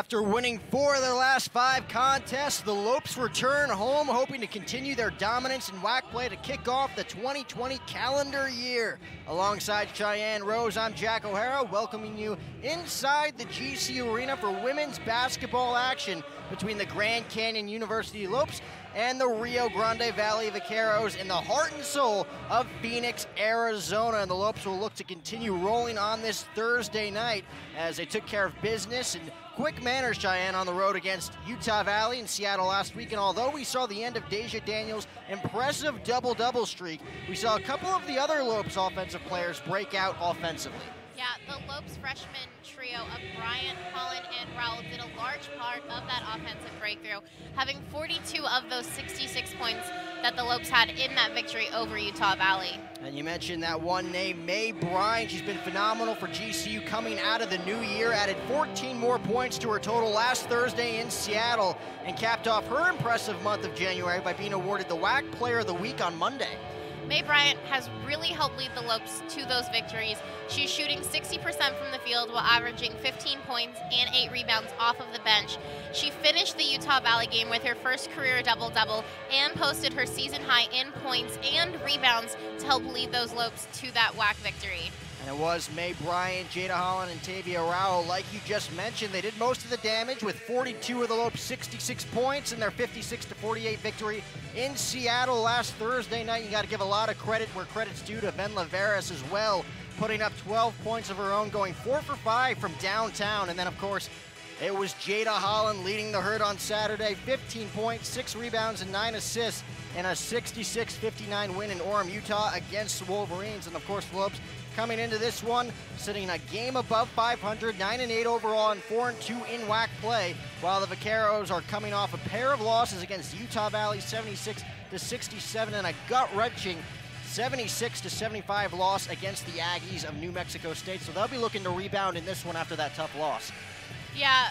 After winning four of their last five contests, the Lopes return home, hoping to continue their dominance in WAC play to kick off the 2020 calendar year. Alongside Cheyenne Rose, I'm Jack O'Hara, welcoming you inside the GC Arena for women's basketball action between the Grand Canyon University Lopes and the Rio Grande Valley Vaqueros in the heart and soul of Phoenix, Arizona. And the Lopes will look to continue rolling on this Thursday night as they took care of business in quick manners, Cheyenne, on the road against Utah Valley in Seattle last week. And although we saw the end of Deja Daniels' impressive double-double streak, we saw a couple of the other Lopes offensive players break out offensively. Yeah, the Lopes freshman trio of Bryant, Holland, and Rowell did a large part of that offensive breakthrough, having 42 of those 66 points that the Lopes had in that victory over Utah Valley. And you mentioned that one name, May Bryant. She's been phenomenal for GCU coming out of the new year, added 14 more points to her total last Thursday in Seattle, and capped off her impressive month of January by being awarded the WAC Player of the Week on Monday. May Bryant has really helped lead the Lopes to those victories. She's shooting 60% from the field while averaging 15 points and 8 rebounds off of the bench. She finished the Utah Valley game with her first career double-double and posted her season high in points and rebounds to help lead those Lopes to that WAC victory. And it was May Bryant, Jada Holland, and Tavia Rowell. Like you just mentioned, they did most of the damage with 42 of the Lopes 66 points in their 56 to 48 victory in Seattle last Thursday night. You got to give a lot of credit where credit's due to Ven Laveras as well, putting up 12 points of her own, going four for five from downtown. And then, of course, it was Jada Holland leading the herd on Saturday, 15 points, six rebounds, and nine assists in a 66-59 win in Orem, Utah against the Wolverines. And of course, the Lopes coming into this one, sitting a game above 500, 9 and 8 overall, and 4 and 2 in WAC play, while the Vaqueros are coming off a pair of losses against Utah Valley, 76 to 67, and a gut-wrenching 76 to 75 loss against the Aggies of New Mexico State. So they'll be looking to rebound in this one after that tough loss. Yeah,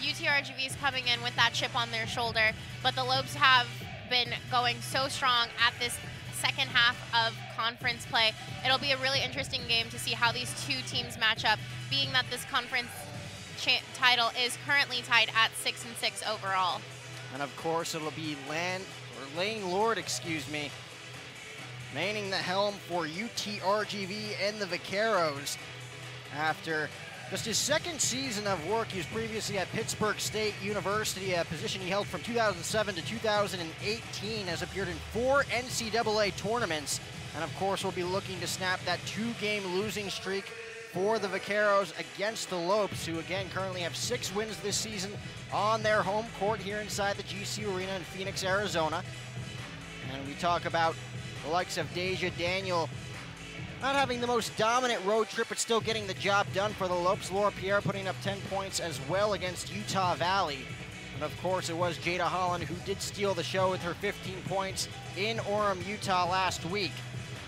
UTRGV is coming in with that chip on their shoulder, but the Lopes have been going so strong at this second half of conference play. It'll be a really interesting game to see how these two teams match up, being that this conference title is currently tied at six and six overall. And of course, it'll be Lan or Lane Lord, excuse me, manning the helm for UTRGV and the Vaqueros after just his second season of work, he was previously at Pittsburg State University, a position he held from 2007 to 2018, has appeared in four NCAA tournaments, and of course will be looking to snap that two-game losing streak for the Vaqueros against the Lopes, who again currently have six wins this season on their home court here inside the GC Arena in Phoenix, Arizona. And we talk about the likes of Deja Daniel not having the most dominant road trip, but still getting the job done for the Lopes. Laura Piera putting up 10 points as well against Utah Valley. And of course, it was Jada Holland who did steal the show with her 15 points in Orem, Utah last week.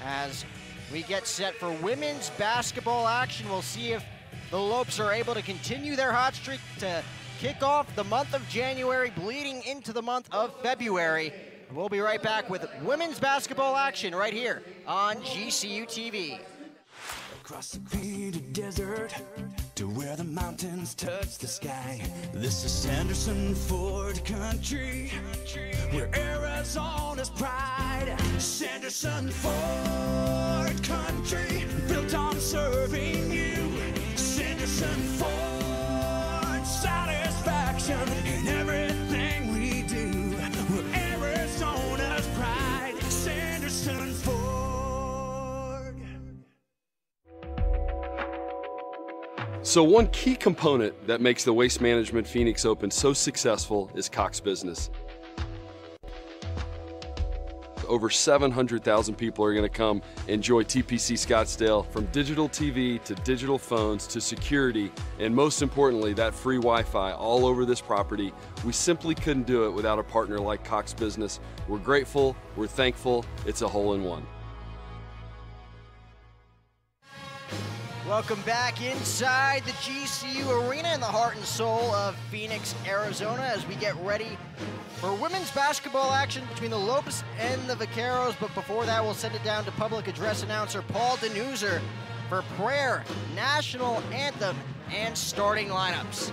As we get set for women's basketball action, we'll see if the Lopes are able to continue their hot streak to kick off the month of January, bleeding into the month of February. We'll be right back with women's basketball action right here on GCU TV. Across the desert to where the mountains touch the sky. This is Sanderson Ford Country, where Arizona's pride. Sanderson Ford Country, built on serving So, one key component that makes the Waste Management Phoenix Open so successful is Cox Business. Over 700,000 people are going to come enjoy TPC Scottsdale from digital TV to digital phones to security, and most importantly, that free Wi Fi all over this property. We simply couldn't do it without a partner like Cox Business. We're grateful, we're thankful, it's a hole in one. Welcome back inside the GCU Arena in the heart and soul of Phoenix, Arizona, as we get ready for women's basketball action between the Lopes and the Vaqueros. But before that, we'll send it down to public address announcer Paul Denuser for prayer, national anthem, and starting lineups.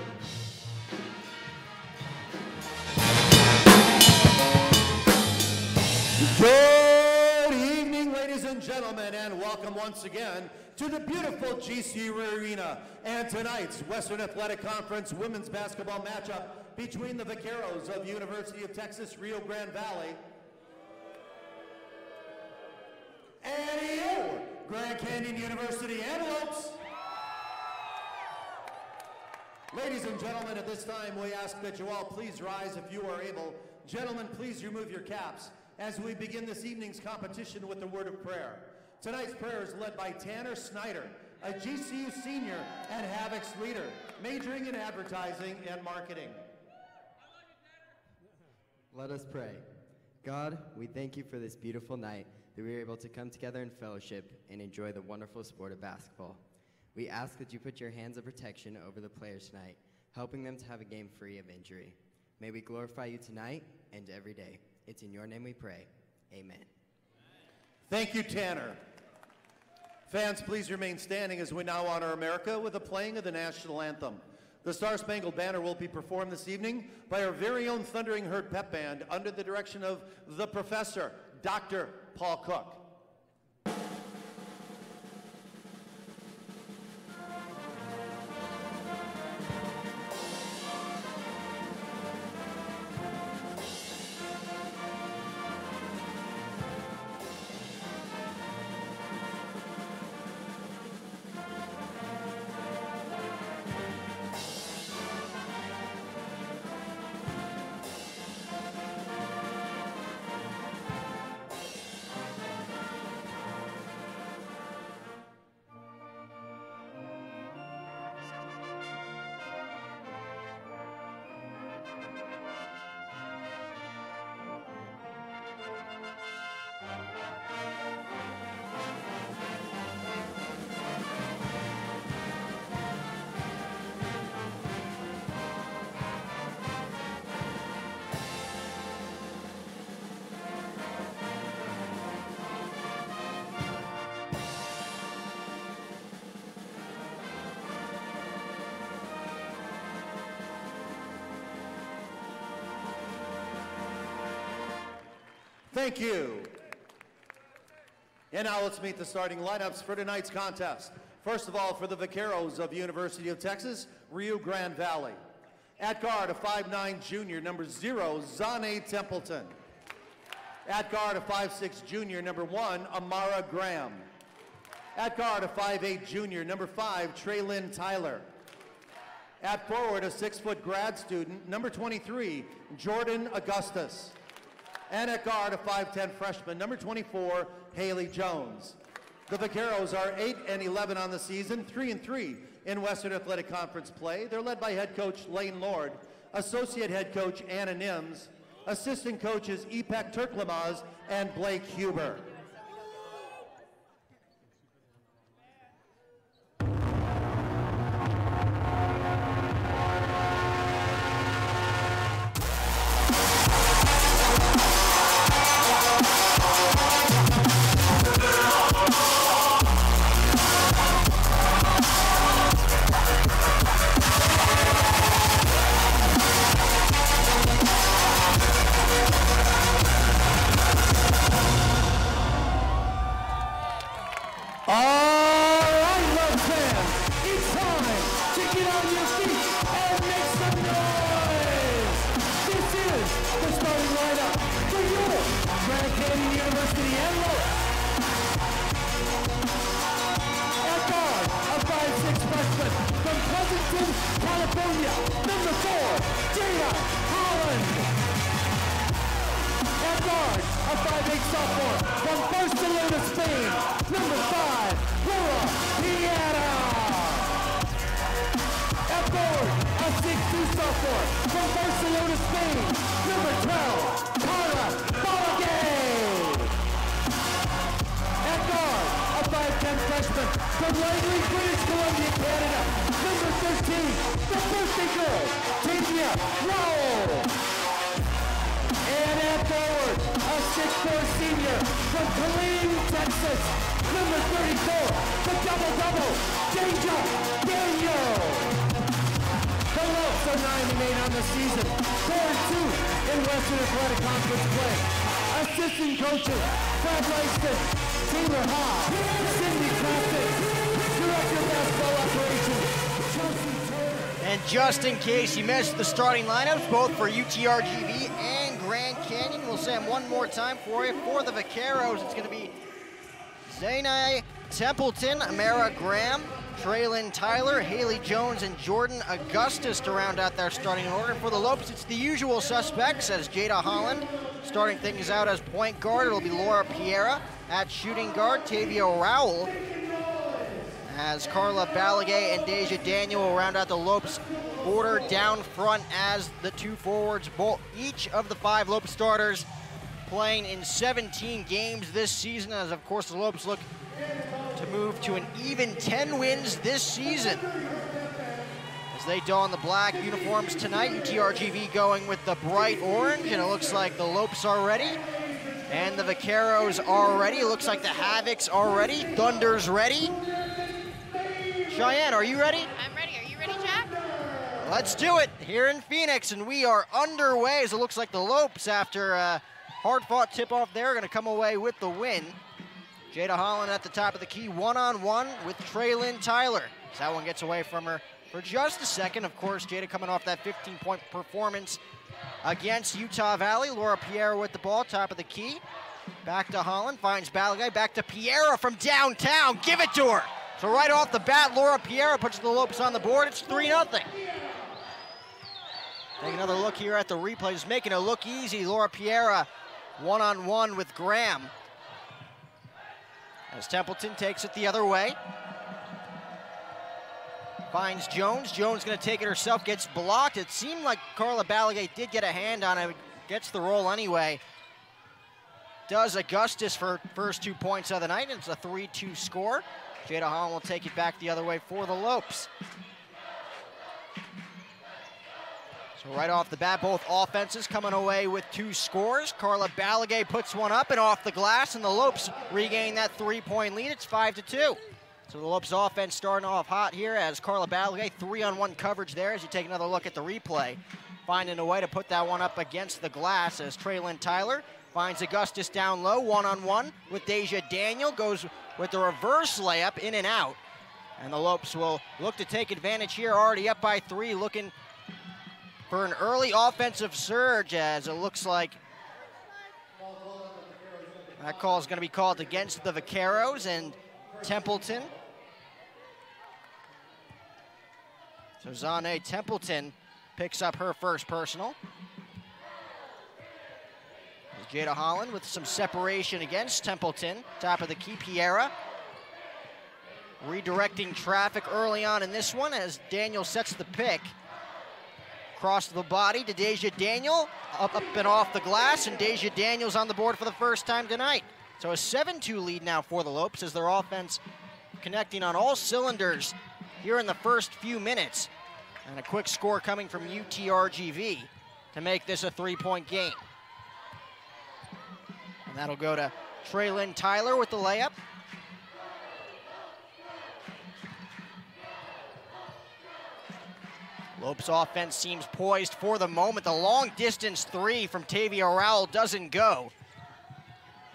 Good evening, ladies and gentlemen, and welcome once again to the beautiful GCU Arena and tonight's Western Athletic Conference women's basketball matchup between the Vaqueros of University of Texas Rio Grande Valley and your Grand Canyon University Antelopes. Ladies and gentlemen, at this time we ask that you all please rise if you are able. Gentlemen, please remove your caps as we begin this evening's competition with the word of prayer. Tonight's prayer is led by Tanner Snyder, a GCU senior and Havoc's leader, majoring in advertising and marketing. Let us pray. God, we thank you for this beautiful night that we are able to come together in fellowship and enjoy the wonderful sport of basketball. We ask that you put your hands of protection over the players tonight, helping them to have a game free of injury. May we glorify you tonight and every day. It's in your name we pray. Amen. Thank you, Tanner. Fans, please remain standing as we now honor America with the playing of the national anthem. The Star Spangled Banner will be performed this evening by our very own Thundering Herd Pep Band under the direction of the professor, Dr. Paul Cook. Thank you. And now let's meet the starting lineups for tonight's contest. First of all, for the Vaqueros of University of Texas, Rio Grande Valley. At guard, a 5'9 junior, number zero, Zane Templeton. At guard, a 5'6 junior, number one, Amara Graham. At guard, a 5'8 junior, number five, Traylyn Tyler. At forward, a six-foot grad student, number 23, Jordan Augustus. And at guard, a 5'10 freshman, number 24, Haley Jones. The Vaqueros are 8 and 11 on the season, 3 and 3 in Western Athletic Conference play. They're led by head coach Lane Lord, associate head coach Anna Nims, assistant coaches Epek Turklamaz and Blake Huber. 5'8 sophomore from Barcelona, Spain, number five, Laura Piera. At forward, a 6'2 sophomore from Barcelona, Spain, number 12, Carla Balagay. At guard, a 5'10 freshman from Langley, British Columbia, Canada, number 13, the birthday girl, Tavia Rowell and forward, a 6'4 senior from Killeen, Texas, number 34, the double-double, Danger Daniel. Hello 9-8 on the season, 4-2 in Western Athletic Conference play. Assistant coaches, Langston, Taylor Cindy Director of Basketball Operations, Chelsea And just in case you missed the starting lineups, both for UTRGV Grand Canyon, we'll say them one more time for you. For the Vaqueros, it's going to be Zainai Templeton, Amara Graham, Traylon Tyler, Haley Jones, and Jordan Augustus to round out their starting order. For the Lopes, it's the usual suspects as Jada Holland starting things out as point guard. It'll be Laura Piera at shooting guard, Tavia Rowell as Carla Balagay and Deja Daniel round out the Lopes order down front as the two forwards. Both, each of the five Lopes starters playing in 17 games this season as of course the Lopes look to move to an even 10 wins this season. As they don the black uniforms tonight, UTRGV going with the bright orange and it looks like the Lopes are ready. And the Vaqueros are ready. Looks like the Havocs are ready. Thunder's ready. Cheyenne, are you ready? I'm ready. Are you ready, Jack? Let's do it here in Phoenix, and we are underway as it looks like the Lopes, after uh, a hard-fought tip-off there, are going to come away with the win. Jada Holland at the top of the key, one-on-one with Traylyn Tyler. As that one gets away from her for just a second. Of course, Jada coming off that 15-point performance against Utah Valley. Laura Piera with the ball, top of the key. Back to Holland, finds Balagay, back to Piera from downtown. Give it to her. So right off the bat, Laura Piera puts the Lopes on the board. It's 3 0 Take another look here at the replay. Just making it look easy. Laura Piera uh, one on one with Graham. As Templeton takes it the other way. Finds Jones. Jones going to take it herself, gets blocked. It seemed like Carla Balagay did get a hand on it, gets the roll anyway. Does Augustus for first two points of the night. It's a 3 2 score. Jada Holland will take it back the other way for the Lopes. So right off the bat, both offenses coming away with two scores. Carla Balagay puts one up and off the glass, and the Lopes regain that three-point lead. It's five to two. So the Lopes offense starting off hot here as Carla Balagay, three-on-one coverage there as you take another look at the replay. Finding a way to put that one up against the glass as Traylon Tyler finds Augustus down low, one-on-one with Deja Daniel, goes with the reverse layup in and out. And the Lopes will look to take advantage here, already up by three, looking for an early offensive surge as it looks like that call is going to be called against the Vaqueros and Templeton. So Zane Templeton picks up her first personal. Jada Holland with some separation against Templeton. Top of the key, Piera. Redirecting traffic early on in this one as Daniel sets the pick. Across the body to Deja Daniel, up, up and off the glass, and Deja Daniel's on the board for the first time tonight. So a 7-2 lead now for the Lopes as their offense connecting on all cylinders here in the first few minutes. And a quick score coming from UTRGV to make this a three-point game. And that'll go to Traylon Tyler with the layup. Lopes offense seems poised for the moment. The long distance three from Tavia Rowell doesn't go.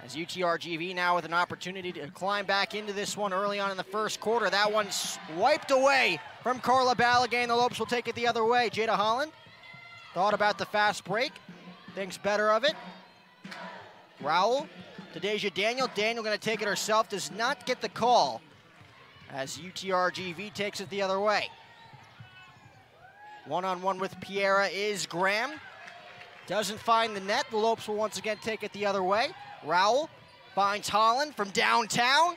As UTRGV now with an opportunity to climb back into this one early on in the first quarter. That one's wiped away from Carla Balagay, and the Lopes will take it the other way. Jada Holland thought about the fast break, thinks better of it. Rowell to Deja Daniel. Daniel going to take it herself, does not get the call as UTRGV takes it the other way. One-on-one with Piera is Graham. Doesn't find the net. The Lopes will once again take it the other way. Rowell finds Holland from downtown.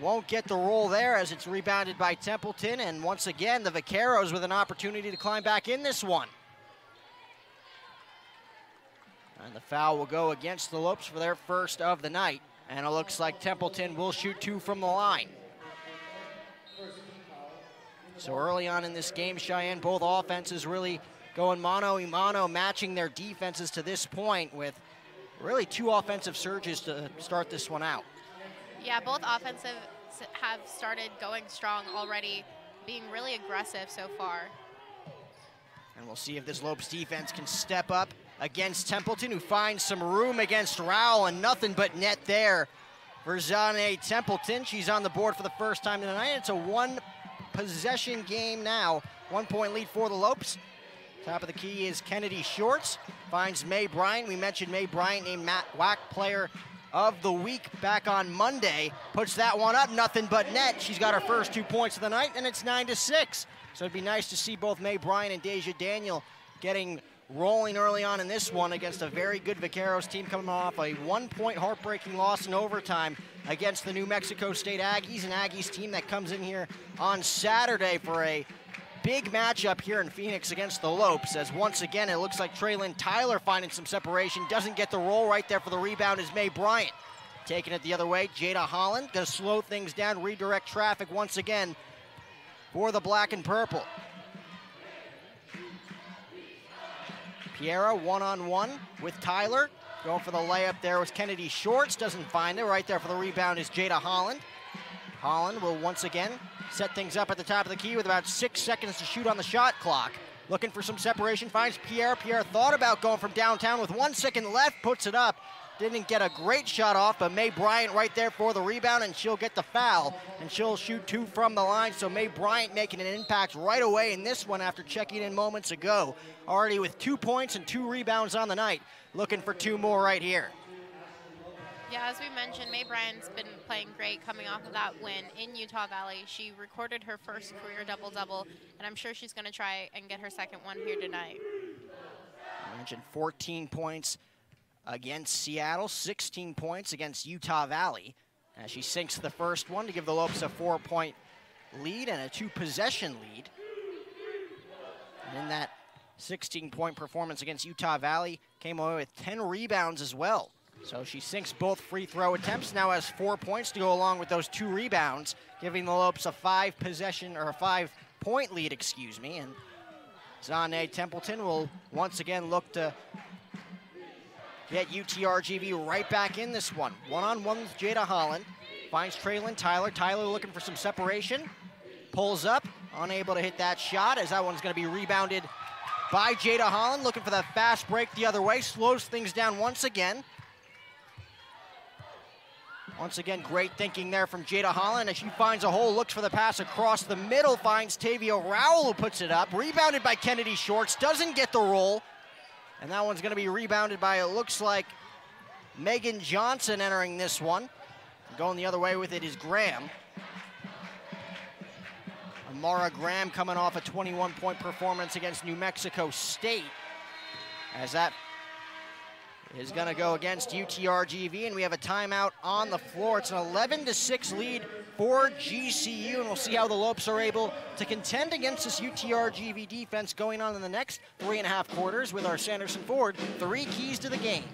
Won't get the roll there as it's rebounded by Templeton. And once again, the Vaqueros with an opportunity to climb back in this one. And the foul will go against the Lopes for their first of the night. And it looks like Templeton will shoot two from the line. So early on in this game, Cheyenne, both offenses really going mano a mano, matching their defenses to this point with really two offensive surges to start this one out. Yeah, both offensive have started going strong already, being really aggressive so far. And we'll see if this Lopes defense can step up against Templeton, who finds some room against Rowell, and nothing but net there for Zane Templeton. She's on the board for the first time tonight. It's a one possession game now. One point lead for the Lopes. Top of the key is Kennedy Shorts. Finds May Bryant. We mentioned May Bryant named Matt Wack player of the week back on Monday. Puts that one up, nothing but net. She's got her first two points of the night, and it's nine to six. So it'd be nice to see both May Bryant and Deja Daniel getting rolling early on in this one against a very good Vaqueros team coming off a one-point heartbreaking loss in overtime against the New Mexico State Aggies, an Aggies team that comes in here on Saturday for a big matchup here in Phoenix against the Lopes as once again it looks like Traylon Tyler finding some separation, doesn't get the roll right there for the rebound is May Bryant. Taking it the other way, Jada Holland gonna slow things down, redirect traffic once again for the black and purple. Piera one-on-one with Tyler. Going for the layup there was Kennedy Shorts, doesn't find it. Right there for the rebound is Jada Holland. Holland will once again set things up at the top of the key with about six seconds to shoot on the shot clock. Looking for some separation, finds Piera. Piera thought about going from downtown with one second left, puts it up. Didn't get a great shot off, but May Bryant right there for the rebound, and she'll get the foul, and she'll shoot two from the line. So May Bryant making an impact right away in this one after checking in moments ago. Already with two points and two rebounds on the night. Looking for two more right here. Yeah, as we mentioned, May Bryant's been playing great coming off of that win in Utah Valley. She recorded her first career double-double, and I'm sure she's going to try and get her second one here tonight. I mentioned 14 points against Seattle, 16 points against Utah Valley. As she sinks the first one to give the Lopes a four-point lead and a two-possession lead. And in that 16-point performance against Utah Valley, came away with 10 rebounds as well. So she sinks both free throw attempts, now has four points to go along with those two rebounds, giving the Lopes a five possession or a five point lead, excuse me. And Zane Templeton will once again look to get UTRGV right back in this one. One on one with Jada Holland. Finds Traylon Tyler. Tyler looking for some separation. Pulls up, unable to hit that shot as that one's going to be rebounded by Jada Holland. Looking for that fast break the other way. Slows things down once again. Once again, great thinking there from Jada Holland as she finds a hole, looks for the pass across the middle, finds Tavia Rowell who puts it up. Rebounded by Kennedy Shorts, doesn't get the roll. And that one's going to be rebounded by, it looks like, Megan Johnson entering this one. Going the other way with it is Graham. Amara Graham coming off a 21-point performance against New Mexico State. As that is going to go against UTRGV, and we have a timeout on the floor. It's an 11 to 6 lead for GCU, and we'll see how the Lopes are able to contend against this UTRGV defense going on in the next three and a half quarters with our Sanderson Ford. Three keys to the game.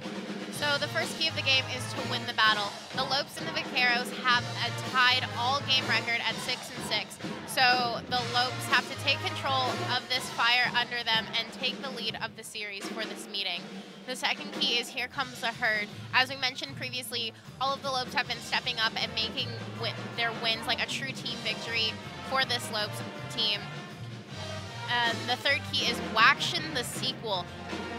So the first key of the game is to win the battle. The Lopes and the Vaqueros have a tied all game record at six and six. So the Lopes have to take control of this fire under them and take the lead of the series for this meeting. The second key is here comes the herd. As we mentioned previously, all of the Lopes have been stepping up and making their wins like a true team victory for this Lopes team. Um, the third key is Waction the sequel.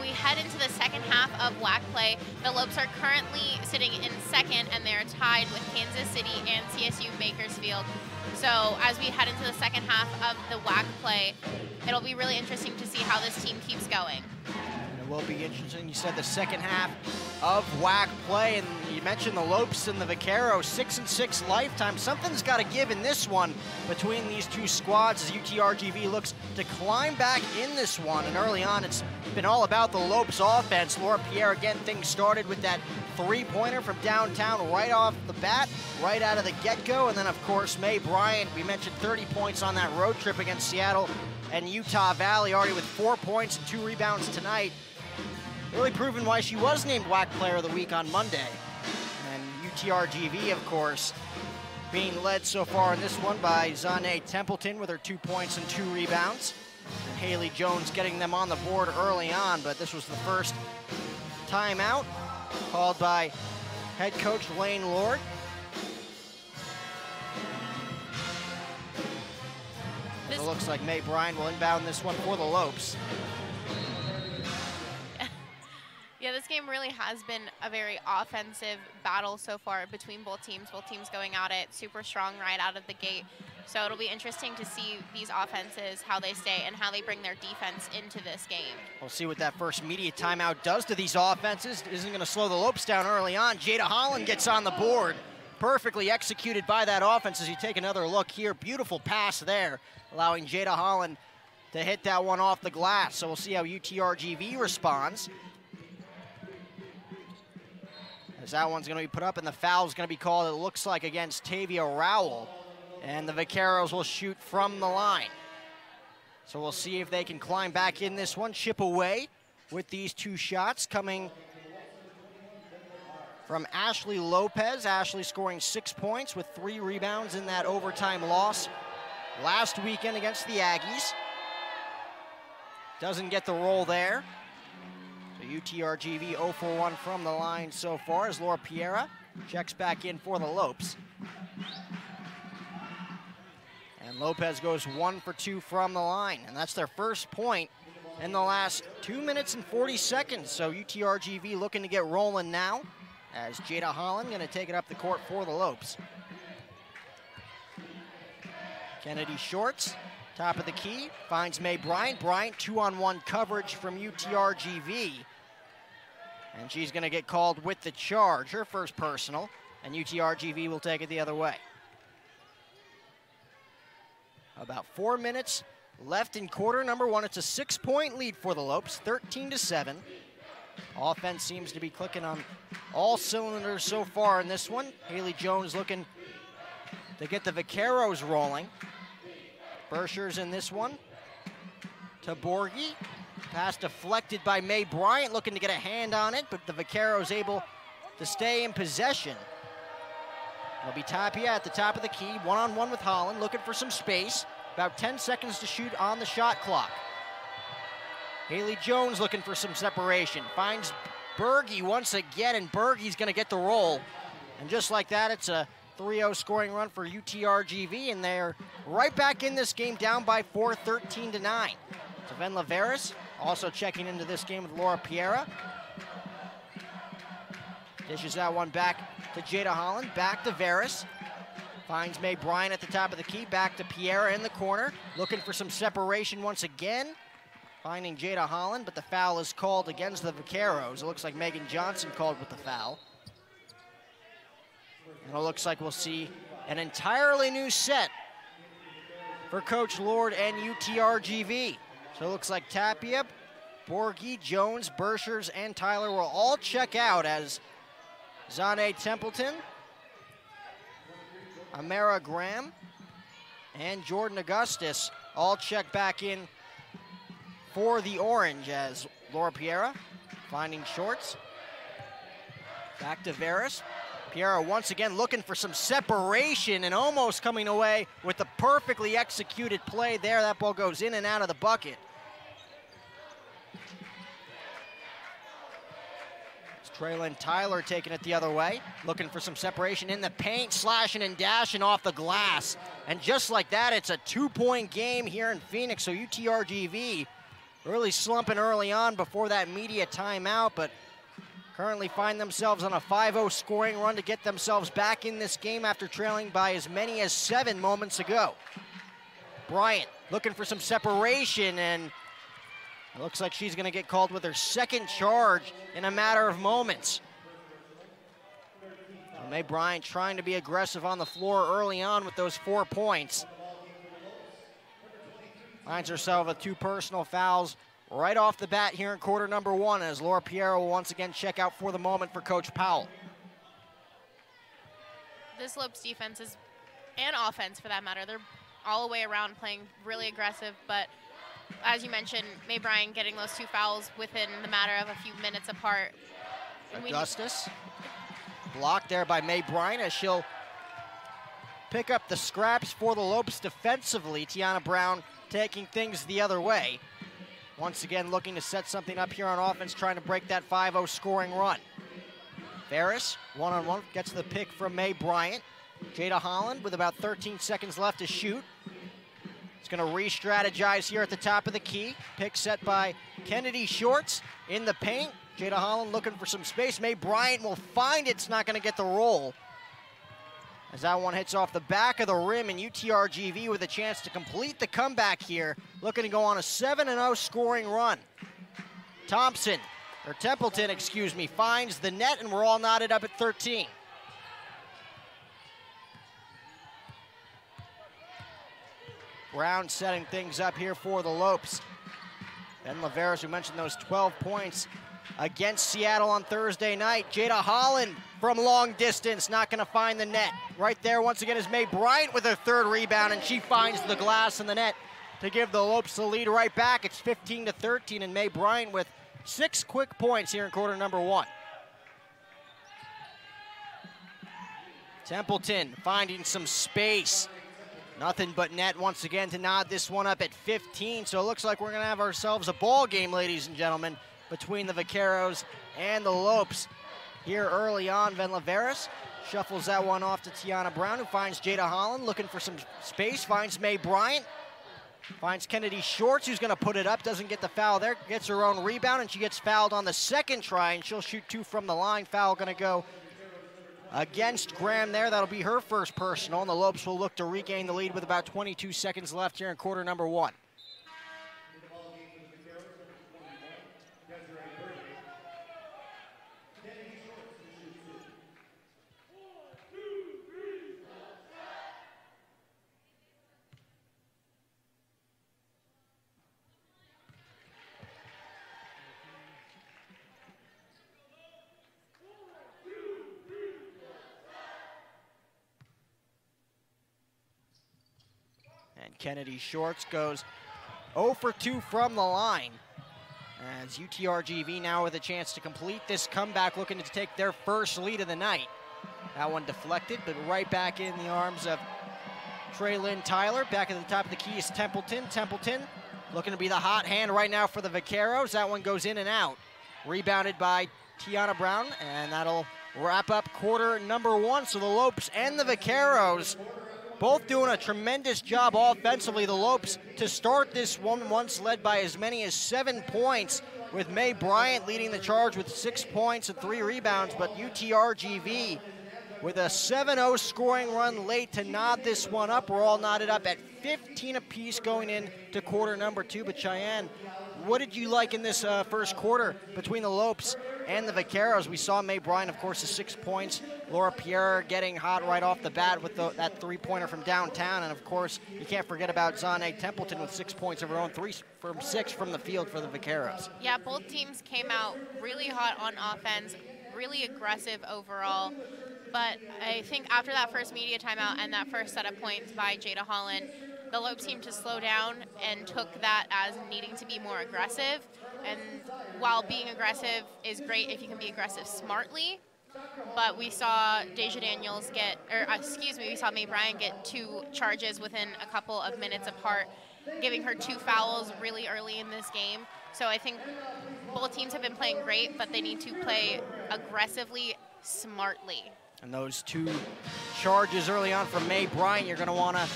We head into the second half of WAC play. The Lopes are currently sitting in second, and they're tied with Kansas City and CSU Bakersfield. So as we head into the second half of the WAC play, it'll be really interesting to see how this team keeps going. It will be interesting. You said the second half of WAC play, and you mentioned the Lopes and the Vaqueros, six and six lifetime. Something's got to give in this one between these two squads as UTRGV looks to climb back in this one. And early on, it's been all about the Lopes offense. Laura Piera getting things started with that three-pointer from downtown right off the bat, right out of the get-go. And then, of course, May Bryant, we mentioned 30 points on that road trip against Seattle and Utah Valley, already with four points and two rebounds tonight really proven why she was named WAC Player of the Week on Monday. And UTRGV, of course, being led so far in this one by Zane Templeton with her two points and two rebounds. And Haley Jones getting them on the board early on, but this was the first timeout called by head coach Lane Lord. It looks like May Bryant will inbound this one for the Lopes. Yeah, this game really has been a very offensive battle so far between both teams. Both teams going out it super strong right out of the gate. So it'll be interesting to see these offenses, how they stay, and how they bring their defense into this game. We'll see what that first media timeout does to these offenses. Isn't going to slow the Lopes down early on. Jada Holland gets on the board. Perfectly executed by that offense as you take another look here. Beautiful pass there, allowing Jada Holland to hit that one off the glass. So we'll see how UTRGV responds. As that one's going to be put up, and the foul's going to be called, it looks like, against Tavia Rowell. And the Vaqueros will shoot from the line. So we'll see if they can climb back in this one, chip away with these two shots coming from Ashley Lopez. Ashley scoring six points with three rebounds in that overtime loss last weekend against the Aggies. Doesn't get the roll there. UTRGV 0 for 1 from the line so far as Laura Piera checks back in for the Lopes. And Lopez goes one for two from the line, and that's their first point in the last two minutes and 40 seconds. So UTRGV looking to get rolling now as Jada Holland going to take it up the court for the Lopes. Kennedy Shorts, top of the key, finds May Bryant. Bryant two-on-one coverage from UTRGV. And she's going to get called with the charge, her first personal, and UTRGV will take it the other way. About four minutes left in quarter number one. It's a six-point lead for the Lopes, 13 to seven. Offense seems to be clicking on all cylinders so far in this one. Haley Jones looking to get the Vaqueros rolling. Bershers in this one to Borgie. Pass deflected by May Bryant, looking to get a hand on it, but the Vaqueros able to stay in possession. It'll be Tapia at the top of the key, one-on-one -on -one with Holland, looking for some space. About 10 seconds to shoot on the shot clock. Haley Jones looking for some separation. Finds Bergie once again, and Bergie's going to get the roll. And just like that, it's a 3-0 scoring run for UTRGV, and they're right back in this game, down by 4, 13 to 9. So Ven Laveras also checking into this game with Laura Piera. Dishes that one back to Jada Holland, back to Veris. Finds May Bryant at the top of the key, back to Piera in the corner, looking for some separation once again. Finding Jada Holland, but the foul is called against the Vaqueros. It looks like Megan Johnson called with the foul. And it looks like we'll see an entirely new set for Coach Lord and UTRGV. So it looks like Tapia, Borgie, Jones, Bershers, and Tyler will all check out as Zane Templeton, Amara Graham, and Jordan Augustus all check back in for the orange as Laura Piera finding shorts. Back to Veris. Piera once again looking for some separation and almost coming away with the perfectly executed play there. That ball goes in and out of the bucket. It's Traylon Tyler taking it the other way, looking for some separation in the paint, slashing and dashing off the glass. And just like that, it's a two-point game here in Phoenix, so UTRGV really slumping early on before that media timeout, but currently find themselves on a 5-0 scoring run to get themselves back in this game after trailing by as many as seven moments ago. Bryant looking for some separation and it looks like she's going to get called with her second charge in a matter of moments. May Bryant trying to be aggressive on the floor early on with those four points. Finds herself with two personal fouls right off the bat here in quarter number one as Laura Piera will once again check out for the moment for Coach Powell. This Lopes defense is, and offense for that matter, they're all the way around playing really aggressive, but as you mentioned, May Bryant getting those two fouls within the matter of a few minutes apart. And Augustus blocked there by May Bryant as she'll pick up the scraps for the Lopes defensively. Tiana Brown taking things the other way. Once again, looking to set something up here on offense, trying to break that 5-0 scoring run. Ferris, one-on-one, -on -one, gets the pick from May Bryant. Jada Holland with about 13 seconds left to shoot. He's going to re-strategize here at the top of the key. Pick set by Kennedy Shorts in the paint. Jada Holland looking for some space. May Bryant will find it. It's not going to get the roll. As that one hits off the back of the rim, and UTRGV with a chance to complete the comeback here, looking to go on a 7-0 scoring run. Thompson, or Templeton, excuse me, finds the net, and we're all knotted up at 13. Brown setting things up here for the Lopes. Ven Laveras, who mentioned those 12 points against Seattle on Thursday night. Jada Holland from long distance, not going to find the net. Right there, once again, is May Bryant with her third rebound, and she finds the glass in the net to give the Lopes the lead right back. It's 15 to 13, and May Bryant with six quick points here in quarter number one. Templeton finding some space. Nothing but net once again to nod this one up at 15. So it looks like we're going to have ourselves a ball game, ladies and gentlemen, between the Vaqueros and the Lopes. Here early on, Van Laveras shuffles that one off to Tiana Brown, who finds Jada Holland looking for some space, finds May Bryant, finds Kennedy Shorts, who's going to put it up, doesn't get the foul there, gets her own rebound, and she gets fouled on the second try, and she'll shoot two from the line. Foul going to go against Graham there. That'll be her first personal, and the Lopes will look to regain the lead with about 22 seconds left here in quarter number one. Kennedy Shorts goes 0 for 2 from the line. As UTRGV now with a chance to complete this comeback, looking to take their first lead of the night. That one deflected, but right back in the arms of Traylon Tyler. Back at the top of the key is Templeton. Templeton looking to be the hot hand right now for the Vaqueros. That one goes in and out. Rebounded by Tiana Brown, and that'll wrap up quarter number one. So the Lopes and the Vaqueros both doing a tremendous job offensively. The Lopes to start this one once led by as many as seven points with May Bryant leading the charge with six points and three rebounds, but UTRGV with a 7-0 scoring run late to nod this one up. We're all knotted up at 15 apiece going into quarter number two. But Cheyenne, what did you like in this uh, first quarter between the Lopes and the Vaqueros? We saw May Bryant, of course, the six points. Laura Piera getting hot right off the bat with the, that three-pointer from downtown. And, of course, you can't forget about Zane Templeton with six points of her own, three from six from the field for the Vaqueros. Yeah, both teams came out really hot on offense, really aggressive overall. But I think after that first media timeout and that first set of points by Jada Holland, the Lopes seemed to slow down and took that as needing to be more aggressive. And while being aggressive is great if you can be aggressive smartly, but we saw Deja Daniels get, or uh, excuse me, we saw May Bryant get two charges within a couple of minutes apart, giving her two fouls really early in this game. So I think both teams have been playing great, but they need to play aggressively, smartly. And those two charges early on from May Bryant, you're going to want to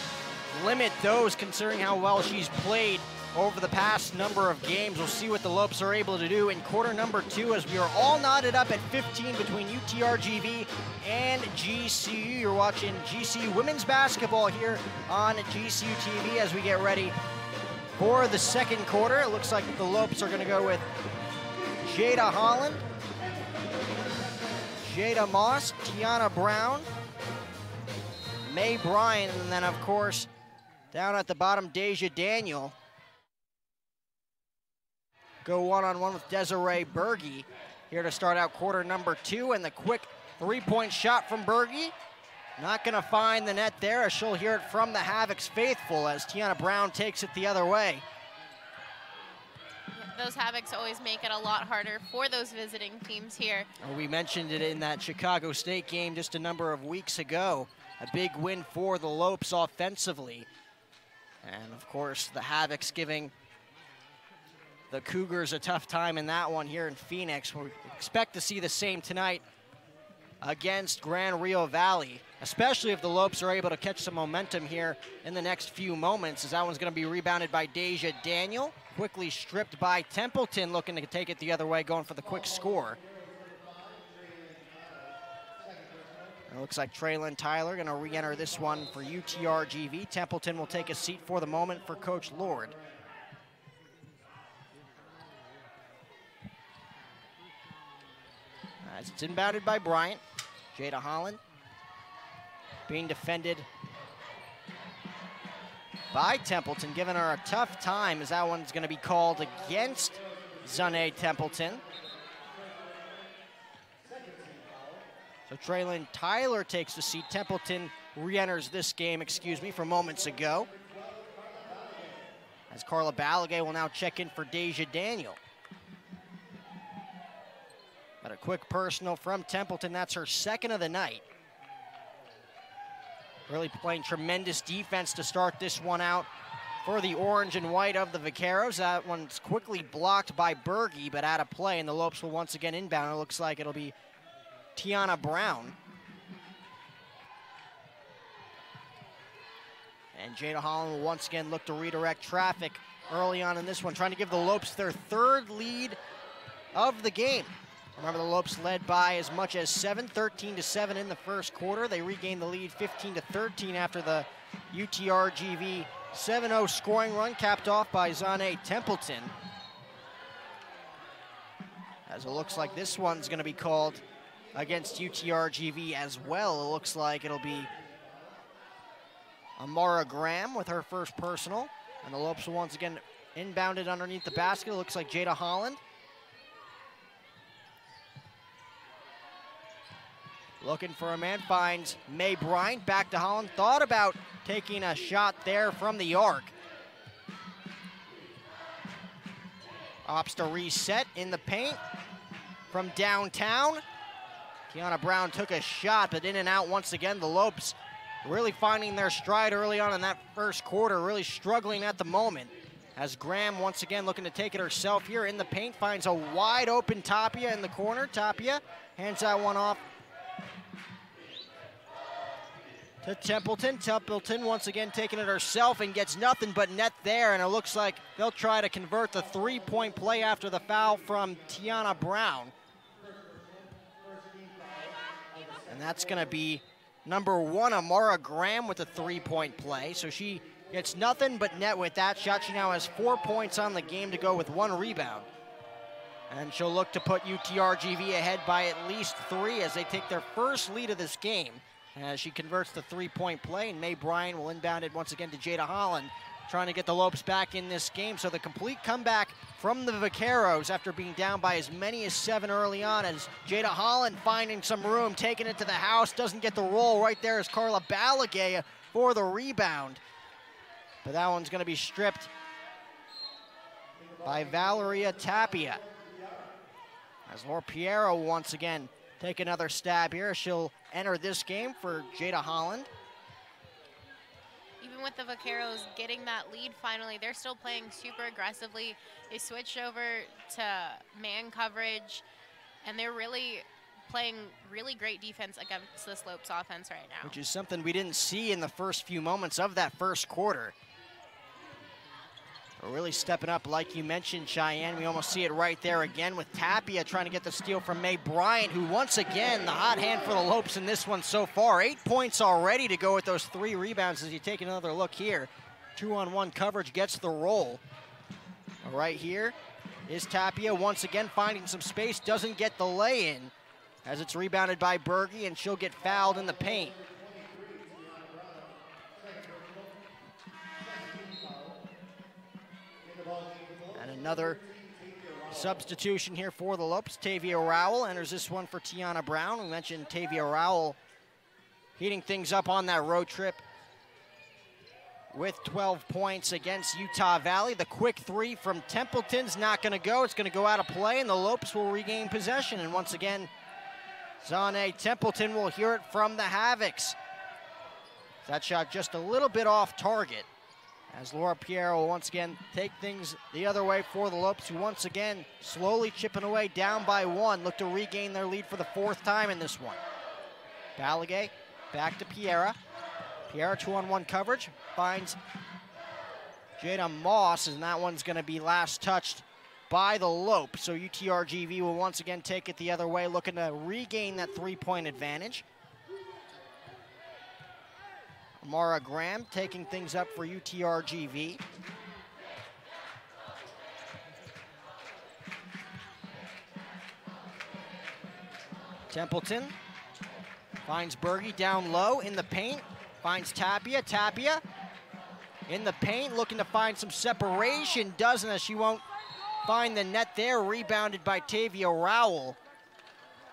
limit those considering how well she's played over the past number of games. We'll see what the Lopes are able to do in quarter number two as we are all knotted up at 15 between UTRGV and GCU. You're watching GCU women's basketball here on GCU TV as we get ready for the second quarter. It looks like the Lopes are going to go with Jada Holland, Jada Moss, Tiana Brown, May Bryant, and then, of course, down at the bottom, Deja Daniel. Go one-on-one with Desiree Berge here to start out quarter number two, and the quick three-point shot from Berge. Not going to find the net there, as she'll hear it from the Havocs faithful as Tiana Brown takes it the other way. Those Havocs always make it a lot harder for those visiting teams here. We mentioned it in that Chicago State game just a number of weeks ago. A big win for the Lopes offensively. And of course, the Havocs giving the Cougars a tough time in that one here in Phoenix. We expect to see the same tonight against Grand Rio Valley, especially if the Lopes are able to catch some momentum here in the next few moments, as that one's going to be rebounded by Deja Daniel, quickly stripped by Templeton, looking to take it the other way, going for the quick score. It looks like Traylon Tyler going to re-enter this one for UTRGV. Templeton will take a seat for the moment for Coach Lord. As it's inbounded by Bryant. Jada Holland being defended by Templeton, giving her a tough time as that one's going to be called against Zane Templeton. So Traylon Tyler takes the seat. Templeton re-enters this game, excuse me, from moments ago. As Carla Balagay will now check in for Deja Daniel. But a quick personal from Templeton. That's her second of the night. Really playing tremendous defense to start this one out for the orange and white of the Vaqueros. That one's quickly blocked by Berge, but out of play, and the Lopes will once again inbound. It looks like it'll be Tiana Brown. And Jada Holland will once again look to redirect traffic early on in this one, trying to give the Lopes their third lead of the game. Remember, the Lopes led by as much as 7, 13 to 7 in the first quarter. They regained the lead 15 to 13 after the UTRGV 7-0 scoring run, capped off by Zane Templeton. As it looks like this one's going to be called against UTRGV as well. It looks like it'll be Amara Graham with her first personal. And the Lopes once again inbounded underneath the basket. It looks like Jada Holland. Looking for a man, finds May Bryant. Back to Holland. Thought about taking a shot there from the arc. Opts to reset in the paint from downtown. Tiana Brown took a shot, but in and out once again. The Lopes really finding their stride early on in that first quarter, really struggling at the moment. As Graham once again looking to take it herself here in the paint, finds a wide open Tapia in the corner. Tapia hands that one off to Templeton. Templeton once again taking it herself and gets nothing but net there. And it looks like they'll try to convert the three-point play after the foul from Tiana Brown. And that's going to be number one, Amara Graham with a three-point play. So she gets nothing but net with that shot. She now has four points on the game to go with one rebound. And she'll look to put UTRGV ahead by at least three as they take their first lead of this game as she converts the three-point play, and May Bryant will inbound it once again to Jada Holland, trying to get the Lopes back in this game. So the complete comeback from the Vaqueros after being down by as many as seven early on as Jada Holland finding some room, taking it to the house, doesn't get the roll. Right there is Carla Balagay for the rebound. But that one's going to be stripped by Valeria Tapia. As Laura Piera once again take another stab here. She'll enter this game for Jada Holland. Even with the Vaqueros getting that lead finally, they're still playing super aggressively. They switched over to man coverage, and they're really playing really great defense against the Lopes offense right now. Which is something we didn't see in the first few moments of that first quarter. Really stepping up, like you mentioned, Cheyenne. We almost see it right there again with Tapia trying to get the steal from May Bryant, who once again, the hot hand for the Lopes in this one so far. Eight points already to go with those three rebounds as you take another look here. Two on one coverage gets the roll. Right here is Tapia once again finding some space, doesn't get the lay in as it's rebounded by Berge, and she'll get fouled in the paint. Another substitution here for the Lopes. Tavia Rowell enters this one for Tiana Brown. We mentioned Tavia Rowell heating things up on that road trip with 12 points against Utah Valley. The quick three from Templeton's not going to go. It's going to go out of play, and the Lopes will regain possession. And once again, Zane Templeton will hear it from the Havocs. That shot just a little bit off target as Laura Piera will once again take things the other way for the Lopes, who once again slowly chipping away down by one, look to regain their lead for the fourth time in this one. Balagay back to Piera. Piera two-on-one coverage, finds Jada Moss, and that one's going to be last touched by the Lope. So UTRGV will once again take it the other way, looking to regain that three-point advantage. Amara Graham taking things up for UTRGV. Templeton finds Berge down low in the paint, finds Tapia. Tapia in the paint, looking to find some separation, doesn't as she won't find the net there, rebounded by Tavia Rowell.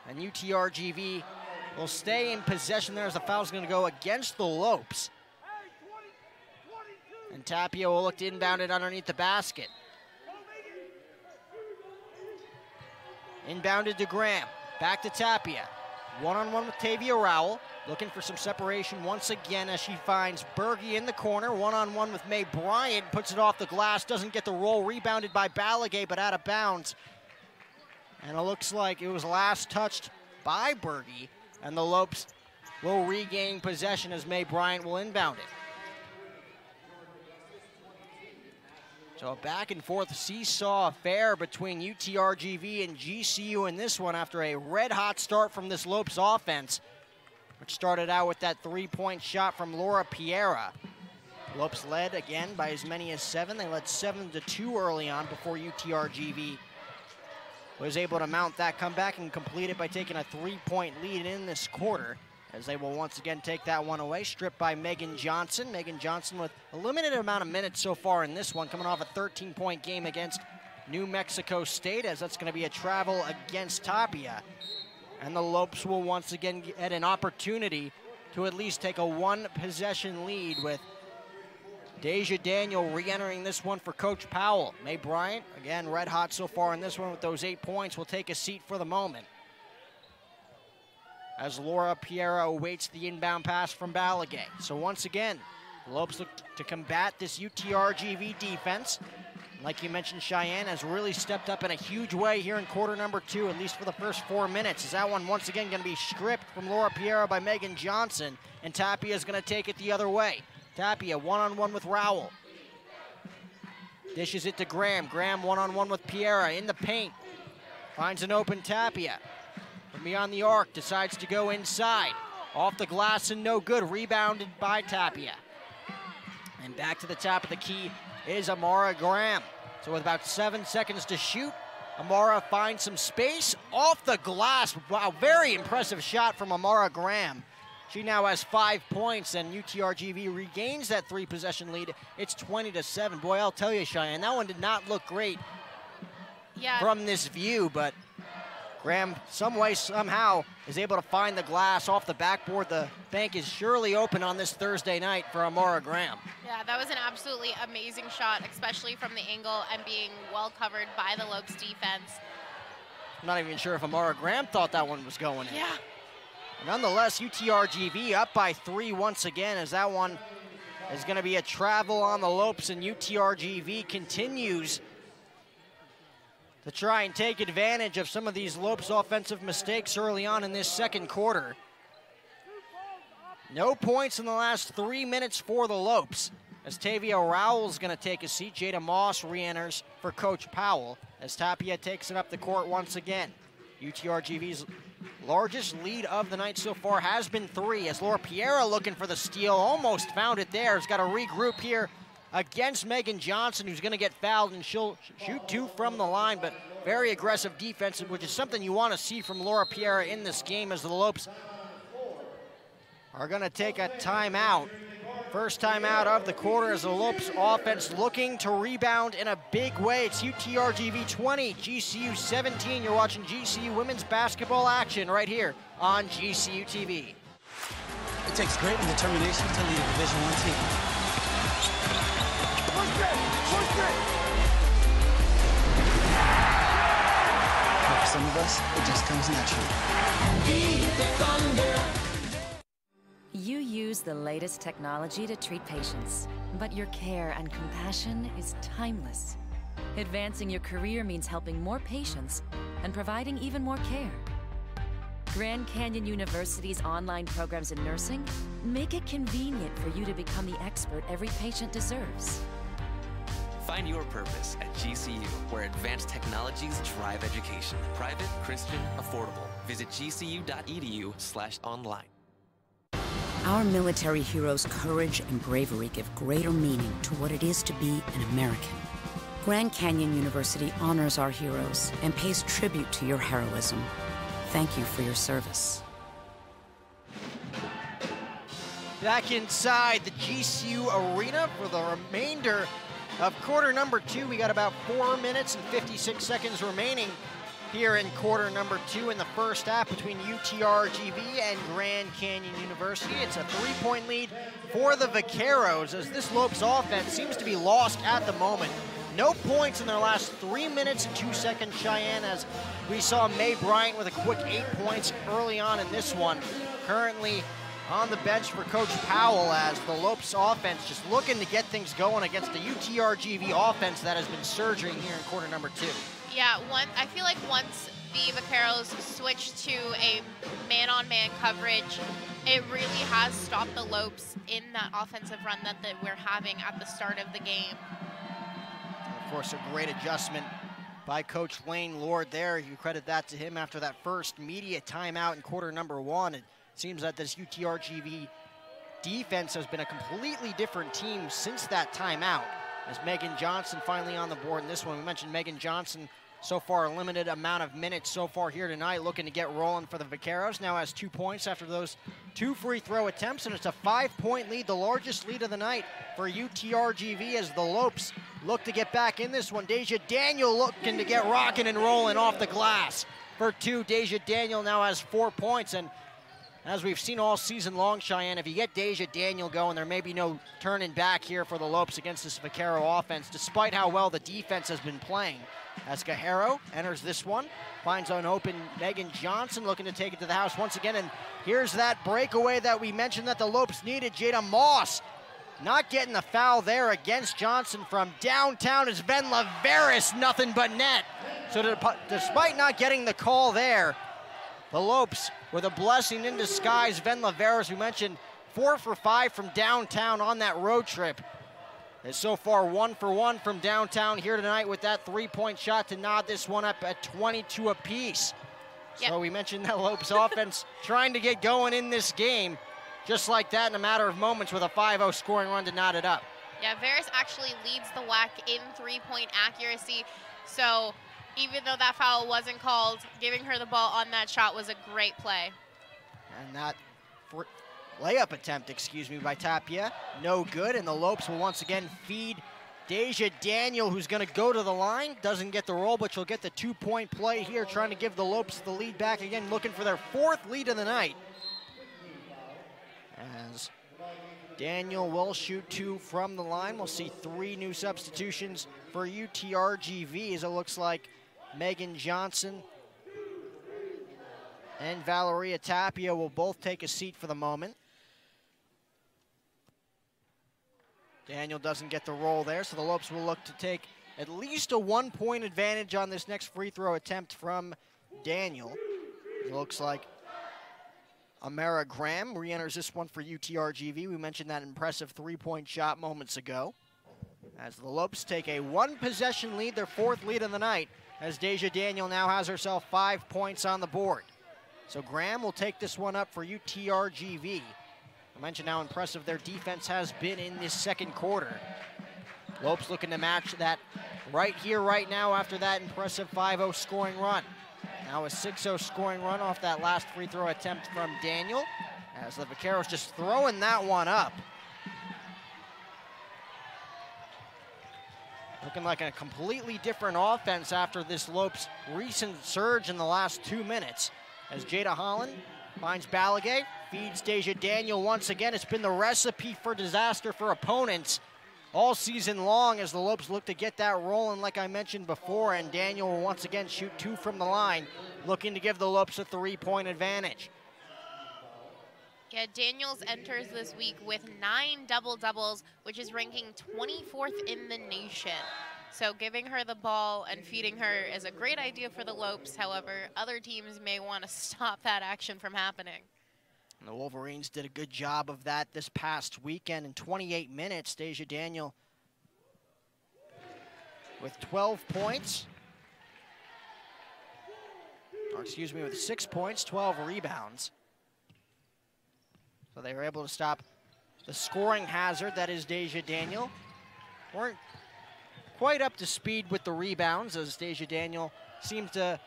And UTRGV will stay in possession there as the foul's gonna go against the Lopes. And Tapia will look to inbound it underneath the basket. Inbounded to Graham. Back to Tapia. One on one with Tavia Rowell. Looking for some separation once again as she finds Berge in the corner. One on one with May Bryant. Puts it off the glass. Doesn't get the roll. Rebounded by Balagay, but out of bounds. And it looks like it was last touched by Berge. And the Lopes will regain possession as May Bryant will inbound it. So a back and forth seesaw affair between UTRGV and GCU in this one after a red hot start from this Lopes offense, which started out with that three point shot from Laura Piera. Lopes led again by as many as seven. They led seven to two early on before UTRGV was able to mount that comeback and complete it by taking a three point lead in this quarter as they will once again take that one away. Stripped by Megan Johnson. Megan Johnson with a limited amount of minutes so far in this one, coming off a 13 point game against New Mexico State, as that's going to be a travel against Tapia. And the Lopes will once again get an opportunity to at least take a one possession lead with Deja Daniel re-entering this one for Coach Powell. May Bryant, again, red hot so far in this one with those eight points, will take a seat for the moment as Laura Piera awaits the inbound pass from Balagay. So once again, Lopes look to combat this UTRGV defense. Like you mentioned, Cheyenne has really stepped up in a huge way here in quarter number two, at least for the first four minutes. Is that one once again going to be stripped from Laura Piera by Megan Johnson, and Tapia is going to take it the other way. Tapia one-on-one with Rowell. Dishes it to Graham. Graham one-on-one with Piera in the paint. Finds an open Tapia. From beyond the arc, decides to go inside. Off the glass and no good. Rebounded by Tapia. And back to the top of the key is Amara Graham. So with about seven seconds to shoot, Amara finds some space off the glass. Wow, very impressive shot from Amara Graham. She now has five points, and UTRGV regains that three possession lead. It's 20 to 7. Boy, I'll tell you, Cheyenne, that one did not look great Yeah. from this view, but Graham, some way, somehow, is able to find the glass off the backboard. The bank is surely open on this Thursday night for Amara Graham. Yeah, that was an absolutely amazing shot, especially from the angle and being well covered by the Lopes defense. I'm not even sure if Amara Graham thought that one was going in. Yeah. Nonetheless, UTRGV up by three once again as that one is going to be a travel on the Lopes and UTRGV continues to try and take advantage of some of these Lopes offensive mistakes early on in this second quarter. No points in the last three minutes for the Lopes. As Tavia Rowell is going to take a seat, Jada Moss re-enters for Coach Powell as Tapia takes it up the court once again. UTRGV's largest lead of the night so far has been three as Laura Piera looking for the steal, almost found it there. Has got to regroup here against Megan Johnson, who's going to get fouled, and she'll shoot two from the line, but very aggressive defense, which is something you want to see from Laura Piera in this game as the Lopes are going to take a timeout. First time out of the quarter as the Lopes offense looking to rebound in a big way. It's UTRGV 20, GCU 17. You're watching GCU women's basketball action right here on GCU TV. It takes grit and determination to lead a Division One team. But for some of us, it just comes naturally. You use the latest technology to treat patients, but your care and compassion is timeless. Advancing your career means helping more patients and providing even more care. Grand Canyon University's online programs in nursing make it convenient for you to become the expert every patient deserves. Find your purpose at GCU, where advanced technologies drive education. Private, Christian, affordable. Visit gcu.edu/online. Our military heroes' courage and bravery give greater meaning to what it is to be an American. Grand Canyon University honors our heroes and pays tribute to your heroism. Thank you for your service. Back inside the GCU Arena for the remainder of quarter number two. We got about four minutes and 56 seconds remaining here in quarter number two in the first half between UTRGV and Grand Canyon University. It's a three-point lead for the Vaqueros as this Lopes offense seems to be lost at the moment. No points in their last three minutes and two seconds, Cheyenne, as we saw May Bryant with a quick eight points early on in this one. Currently on the bench for Coach Powell as the Lopes offense just looking to get things going against the UTRGV offense that has been surging here in quarter number two. Yeah, one. I feel like once the Vaqueros switched to a man-on-man -man coverage, it really has stopped the Lopes in that offensive run that, that we're having at the start of the game. Of course, a great adjustment by Coach Lane Lord there. You credit that to him after that first media timeout in quarter number one. It seems that this UTRGV defense has been a completely different team since that timeout. As Megan Johnson finally on the board in this one. We mentioned Megan Johnson so far a limited amount of minutes so far here tonight, looking to get rolling for the Vaqueros. Now has two points after those two free throw attempts, and it's a five-point lead, the largest lead of the night for UTRGV as the Lopes look to get back in this one. Deja Daniel looking to get rocking and rolling off the glass for two. Deja Daniel now has four points, and as we've seen all season long, Cheyenne, if you get Deja Daniel going, there may be no turning back here for the Lopes against this Vaquero offense, despite how well the defense has been playing. As Cajero enters this one, finds an open Megan Johnson looking to take it to the house once again, and here's that breakaway that we mentioned that the Lopes needed. Jada Moss not getting the foul there against Johnson from downtown is Ven Laveras, nothing but net. So despite not getting the call there, the Lopes with a blessing in disguise. Ven Laveras, we mentioned, four for five from downtown on that road trip. Is so far one for one from downtown here tonight with that three-point shot to nod this one up at 22 apiece. Yep. So we mentioned that Lopes offense trying to get going in this game, just like that in a matter of moments with a 5-0 scoring run to nod it up. Yeah, Varys actually leads the WAC in three-point accuracy. So even though that foul wasn't called, giving her the ball on that shot was a great play. And that layup attempt, excuse me, by Tapia, no good. And the Lopes will once again feed Deja Daniel, who's going to go to the line. Doesn't get the roll, but she'll get the two-point play here, trying to give the Lopes the lead back again, looking for their fourth lead of the night. As Daniel will shoot two from the line. We'll see three new substitutions for UTRGV as it looks like Megan Johnson and Valeria Tapia will both take a seat for the moment. Daniel doesn't get the roll there, so the Lopes will look to take at least a one-point advantage on this next free throw attempt from Daniel. It looks like Amara Graham re-enters this one for UTRGV. We mentioned that impressive three-point shot moments ago. As the Lopes take a one-possession lead, their fourth lead of the night, as Deja Daniel now has herself five points on the board. So Graham will take this one up for UTRGV. I mentioned how impressive their defense has been in this second quarter. Lopes looking to match that right here, right now after that impressive 5-0 scoring run. Now a 6-0 scoring run off that last free throw attempt from Daniel. As the Vaqueros just throwing that one up. Looking like a completely different offense after this Lopes recent surge in the last two minutes. As Jada Holland finds Balagay, feeds Deja Daniel once again. It's been the recipe for disaster for opponents all season long as the Lopes look to get that rolling like I mentioned before and Daniel will once again shoot two from the line looking to give the Lopes a three-point advantage. Yeah, Daniels enters this week with nine double doubles, which is ranking 24th in the nation. So giving her the ball and feeding her is a great idea for the Lopes. However, other teams may want to stop that action from happening. And the Wolverines did a good job of that this past weekend. In 28 minutes, Deja Daniel with 12 points. Or excuse me, with six points, 12 rebounds. So they were able to stop the scoring hazard that is Deja Daniel. Weren't quite up to speed with the rebounds as Deja Daniel seems to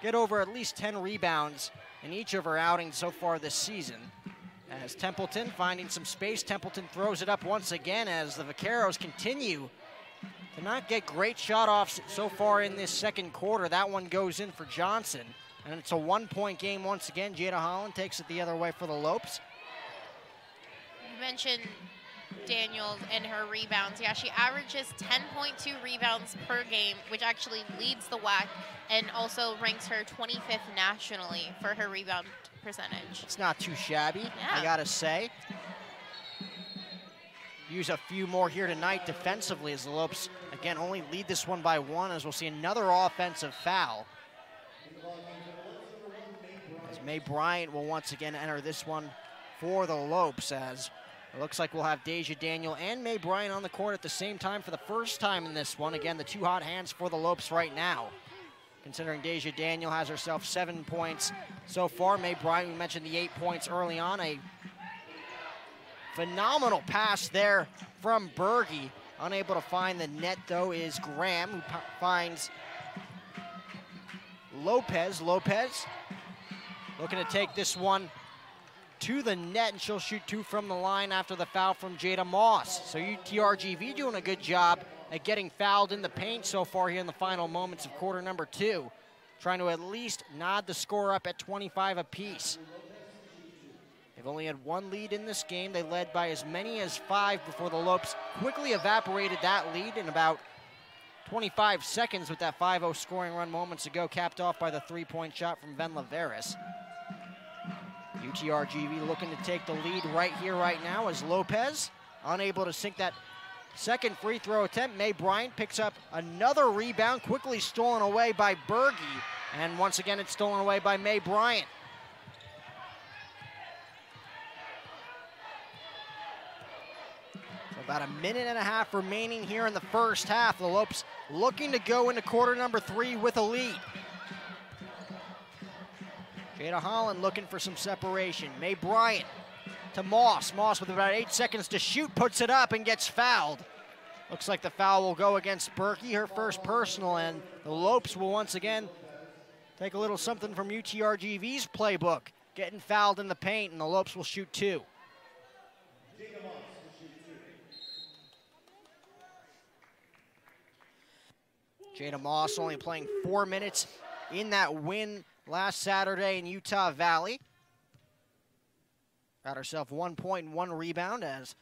get over at least 10 rebounds in each of her outings so far this season. As Templeton finding some space, Templeton throws it up once again as the Vaqueros continue to not get great shot offs so far in this second quarter. That one goes in for Johnson. And it's a one point game once again. Jada Holland takes it the other way for the Lopes. You mentioned Daniels and her rebounds. Yeah, she averages 10.2 rebounds per game, which actually leads the WAC and also ranks her 25th nationally for her rebound percentage. It's not too shabby, Yeah. I gotta say. Use a few more here tonight defensively as the Lopes, again, only lead this one by one as we'll see another offensive foul. May Bryant will once again enter this one for the Lopes as it looks like we'll have Deja Daniel and May Bryant on the court at the same time for the first time in this one. Again, the two hot hands for the Lopes right now. Considering Deja Daniel has herself seven points so far. May Bryant, we mentioned the eight points early on. A phenomenal pass there from Berge. Unable to find the net, though, is Graham, who finds Lopez. Lopez looking to take this one to the net, and she'll shoot two from the line after the foul from Jada Moss. So UTRGV doing a good job at getting fouled in the paint so far here in the final moments of quarter number two, trying to at least nod the score up at 25 apiece. They've only had one lead in this game. They led by as many as five before the Lopes quickly evaporated that lead in about 25 seconds with that 5-0 scoring run moments ago, capped off by the three-point shot from Ven Laveras. UTRGV looking to take the lead right here, right now, as Lopez unable to sink that second free throw attempt. May Bryant picks up another rebound, quickly stolen away by Berge, and once again it's stolen away by May Bryant. So about a minute and a half remaining here in the first half. The Lopes looking to go into quarter number three with a lead. Jada Holland looking for some separation. May Bryant to Moss. Moss with about eight seconds to shoot, puts it up and gets fouled. Looks like the foul will go against Berkey, her first personal, and the Lopes will once again take a little something from UTRGV's playbook. Getting fouled in the paint, and the Lopes will shoot two. Jada Moss only playing four minutes in that win last Saturday in Utah Valley. Got herself one point and one rebound as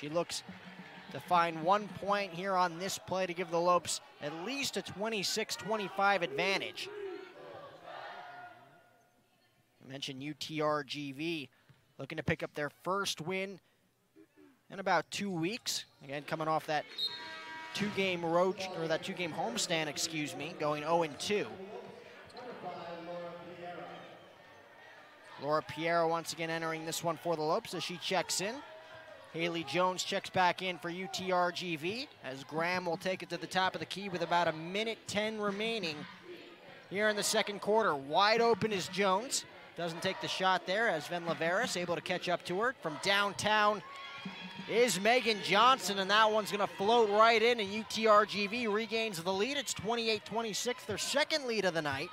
she looks to find one point here on this play to give the Lopes at least a 26-25 advantage. I mentioned UTRGV looking to pick up their first win in about two weeks. Again, coming off that two-game road or that two-game homestand, excuse me, going 0-2. Laura Piera once again entering this one for the Lopes as she checks in. Haley Jones checks back in for UTRGV as Graham will take it to the top of the key with about a minute 10 remaining here in the second quarter. Wide open is Jones. Doesn't take the shot there as Ven Laveras able to catch up to her. From downtown is Megan Johnson, and that one's going to float right in, and UTRGV regains the lead. It's 28-26, their second lead of the night.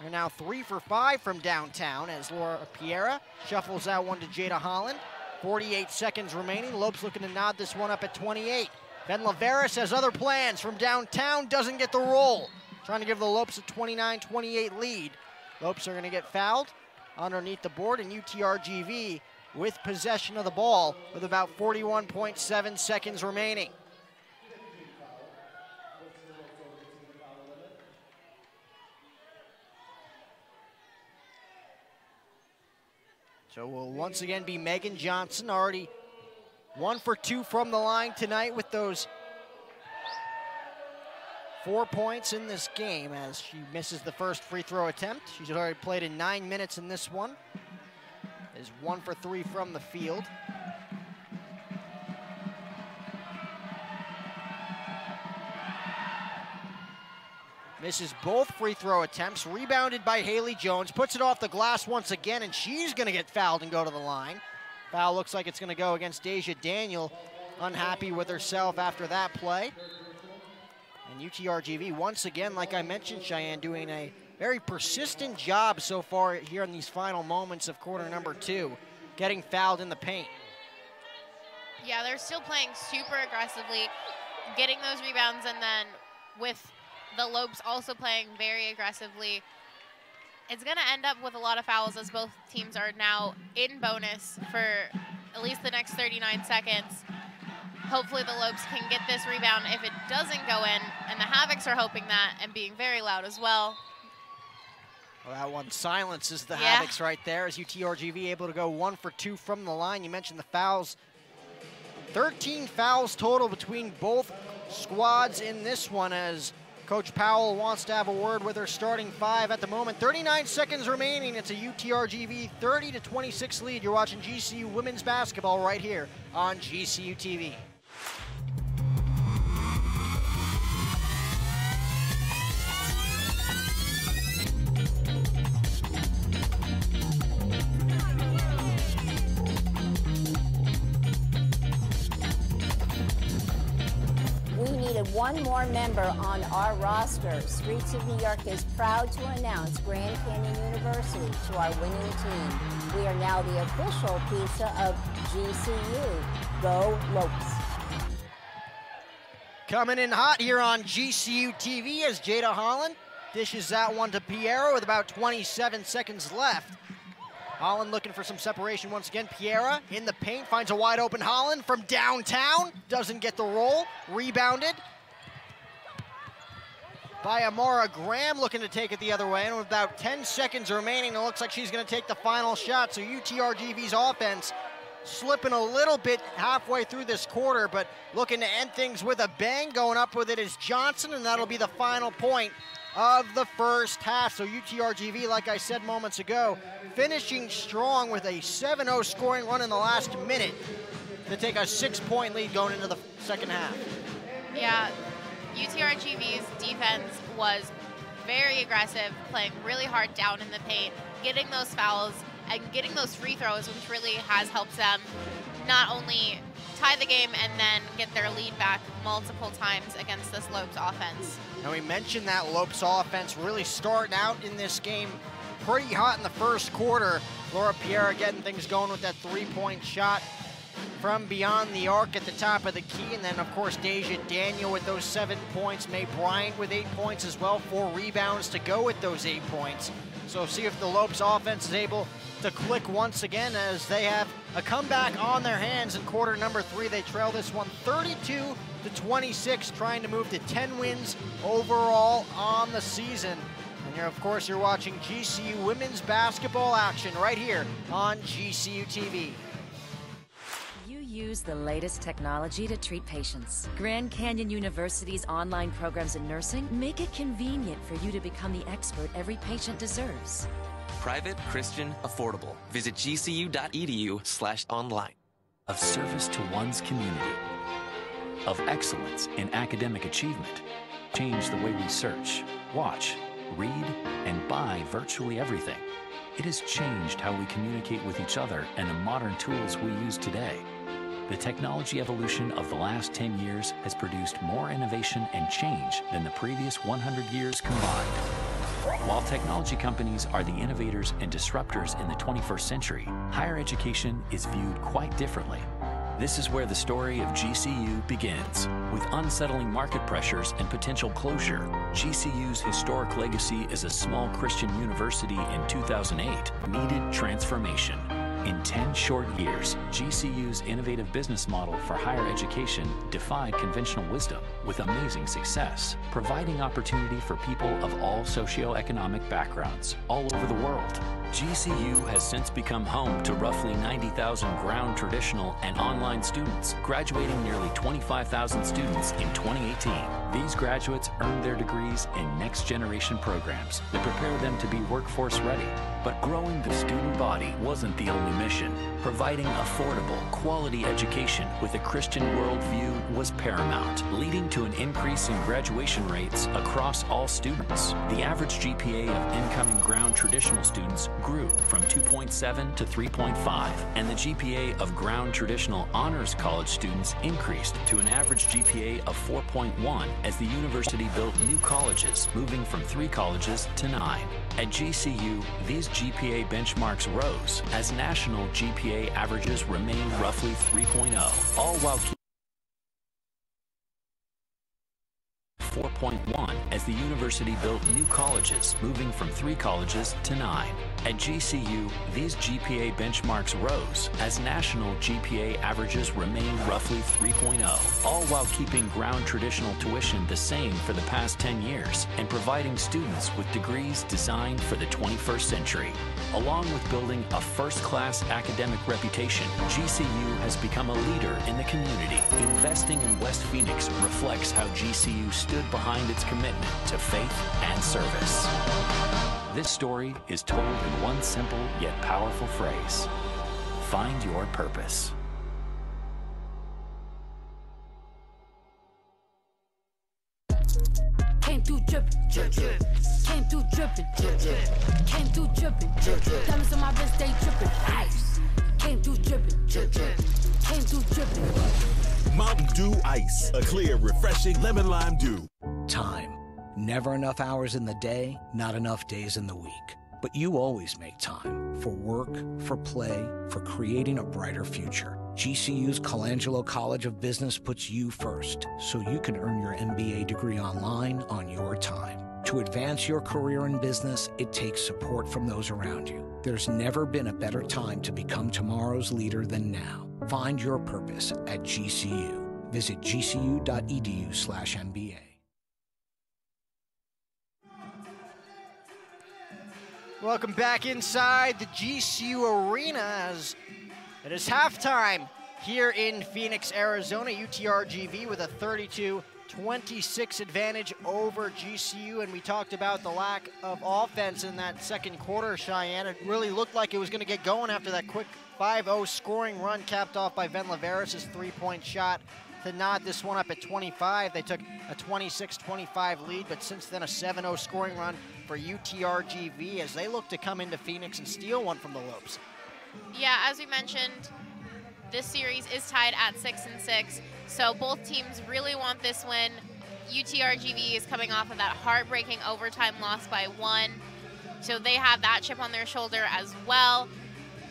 They're now three for five from downtown as Laura Piera shuffles out one to Jada Holland. 48 seconds remaining. Lopes looking to nod this one up at 28. Ven Laveras has other plans from downtown, doesn't get the roll. Trying to give the Lopes a 29-28 lead. Lopes are going to get fouled underneath the board, and UTRGV with possession of the ball with about 41.7 seconds remaining. So will once again be Megan Johnson, already one for two from the line tonight with those four points in this game as she misses the first free throw attempt. She's already played in nine minutes in this one. Is one for three from the field. Misses both free throw attempts, rebounded by Haley Jones, puts it off the glass once again, and she's going to get fouled and go to the line. Foul looks like it's going to go against Deja Daniel, unhappy with herself after that play. And UTRGV, once again, like I mentioned, Cheyenne, doing a very persistent job so far here in these final moments of quarter number two, getting fouled in the paint. Yeah, they're still playing super aggressively, getting those rebounds, and then with the Lopes also playing very aggressively. It's going to end up with a lot of fouls as both teams are now in bonus for at least the next 39 seconds. Hopefully the Lopes can get this rebound if it doesn't go in, and the Havocs are hoping that and being very loud as well. Well, that one silences the Yeah. Havocs right there as UTRGV able to go one for two from the line. You mentioned the fouls. 13 fouls total between both squads in this one as Coach Powell wants to have a word with her starting five at the moment. 39 seconds remaining. It's a UTRGV 30 to 26 lead. You're watching GCU women's basketball right here on GCU TV. Needed one more member on our roster. Streets of New York is proud to announce Grand Canyon University to our winning team. We are now the official pizza of GCU. Go Lopes. Coming in hot here on GCU TV as Jada Holland dishes that one to Piera with about 27 seconds left. Holland looking for some separation once again. Piera in the paint finds a wide open Holland from downtown. Doesn't get the roll. Rebounded by Amara Graham looking to take it the other way. And with about 10 seconds remaining, it looks like she's going to take the final shot. So UTRGV's offense slipping a little bit halfway through this quarter, but looking to end things with a bang. Going up with it is Johnson, and that'll be the final point of the first half. So UTRGV, like I said moments ago, finishing strong with a 7-0 scoring run in the last minute to take a six-point lead going into the second half. Yeah, UTRGV's defense was very aggressive, playing really hard down in the paint, getting those fouls and getting those free throws, which really has helped them not only tie the game and then get their lead back multiple times against this Lopes offense. Now we mentioned that Lopes offense really starting out in this game pretty hot in the first quarter. Laura Piera getting things going with that three-point shot from beyond the arc at the top of the key. And then, of course, Deja Daniel with those seven points. May Bryant with eight points as well. Four rebounds to go with those eight points. So see if the Lopes offense is able to click once again as they have a comeback on their hands in quarter number three. They trail this one 32 to 26, trying to move to 10 wins overall on the season. And you're, of course, you're watching GCU women's basketball action right here on GCU TV. You use the latest technology to treat patients. Grand Canyon University's online programs in nursing make it convenient for you to become the expert every patient deserves. Private, Christian, affordable. Visit gcu.edu slash online. of service to one's community, of excellence in academic achievement. Change the way we search, watch, read, and buy virtually everything. It has changed how we communicate with each other and the modern tools we use today. The technology evolution of the last 10 years has produced more innovation and change than the previous 100 years combined. While technology companies are the innovators and disruptors in the 21st century, higher education is viewed quite differently. This is where the story of GCU begins. With unsettling market pressures and potential closure, GCU's historic legacy as a small Christian university in 2008 needed transformation. In 10 short years, GCU's innovative business model for higher education defied conventional wisdom with amazing success, providing opportunity for people of all socioeconomic backgrounds all over the world. GCU has since become home to roughly 90,000 ground traditional and online students, graduating nearly 25,000 students in 2018. These graduates earn their degrees in next generation programs that prepare them to be workforce ready. But growing the student body wasn't the only mission. Providing affordable, quality education with a Christian worldview was paramount, leading to an increase in graduation rates across all students. The average GPA of incoming ground traditional students grew from 2.7 to 3.5, and the GPA of ground traditional honors college students increased to an average GPA of 4.1 as the university built new colleges, moving from three colleges to nine. At GCU, these GPA benchmarks rose as national GPA averages remained roughly 3.0, all while keeping 4.1 as the university built new colleges, moving from three colleges to nine. At GCU, these GPA benchmarks rose as national GPA averages remained roughly 3.0, all while keeping ground traditional tuition the same for the past 10 years and providing students with degrees designed for the 21st century. Along with building a first class academic reputation, GCU has become a leader in the community. Investing in West Phoenix reflects how GCU stood behind its commitment to faith and service. This story is told in one simple yet powerful phrase Find your purpose. Came through drippin', drip, drip. Came through drippin', drip, drip. Came through drippin', drip, drip. Diamonds on my wrist, they drippin', ice. Came through drippin', drip, drip. Came through drippin'. Mountain Dew Ice, a clear, refreshing lemon lime dew. Time. Never enough hours in the day, not enough days in the week. But you always make time for work, for play, for creating a brighter future. GCU's Colangelo College of Business puts you first, so you can earn your MBA degree online on your time. To advance your career in business, it takes support from those around you. There's never been a better time to become tomorrow's leader than now. Find your purpose at GCU. Visit gcu.edu/mba. Welcome back inside the GCU Arena as it is halftime here in Phoenix, Arizona. UTRGV with a 32 26 advantage over GCU. And we talked about the lack of offense in that second quarter, Cheyenne. It really looked like it was going to get going after that quick 5 0 scoring run capped off by Ven Laveras' three point shot to knot this one up at 25. They took a 26 25 lead, but since then, a 7 0 scoring run for UTRGV as they look to come into Phoenix and steal one from the Lopes. Yeah, as we mentioned, this series is tied at six and six, so both teams really want this win. UTRGV is coming off of that heartbreaking overtime loss by one, so they have that chip on their shoulder as well.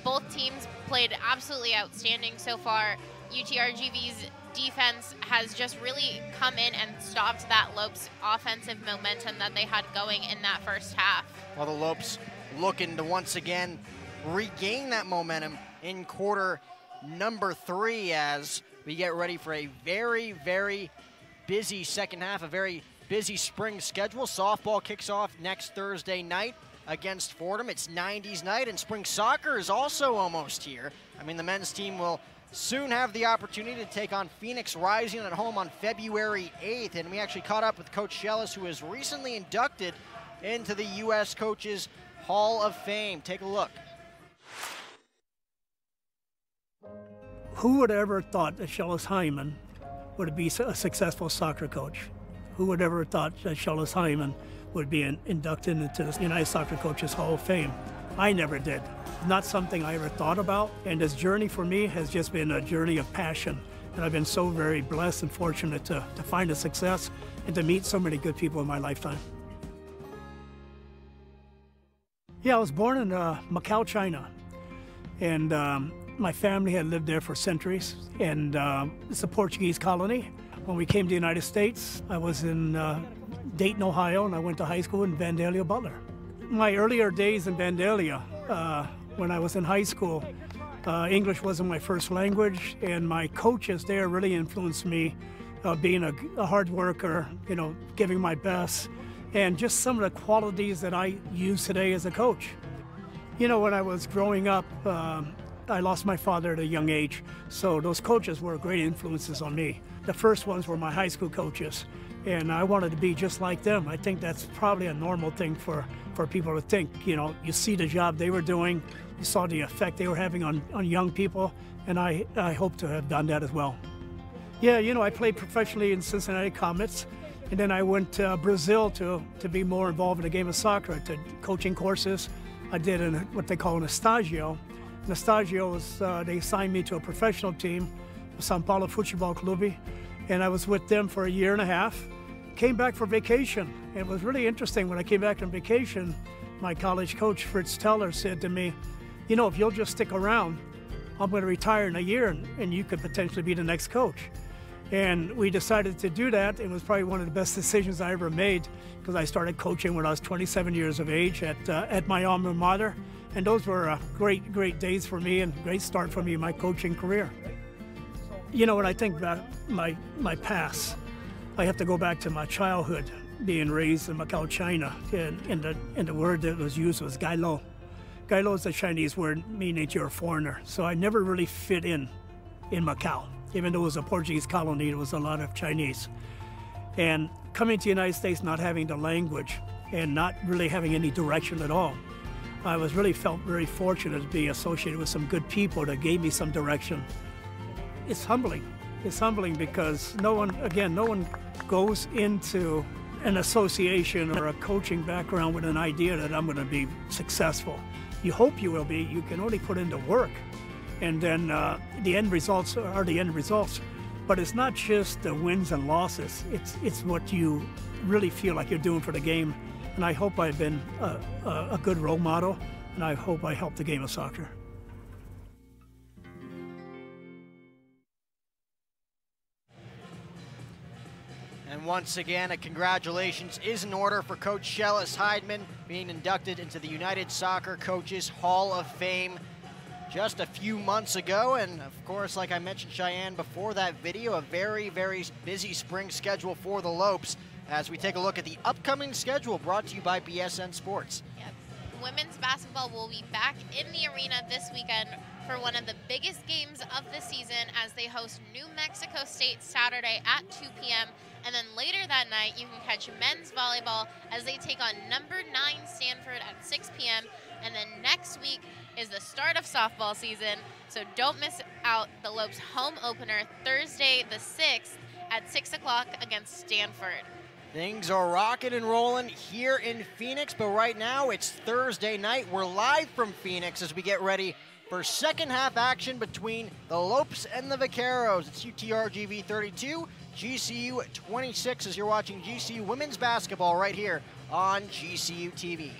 Both teams played absolutely outstanding so far. UTRGV's defense has just really come in and stopped that Lopes offensive momentum that they had going in that first half. While the Lopes looking to once again regain that momentum in quarter number three as we get ready for a very, very busy second half, a very busy spring schedule. Softball kicks off next Thursday night against Fordham. It's 90s night, and spring soccer is also almost here. I mean, the men's team will soon have the opportunity to take on Phoenix Rising at home on February 8th. And we actually caught up with Coach Schellas, who was recently inducted into the U.S. Coaches Hall of Fame. Take a look. Who would ever thought that Schellas Hyndman would be a successful soccer coach? Who would ever thought that Schellas Hyndman would be inducted into the United Soccer Coaches Hall of Fame? I never did. Not something I ever thought about. And this journey for me has just been a journey of passion. And I've been so very blessed and fortunate to, to find a success and to meet so many good people in my lifetime. Yeah, I was born in uh, Macau, China. And um, my family had lived there for centuries. And uh, it's a Portuguese colony. When we came to the United States, I was in uh, Dayton, Ohio, and I went to high school in Vandalia Butler. My earlier days in Vandalia, uh, when I was in high school, uh, English wasn't my first language, and my coaches there really influenced me, uh, being a, a, hard worker, you know, giving my best, and just some of the qualities that I use today as a coach. You know, when I was growing up, um, I lost my father at a young age, so those coaches were great influences on me. The first ones were my high school coaches, and I wanted to be just like them. I think that's probably a normal thing for, for people to think. You know, you see the job they were doing, you saw the effect they were having on, on young people, and I, I hope to have done that as well. Yeah, you know, I played professionally in Cincinnati Comets, and then I went to Brazil to, to be more involved in the game of soccer. Did coaching courses. I did an, what they call an estagio. An estagio was, uh, they assigned me to a professional team, Sao Paulo Futebol Clube, and I was with them for a year and a half. Came back for vacation. It was really interesting when I came back on vacation. My college coach, Fritz Teller, said to me, You know, if you'll just stick around, I'm going to retire in a year and, and you could potentially be the next coach. And we decided to do that. It was probably one of the best decisions I ever made because I started coaching when I was 27 years of age at, uh, at my alma mater. And those were uh, great, great days for me and great start for me in my coaching career. You know, when I think about my, my past, I have to go back to my childhood, being raised in Macau, China. And, and, the, and the word that was used was gai lo. Gai lo is a Chinese word meaning you're a foreigner. So I never really fit in in Macau even though it was a Portuguese colony, it was a lot of Chinese. And coming to the United States, not having the language and not really having any direction at all, I was really felt very fortunate to be associated with some good people that gave me some direction. It's humbling. It's humbling because no one, again, no one goes into an association or a coaching background with an idea that I'm going to be successful. You hope you will be. You can only put into work and then uh, the end results are the end results. But it's not just the wins and losses. It's it's what you really feel like you're doing for the game. And I hope I've been a, a, a good role model, and I hope I help the game of soccer. And once again, a congratulations is in order for Coach Schellas Hyndman being inducted into the United Soccer Coaches Hall of Fame just a few months ago. And of course, like I mentioned, Cheyenne, before that video, a very, very busy spring schedule for the Lopes as we take a look at the upcoming schedule brought to you by BSN Sports. Yep. Women's basketball will be back in the arena this weekend for one of the biggest games of the season as they host New Mexico State Saturday at 2 p.m. And then later that night, you can catch men's volleyball as they take on number nine Stanford at 6 p.m. And then next week is the start of softball season, so don't miss out the Lopes home opener Thursday the 6th at 6 o'clock against Stanford. Things are rocking and rolling here in Phoenix, but right now it's Thursday night. We're live from Phoenix as we get ready for second half action between the Lopes and the Vaqueros. It's UTRGV 32, GCU 26 as you're watching GCU women's basketball right here on GCU TV.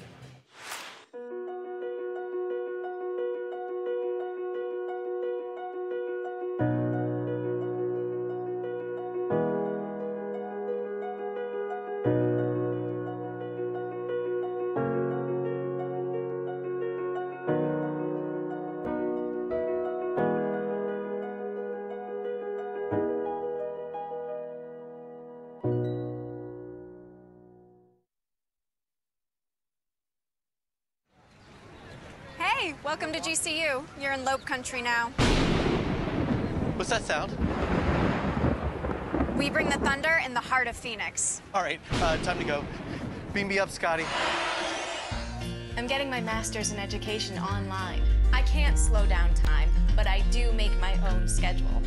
To GCU. You're in Lope Country now. What's that sound? We bring the thunder in the heart of Phoenix. All right, uh, time to go. Beam me up, Scotty. I'm getting my master's in education online. I can't slow down time, but I do make my own schedule.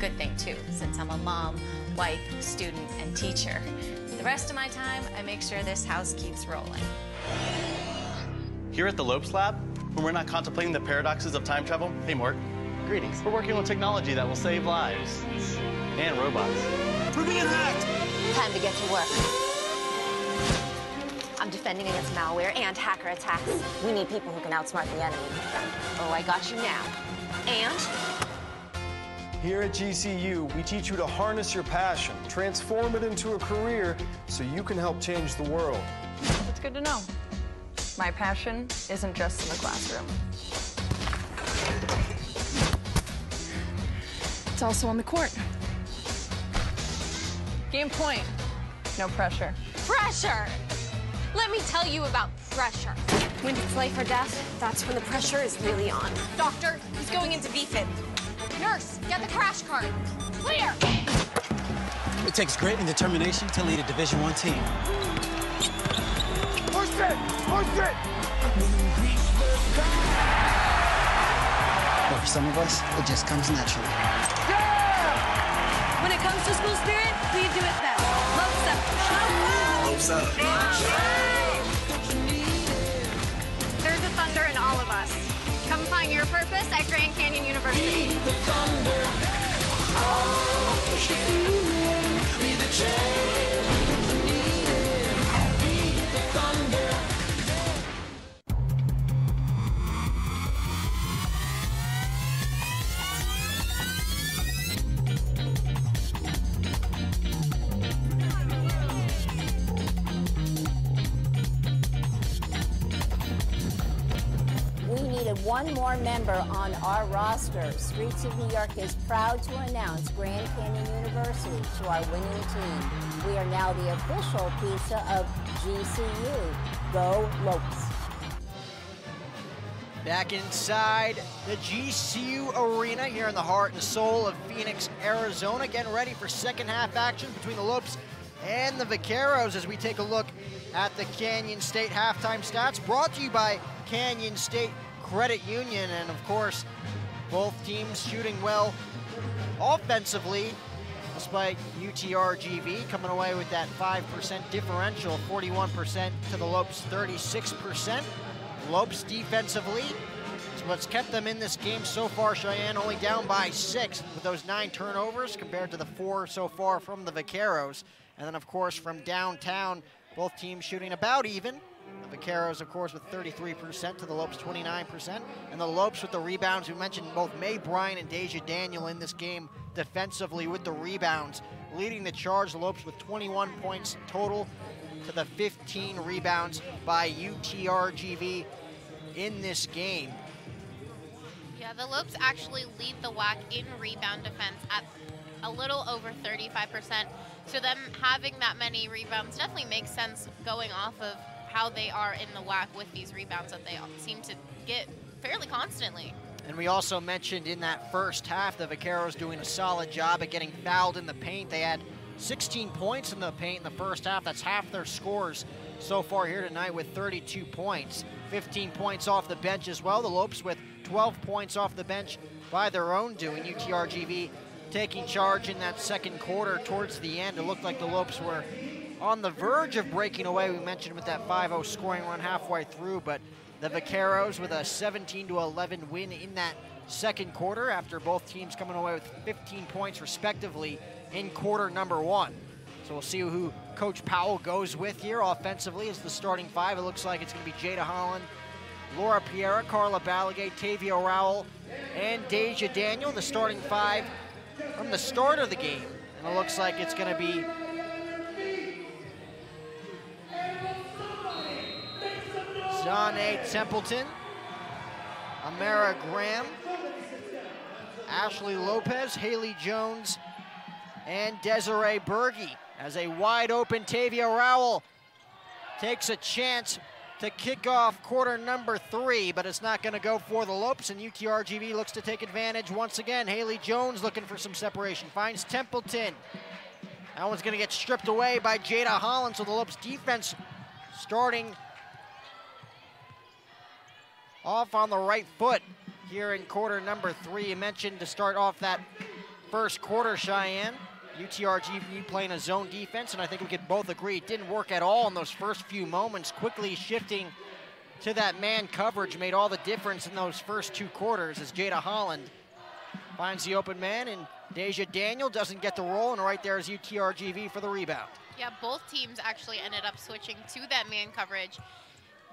Good thing, too, since I'm a mom, wife, student, and teacher. The rest of my time, I make sure this house keeps rolling. Here at the Lopes Lab, when we're not contemplating the paradoxes of time travel, hey, Mort, greetings. We're working on technology that will save lives and robots. We're being hacked! Time to get to work. I'm defending against malware and hacker attacks. We need people who can outsmart the enemy. Oh, I got you now. And Here at GCU, we teach you to harness your passion, transform it into a career so you can help change the world. It's good to know. My passion isn't just in the classroom. It's also on the court. Game point. No pressure. pressure! Let me tell you about pressure. When it's life or death, that's when the pressure is really on. Doctor, he's going into VFib. Nurse, get the crash cart. Clear! It takes grit and determination to lead a Division One team. Push it! Push it! But for some of us, it just comes naturally. When it comes to school spirit, we do it best. Lopes up. Lopes up. There's a thunder in all of us. Come find your purpose at Grand Canyon University. We more member on our roster. Streets of New York is proud to announce Grand Canyon University to our winning team. We are now the official pizza of GCU. Go Lopes. Back inside the GCU Arena here in the heart and soul of Phoenix, Arizona. Getting ready for second half action between the Lopes and the Vaqueros as we take a look at the Canyon State halftime stats brought to you by Canyon State Credit Union. And of course, both teams shooting well offensively, despite UTRGV coming away with that 5% differential, 41% to the Lopes, 36%. Lopes defensively is what's kept them in this game so far. Cheyenne only down by six with those nine turnovers compared to the four so far from the Vaqueros. And then, of course, from downtown, both teams shooting about even. The Vaqueros, of course, with 33% to the Lopes 29%. And the Lopes with the rebounds. We mentioned both May Bryant and Deja Daniel in this game defensively with the rebounds. Leading the charge, Lopes with 21 points total to the 15 rebounds by UTRGV in this game. Yeah, the Lopes actually lead the WAC in rebound defense at a little over 35%. So them having that many rebounds definitely makes sense going off of how they are in the WAC with these rebounds that they seem to get fairly constantly. And we also mentioned in that first half, the Vaqueros doing a solid job at getting fouled in the paint. They had 16 points in the paint in the first half. That's half their scores so far here tonight with 32 points. 15 points off the bench as well. The Lopes with 12 points off the bench by their own doing. UTRGV taking charge in that second quarter towards the end. It looked like the Lopes were on the verge of breaking away. We mentioned with that 5-0 scoring run halfway through, but the Vaqueros with a 17-11 win in that second quarter after both teams coming away with 15 points respectively in quarter number one. So we'll see who Coach Powell goes with here offensively as the starting five. It looks like it's going to be Jada Holland, Laura Piera, Carla Balagay, Tavia Rowell, and Deja Daniel, the starting five from the start of the game. And it looks like it's going to be Zane Templeton, Amara Graham, Ashley Lopez, Haley Jones, and Desiree Berge as a wide open Tavia Rowell takes a chance to kick off quarter number three, but it's not going to go for the Lopes, and UTRGV looks to take advantage once again. Haley Jones looking for some separation, finds Templeton. That one's going to get stripped away by Jada Holland, so the Lopes defense starting off on the right foot here in quarter number three. You mentioned to start off that first quarter, Cheyenne. UTRGV playing a zone defense, and I think we could both agree it didn't work at all in those first few moments. Quickly shifting to that man coverage made all the difference in those first two quarters as Jada Holland finds the open man, and Deja Daniel doesn't get the roll, and right there is UTRGV for the rebound. Yeah, both teams actually ended up switching to that man coverage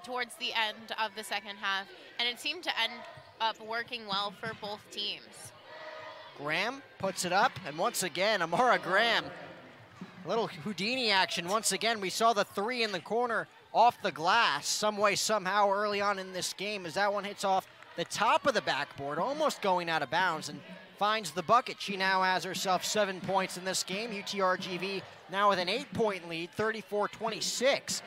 towards the end of the second half, and it seemed to end up working well for both teams. Graham puts it up, and once again, Amara Graham. Little Houdini action. Once again, we saw the three in the corner off the glass some way, somehow early on in this game as that one hits off the top of the backboard, almost going out of bounds, and finds the bucket. She now has herself seven points in this game. UTRGV now with an eight-point lead, 34-26.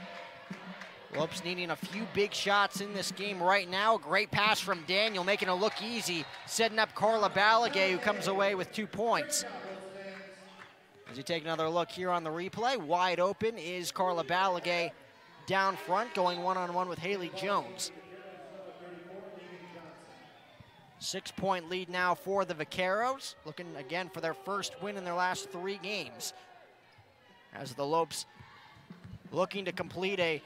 Lopes needing a few big shots in this game right now. Great pass from Daniel, making it look easy, setting up Carla Balagay, who comes away with two points. As you take another look here on the replay, wide open is Carla Balagay down front, going one-on-one with Haley Jones. Six-point lead now for the Vaqueros, looking again for their first win in their last three games. As the Lopes looking to complete a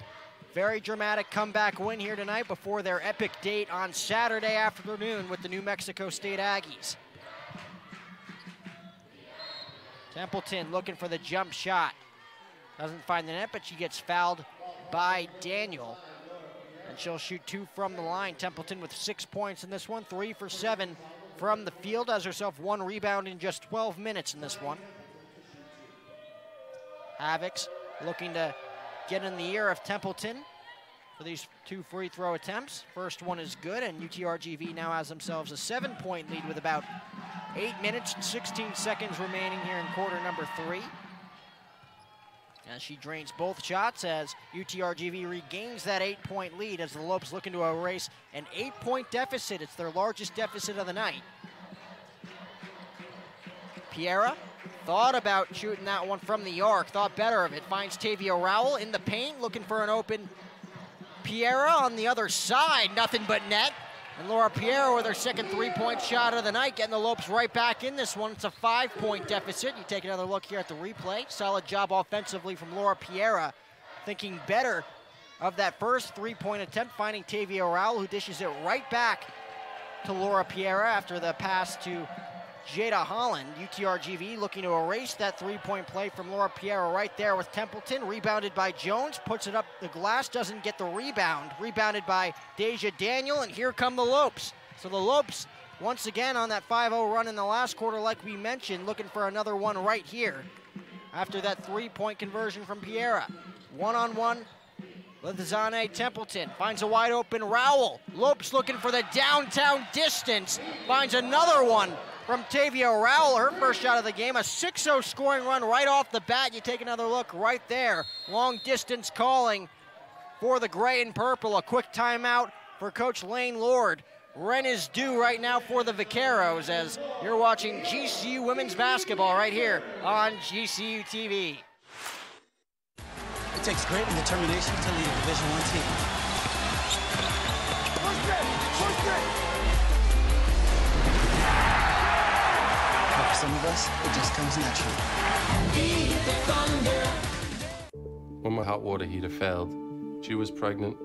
very dramatic comeback win here tonight before their epic date on Saturday afternoon with the New Mexico State Aggies. Templeton looking for the jump shot. Doesn't find the net, but she gets fouled by Daniel. And she'll shoot two from the line. Templeton with six points in this one, three for seven from the field. Has herself one rebound in just 12 minutes in this one. Havocs looking to get in the ear of Templeton for these two free throw attempts. First one is good, and UTRGV now has themselves a seven point lead with about eight minutes and 16 seconds remaining here in quarter number three. As she drains both shots as UTRGV regains that eight point lead as the Lopes looking to erase an eight point deficit. It's their largest deficit of the night. Piera thought about shooting that one from the arc, thought better of it. Finds Tavia Rowell in the paint looking for an open Piera on the other side, nothing but net. And Laura Piera with her second three-point shot of the night, getting the Lopes right back in this one. It's a five-point deficit. You take another look here at the replay. Solid job offensively from Laura Piera, thinking better of that first three-point attempt, finding Tavia Rowell, who dishes it right back to Laura Piera after the pass to Jada Holland. UTRGV looking to erase that three-point play from Laura Piera right there with Templeton. Rebounded by Jones, puts it up the glass, doesn't get the rebound. Rebounded by Deja Daniel, and here come the Lopes. So the Lopes, once again on that 5-0 run in the last quarter like we mentioned, looking for another one right here after that three-point conversion from Piera. One-on-one with Templeton. Finds a wide open Rowell. Lopes looking for the downtown distance. Finds another one from Tavia Rowell, her first shot of the game. A 6-0 scoring run right off the bat. You take another look right there. Long distance calling for the gray and purple. A quick timeout for Coach Lane Lord. Ren is due right now for the Vaqueros as you're watching GCU women's basketball right here on GCU TV. It takes grit and determination to lead a Division One team. Some of us, it just comes naturally. When my hot water heater failed, she was pregnant,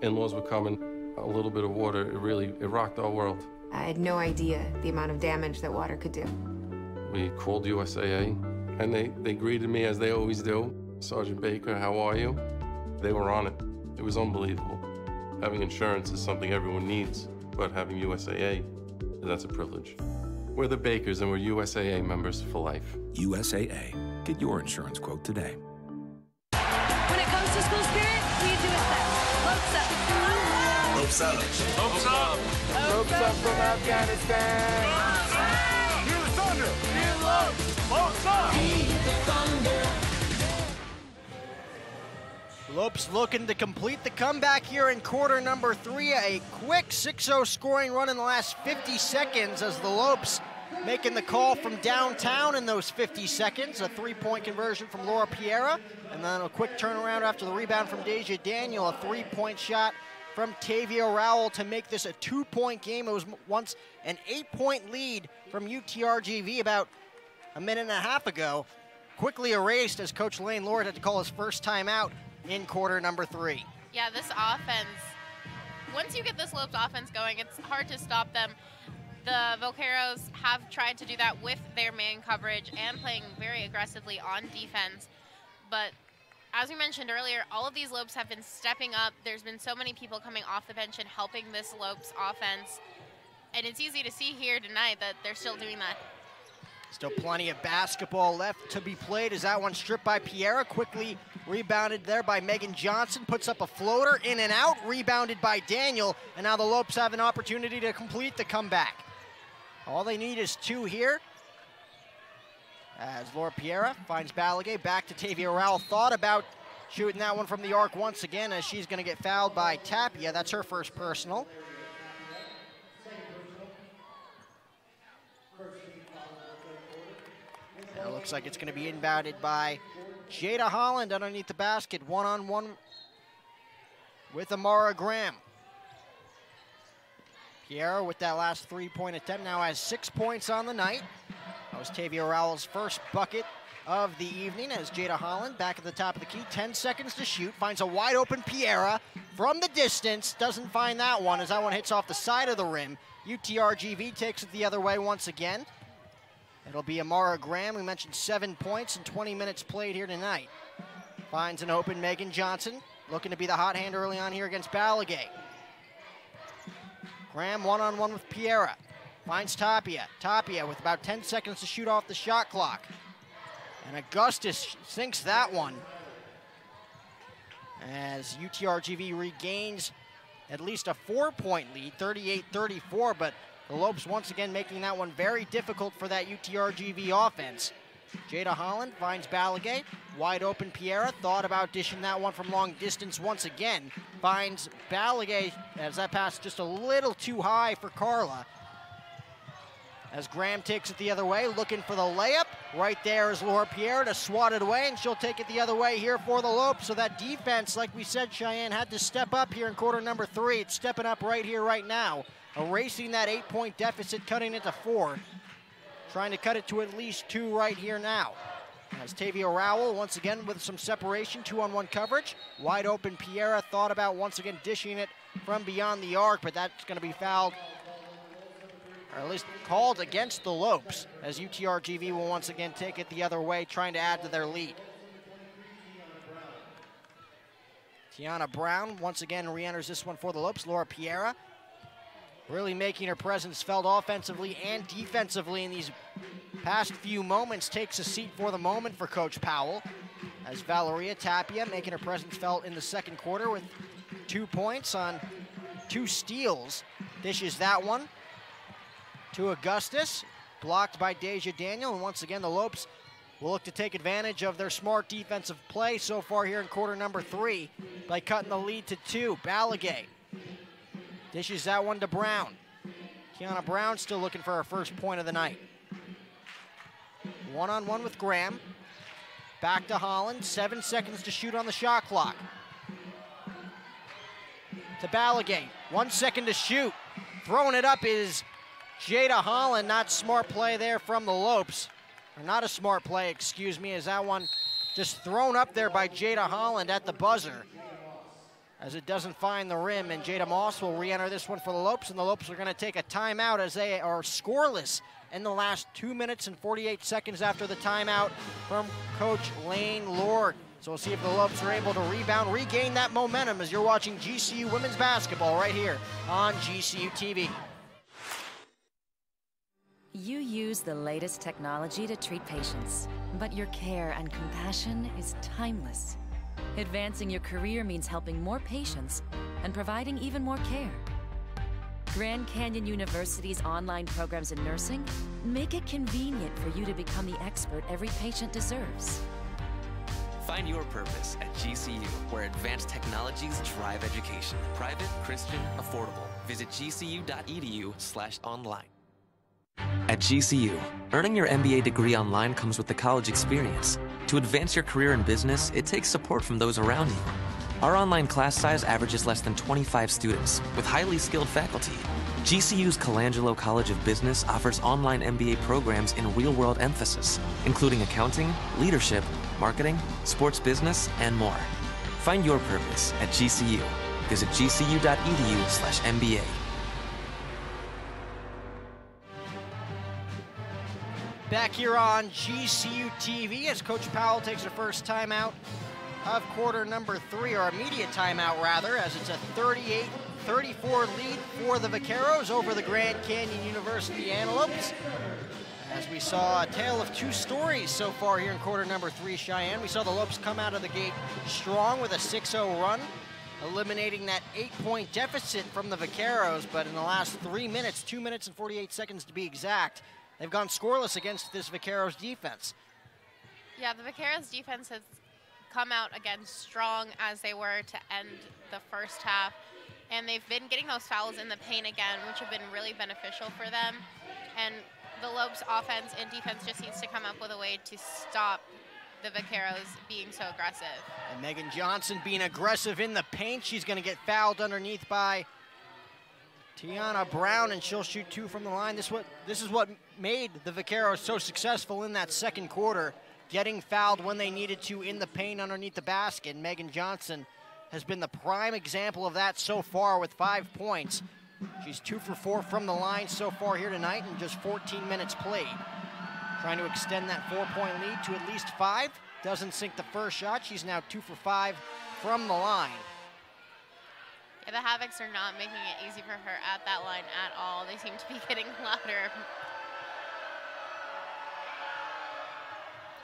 in-laws were coming, a little bit of water, it really, it rocked our world. I had no idea the amount of damage that water could do. We called USAA, and they, they greeted me as they always do. Sergeant Baker, how are you? They were on it. It was unbelievable. Having insurance is something everyone needs, but having USAA, that's a privilege. We're the Bakers and we're USAA members for life. USAA. Get your insurance quote today. When it comes to school spirit, we do it best. Lopes up. Ropes up. Lopes up. Lopes up from Afghanistan. Feel the thunder. Feel love. Lopes up. Lopes looking to complete the comeback here in quarter number three. A quick 6-0 scoring run in the last 50 seconds as the Lopes making the call from downtown in those 50 seconds. A three-point conversion from Laura Piera, and then a quick turnaround after the rebound from Deja Daniel. A three-point shot from Tavia Rowell to make this a two-point game. It was once an eight-point lead from UTRGV about a minute and a half ago. Quickly erased as Coach Lane Lord had to call his first timeout in quarter number three. Yeah, this offense, once you get this Lopes offense going, it's hard to stop them. The Vaqueros have tried to do that with their man coverage and playing very aggressively on defense. But as we mentioned earlier, all of these Lopes have been stepping up. There's been so many people coming off the bench and helping this Lopes offense. And it's easy to see here tonight that they're still doing that. Still plenty of basketball left to be played as that one stripped by Piera, quickly rebounded there by Megan Johnson, puts up a floater in and out, rebounded by Daniel, and now the Lopes have an opportunity to complete the comeback. All they need is two here. As Laura Piera finds Balagay back to Tavia Rowell, thought about shooting that one from the arc once again as she's gonna get fouled by Tapia. That's her first personal. Now looks like it's going to be inbounded by Jada Holland underneath the basket, one on one with Amara Graham. Piera with that last three point attempt now has six points on the night. That was Tavia Rowell's first bucket of the evening as Jada Holland back at the top of the key. 10 seconds to shoot. Finds a wide open Piera from the distance. Doesn't find that one as that one hits off the side of the rim. UTRGV takes it the other way once again. It'll be Amara Graham. We mentioned seven points and 20 minutes played here tonight. Finds an open Megan Johnson. Looking to be the hot hand early on here against Balagay. Graham one-on-one -on -one with Piera. Finds Tapia. Tapia with about 10 seconds to shoot off the shot clock. And Augustus sinks that one as UTRGV regains at least a four-point lead, 38-34, but the Lopes once again making that one very difficult for that UTRGV offense. Jada Holland finds Balagay, wide open Piera, thought about dishing that one from long distance once again. Finds Balagay as that pass just a little too high for Carla. As Graham takes it the other way, looking for the layup. Right there is Laura Piera to swat it away, and she'll take it the other way here for the Lopes. So that defense, like we said, Cheyenne had to step up here in quarter number three. It's stepping up right here, right now. Erasing that eight-point deficit, cutting it to four. Trying to cut it to at least two right here now. As Tavia Rowell, once again with some separation, two-on-one coverage. Wide open Piera thought about once again dishing it from beyond the arc, but that's going to be fouled or at least called against the Lopes, as UTRGV will once again take it the other way, trying to add to their lead. Tiana Brown once again re-enters this one for the Lopes. Laura Piera really making her presence felt offensively and defensively in these past few moments. Takes a seat for the moment for Coach Powell. As Valeria Tapia making her presence felt in the second quarter with two points on two steals. Dishes that one to Augustus, blocked by Deja Daniel. And once again, the Lopes will look to take advantage of their smart defensive play so far here in quarter number three by cutting the lead to two. Balagay dishes that one to Brown. Kiana Brown still looking for her first point of the night. One-on-one with Graham. Back to Holland, seven seconds to shoot on the shot clock. To Balagay, one second to shoot. Throwing it up is Jada Holland, not smart play there from the Lopes. Or not a smart play, excuse me, is that one just thrown up there by Jada Holland at the buzzer. As it doesn't find the rim, and Jada Moss will re-enter this one for the Lopes, and the Lopes are gonna take a timeout as they are scoreless in the last two minutes and 48 seconds after the timeout from Coach Lane Lord. So we'll see if the Lopes are able to rebound, regain that momentum as you're watching GCU women's basketball right here on GCU TV. You use the latest technology to treat patients, but your care and compassion is timeless. Advancing your career means helping more patients and providing even more care. Grand Canyon University's online programs in nursing make it convenient for you to become the expert every patient deserves. Find your purpose at GCU, where advanced technologies drive education. Private, Christian, affordable. Visit gcu.edu slash online. At GCU, earning your MBA degree online comes with the college experience. To advance your career in business, it takes support from those around you. Our online class size averages less than 25 students, with highly skilled faculty. GCU's Colangelo College of Business offers online MBA programs in real-world emphasis, including accounting, leadership, marketing, sports business, and more. Find your purpose at GCU. Visit gcu.edu/mba. Back here on GCU TV as Coach Powell takes her first timeout of quarter number three, or immediate timeout rather, as it's a 38 34 lead for the Vaqueros over the Grand Canyon University Antelopes. As we saw a tale of two stories so far here in quarter number three, Cheyenne. We saw the Lopes come out of the gate strong with a 6-0 run, eliminating that eight-point deficit from the Vaqueros, but in the last three minutes, two minutes and 48 seconds to be exact, They've gone scoreless against this Vaqueros defense. Yeah, the Vaqueros defense has come out again strong as they were to end the first half. And they've been getting those fouls in the paint again, which have been really beneficial for them. And the Lopes offense and defense just needs to come up with a way to stop the Vaqueros being so aggressive. And Megan Johnson being aggressive in the paint. She's going to get fouled underneath by Tiana Brown, and she'll shoot two from the line. This what this is what made the Vaqueros so successful in that second quarter, getting fouled when they needed to in the paint underneath the basket. Megan Johnson has been the prime example of that so far with five points. She's two for four from the line so far here tonight in just 14 minutes played. Trying to extend that four-point lead to at least five. Doesn't sink the first shot. She's now two for five from the line. Yeah, the Havocs are not making it easy for her at that line at all. They seem to be getting louder.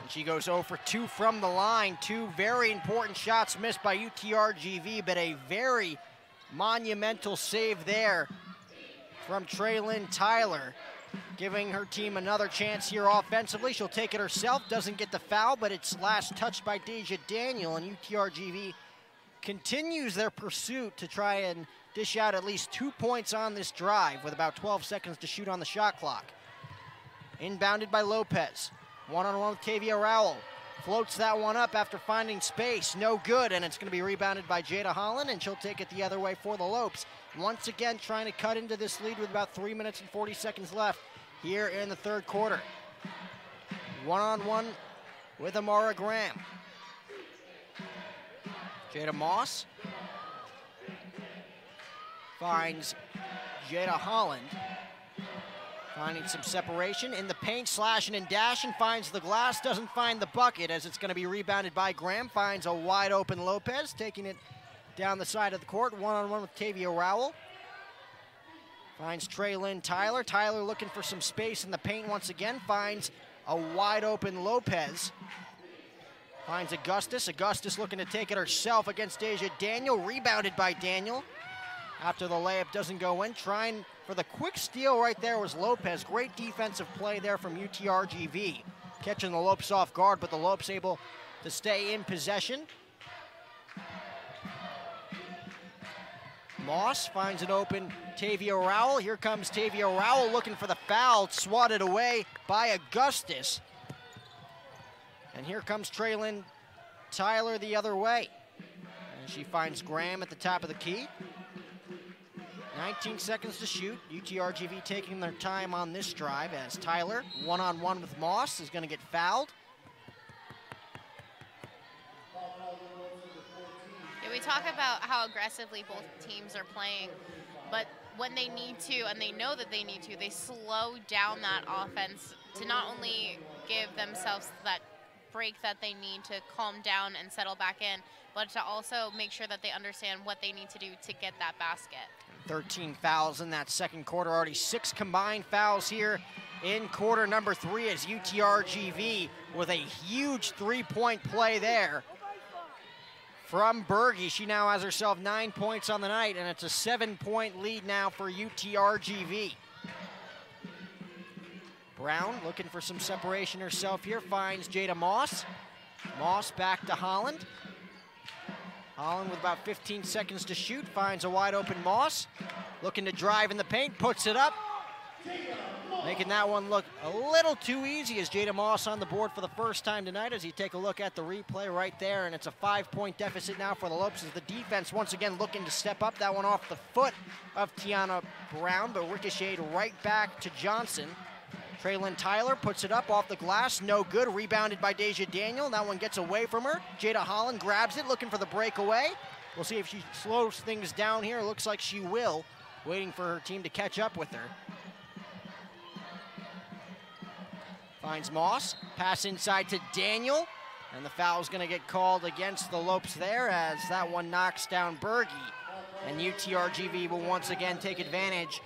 And she goes 0 for 2 from the line. Two very important shots missed by UTRGV, but a very monumental save there from Traylyn Tyler, giving her team another chance here offensively. She'll take it herself, doesn't get the foul, but it's last touched by Deja Daniel, and UTRGV continues their pursuit to try and dish out at least two points on this drive with about 12 seconds to shoot on the shot clock. Inbounded by Lopez. One-on-one with Tavia Rowell. Floats that one up after finding space. No good, and it's going to be rebounded by Jada Holland, and she'll take it the other way for the Lopes. Once again, trying to cut into this lead with about three minutes and 40 seconds left here in the third quarter. One-on-one with Amara Graham. Jada Moss finds Jada Holland. Finding some separation in the paint, slashing and dashing, finds the glass, doesn't find the bucket as it's going to be rebounded by Graham. Finds a wide open Lopez, taking it down the side of the court, one on one with Tavia Rowell. Finds Trey Lynn Tyler. Tyler looking for some space in the paint once again, finds a wide open Lopez. Finds Augustus. Augustus looking to take it herself against Deja Daniel, rebounded by Daniel. After the layup doesn't go in, trying for the quick steal right there was Lopez. Great defensive play there from UTRGV. Catching the Lopes off guard, but the Lopes able to stay in possession. Moss finds an open Tavia Rowell. Here comes Tavia Rowell looking for the foul, swatted away by Augustus. And here comes Traylon Tyler the other way. And she finds Graham at the top of the key. 19 seconds to shoot. UTRGV taking their time on this drive as Tyler, one-on-one -on -one with Moss, is going to get fouled. Yeah, we talk about how aggressively both teams are playing, but when they need to, and they know that they need to, they slow down that offense to not only give themselves that break that they need to calm down and settle back in, but to also make sure that they understand what they need to do to get that basket. 13 fouls in that second quarter, already six combined fouls here in quarter number three as UTRGV with a huge three-point play there from Berge. She now has herself nine points on the night, and it's a seven-point lead now for UTRGV. Brown looking for some separation herself here, finds Jada Moss. Moss back to Holland. Holland with about 15 seconds to shoot, finds a wide open Moss. Looking to drive in the paint, puts it up. Making that one look a little too easy as Jada Moss on the board for the first time tonight as you take a look at the replay right there. And it's a five-point deficit now for the Lopes as the defense once again looking to step up. That one off the foot of Tiana Brown, but ricocheted right back to Johnson. Traylon Tyler puts it up off the glass, no good. Rebounded by Deja Daniel. That one gets away from her. Jada Holland grabs it, looking for the breakaway. We'll see if she slows things down here. Looks like she will, waiting for her team to catch up with her. Finds Moss, pass inside to Daniel, and the foul's gonna get called against the Lopes there as that one knocks down Berge. And UTRGV will once again take advantage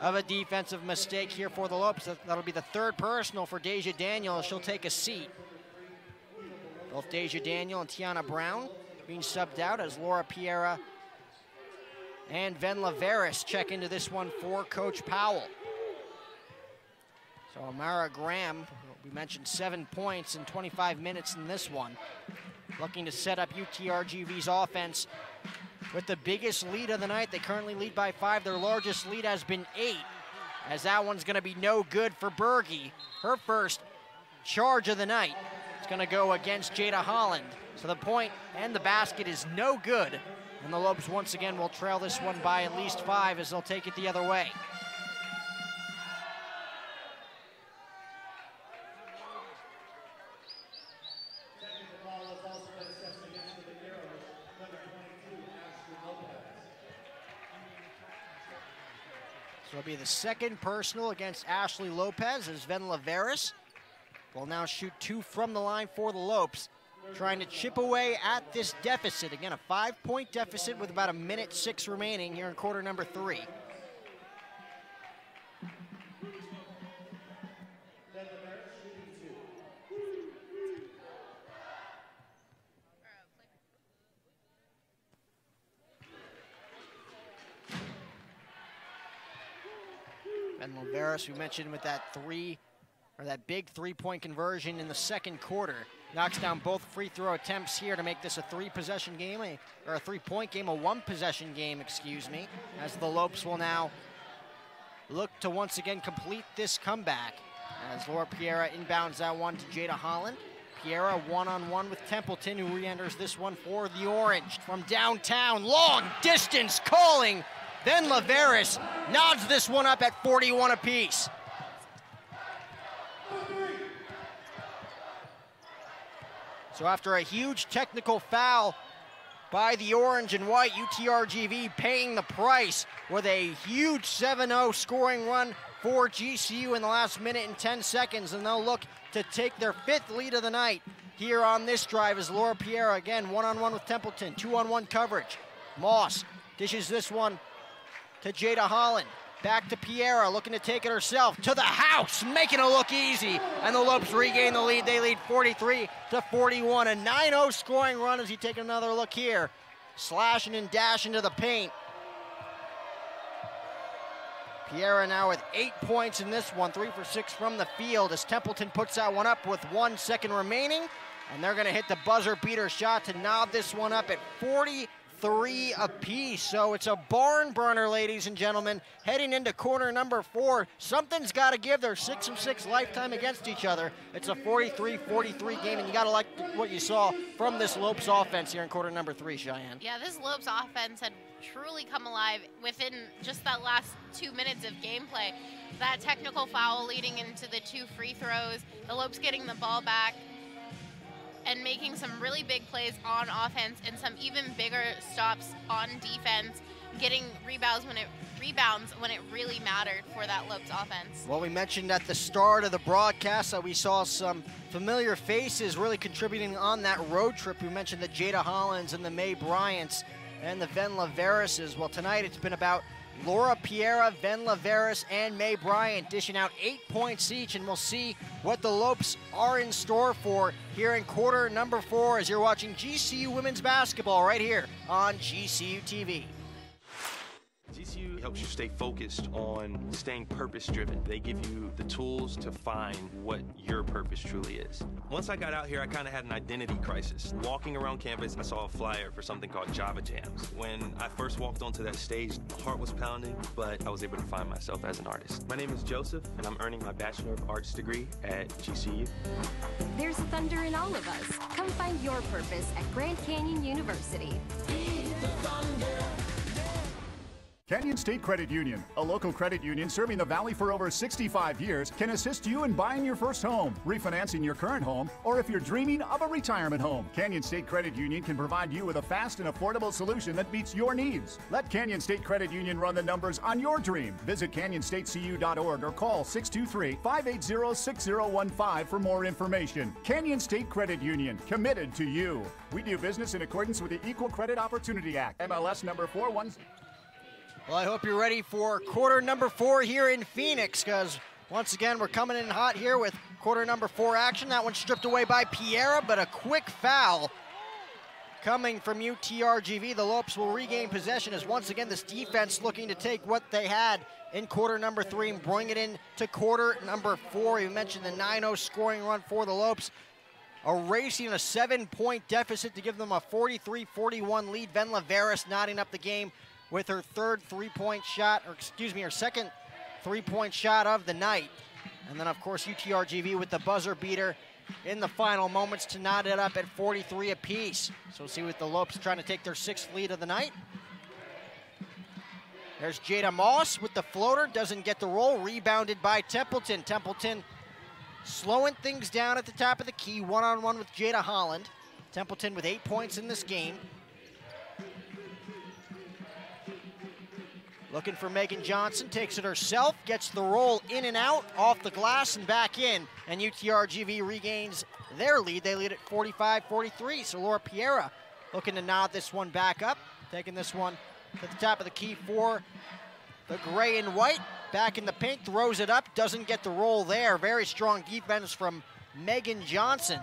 of a defensive mistake here for the Lopes. That'll be the third personal for Deja Daniel. She'll take a seat. Both Deja Daniel and Tiana Brown being subbed out as Laura Piera and Ven Laveras check into this one for Coach Powell. So Amara Graham, we mentioned seven points in 25 minutes in this one. Looking to set up UTRGV's offense with the biggest lead of the night. They currently lead by five. Their largest lead has been eight. as that one's going to be no good for Berge. Her first charge of the night. It's going to go against Jada Holland. So the point and the basket is no good. And the Lopes once again will trail this one by at least five as they'll take it the other way. Be the second personal against Ashley Lopez as Ven Laveras will now shoot two from the line for the Lopes, trying to chip away at this deficit. Again, a five-point deficit with about a minute six remaining here in quarter number three. Laveras, we mentioned with that three, or that big three-point conversion in the second quarter, knocks down both free throw attempts here to make this a three-possession game, or a three-point game, a one-possession game, excuse me, as the Lopes will now look to once again complete this comeback. As Laura Piera inbounds that one to Jada Holland. Piera one-on-one -on -one with Templeton, who re-enters this one for the Orange. From downtown, long distance calling Ven Laveras nods this one up at 41 apiece. So after a huge technical foul by the orange and white, UTRGV paying the price with a huge 7-0 scoring run for GCU in the last minute and 10 seconds, and they'll look to take their fifth lead of the night here on this drive as Laura Piera, again, one-on-one -on -one with Templeton, two-on-one coverage. Moss dishes this one to Jada Holland. Back to Piera, looking to take it herself. To the house, making it look easy. And the Lopes regain the lead. They lead 43 to 41. A 9-0 scoring run as you take another look here. Slashing and dashing to the paint. Piera now with eight points in this one, three for six from the field as Templeton puts that one up with one second remaining. And they're gonna hit the buzzer beater shot to nod this one up at 40 three apiece. So it's a barn burner, ladies and gentlemen, heading into corner number four. Something's got to give. They're six and six lifetime against each other. It's a 43-43 game, and you got to like what you saw from this Lopes offense here in quarter number three, Cheyenne. Yeah, this Lopes offense had truly come alive within just that last two minutes of gameplay. That technical foul leading into the two free throws, the Lopes getting the ball back, and making some really big plays on offense and some even bigger stops on defense, getting rebounds when it rebounds when it really mattered for that Lopes offense. Well, we mentioned at the start of the broadcast that we saw some familiar faces really contributing on that road trip. We mentioned the Jada Hollands and the May Bryants and the Ven Laverases. Well, tonight it's been about Laura Piera, Ven Laveras, and May Bryant dishing out eight points each, and we'll see what the Lopes are in store for here in quarter number four as you're watching GCU women's basketball right here on GCU TV. GCU helps you stay focused on staying purpose driven. They give you the tools to find what your purpose truly is. Once I got out here, I kind of had an identity crisis. Walking around campus, I saw a flyer for something called Java Jams. When I first walked onto that stage, my heart was pounding, but I was able to find myself as an artist. My name is Joseph, and I'm earning my Bachelor of Arts degree at GCU. There's thunder in all of us. Come find your purpose at Grand Canyon University. Canyon State Credit Union, a local credit union serving the Valley for over 65 years, can assist you in buying your first home, refinancing your current home, or if you're dreaming of a retirement home. Canyon State Credit Union can provide you with a fast and affordable solution that meets your needs. Let Canyon State Credit Union run the numbers on your dream. Visit canyonstatecu.org or call 623-580-6015 for more information. Canyon State Credit Union, committed to you. We do business in accordance with the Equal Credit Opportunity Act, MLS number 41. Well, I hope you're ready for quarter number four here in Phoenix because once again, we're coming in hot here with quarter number four action. That one stripped away by Piera, but a quick foul coming from UTRGV. The Lopes will regain possession as once again this defense looking to take what they had in quarter number three and bring it in to quarter number four. You mentioned the 9-0 scoring run for the Lopes. Erasing a seven-point deficit to give them a 43-41 lead. Ven Laveras knotting up the game with her third three-point shot, or excuse me, her second three-point shot of the night. And then, of course, UTRGV with the buzzer beater in the final moments to knot it up at 43 apiece. So we'll see what the Lopes trying to take their sixth lead of the night. There's Jada Moss with the floater, doesn't get the roll, rebounded by Templeton. Templeton slowing things down at the top of the key, one-on-one -on -one with Jada Holland. Templeton with eight points in this game. Looking for Megan Johnson, takes it herself, gets the roll in and out, off the glass and back in, and UTRGV regains their lead. They lead at 45-43, so Laura Piera looking to nod this one back up, taking this one to the top of the key for the gray and white. Back in the paint, throws it up, doesn't get the roll there. Very strong defense from Megan Johnson.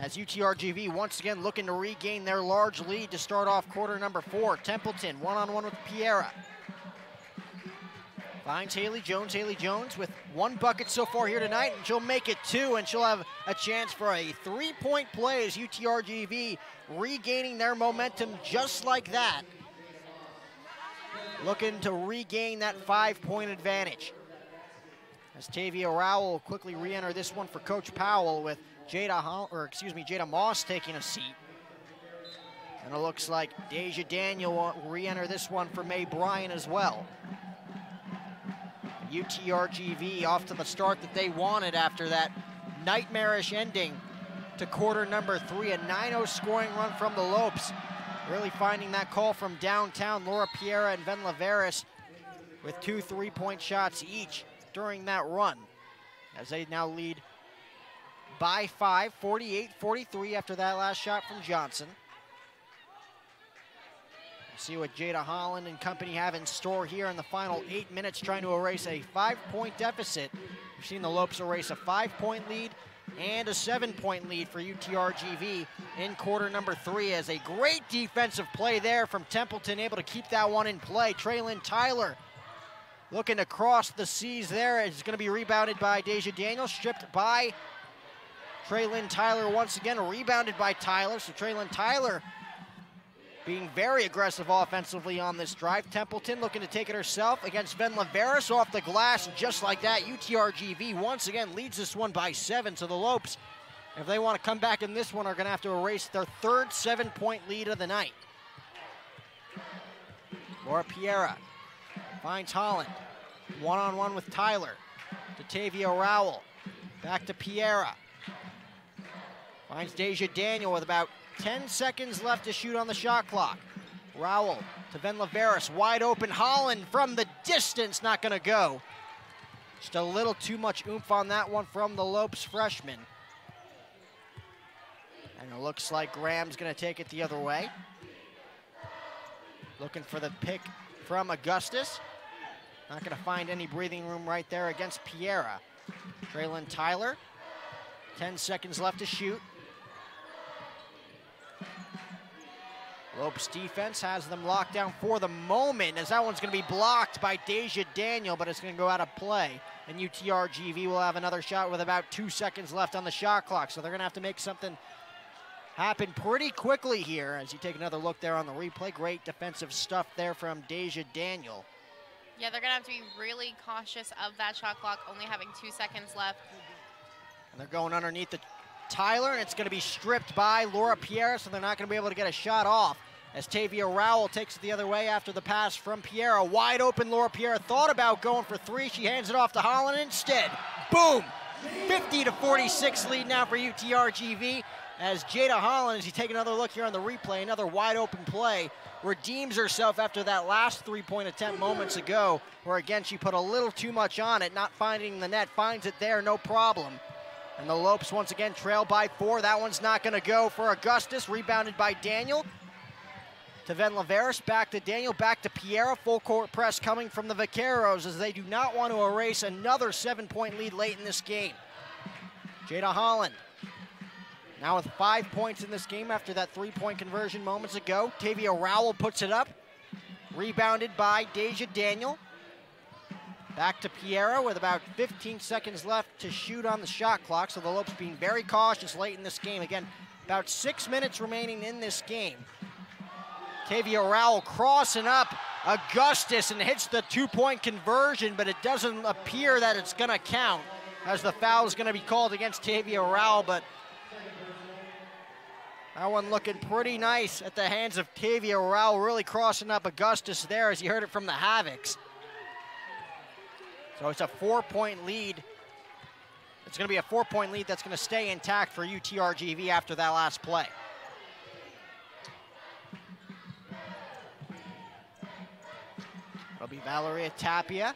As UTRGV once again looking to regain their large lead to start off quarter number four. Templeton one-on-one -on -one with Piera. Finds Haley Jones. Haley Jones with one bucket so far here tonight, and she'll make it two, and she'll have a chance for a three-point play as UTRGV regaining their momentum just like that. Looking to regain that five-point advantage. As Tavia Rowell quickly re-enter this one for Coach Powell with Jada, Hall, or excuse me, Jada Moss taking a seat. And it looks like Deja Daniel will re-enter this one for May Bryant as well. UTRGV off to the start that they wanted after that nightmarish ending to quarter number three, a 9-0 scoring run from the Lopes. Really finding that call from downtown, Laura Piera and Ven Laveras with two three-point shots each during that run as they now lead by five, 48-43 after that last shot from Johnson. See what Jada Holland and company have in store here in the final eight minutes trying to erase a five-point deficit. We've seen the Lopes erase a five-point lead and a seven-point lead for UTRGV in quarter number three as a great defensive play there from Templeton, able to keep that one in play. Traylon Tyler looking across the seas there. It's going to be rebounded by Deja Daniels, stripped by Traylon Tyler once again, rebounded by Tyler. So Traylon Tyler being very aggressive offensively on this drive. Templeton looking to take it herself against Ven Laveras off the glass, just like that, UTRGV once again leads this one by seven to the Lopes. If they want to come back in this one, are going to have to erase their third seven-point lead of the night. Laura Piera finds Holland, one-on-one -on -one with Tyler. To Tavia Rowell, back to Piera. Finds Deja Daniel with about 10 seconds left to shoot on the shot clock. Rowell to Ven Laveras, wide open. Holland from the distance, not going to go. Just a little too much oomph on that one from the Lopes freshman. And it looks like Graham's going to take it the other way. Looking for the pick from Augustus. Not going to find any breathing room right there against Piera. Traylon Tyler, 10 seconds left to shoot. Lopes defense has them locked down for the moment as that one's going to be blocked by Deja Daniel, but it's going to go out of play. And UTRGV will have another shot with about two seconds left on the shot clock. So they're going to have to make something happen pretty quickly here as you take another look there on the replay. Great defensive stuff there from Deja Daniel. Yeah, they're going to have to be really cautious of that shot clock, only having two seconds left. And they're going underneath the Tyler, and it's going to be stripped by Laura Piera, so they're not going to be able to get a shot off as Tavia Rowell takes it the other way after the pass from Piera. Wide open, Laura Piera thought about going for three. She hands it off to Holland instead. Boom! 50 to 46 lead now for UTRGV as Jada Holland, as you take another look here on the replay, another wide open play, redeems herself after that last three-point attempt moments ago, where again she put a little too much on it, not finding the net, finds it there, no problem. And the Lopes once again trail by four. That one's not going to go for Augustus, rebounded by Daniel to Ven Laveras, back to Daniel, back to Piera. Full court press coming from the Vaqueros as they do not want to erase another seven-point lead late in this game. Jada Holland now with five points in this game after that three-point conversion moments ago. Tavia Rowell puts it up, rebounded by Deja Daniel. Back to Piera with about 15 seconds left to shoot on the shot clock, so the Lopes being very cautious late in this game. Again, about six minutes remaining in this game. Tavia Rowell crossing up Augustus and hits the two-point conversion, but it doesn't appear that it's going to count as the foul is going to be called against Tavia Rowell, but that one looking pretty nice at the hands of Tavia Rowell, really crossing up Augustus there as you heard it from the Havocs. So it's a four-point lead. It's going to be a four-point lead that's going to stay intact for UTRGV after that last play. It'll be Valeria Tapia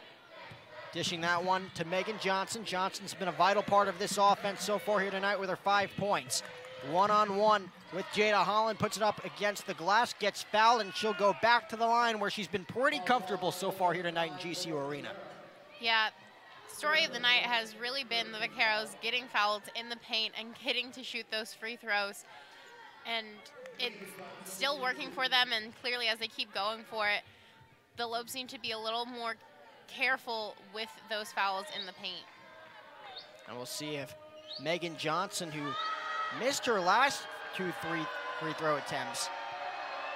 dishing that one to Megan Johnson. Johnson's been a vital part of this offense so far here tonight with her five points. One-on-one with Jada Holland, puts it up against the glass, gets fouled, and she'll go back to the line where she's been pretty comfortable so far here tonight in GCU Arena. Yeah, story of the night has really been the Vaqueros getting fouled in the paint and getting to shoot those free throws. And it's still working for them, and clearly as they keep going for it, the Lopes seem to be a little more careful with those fouls in the paint. And we'll see if Megan Johnson, who missed her last two three free throw attempts.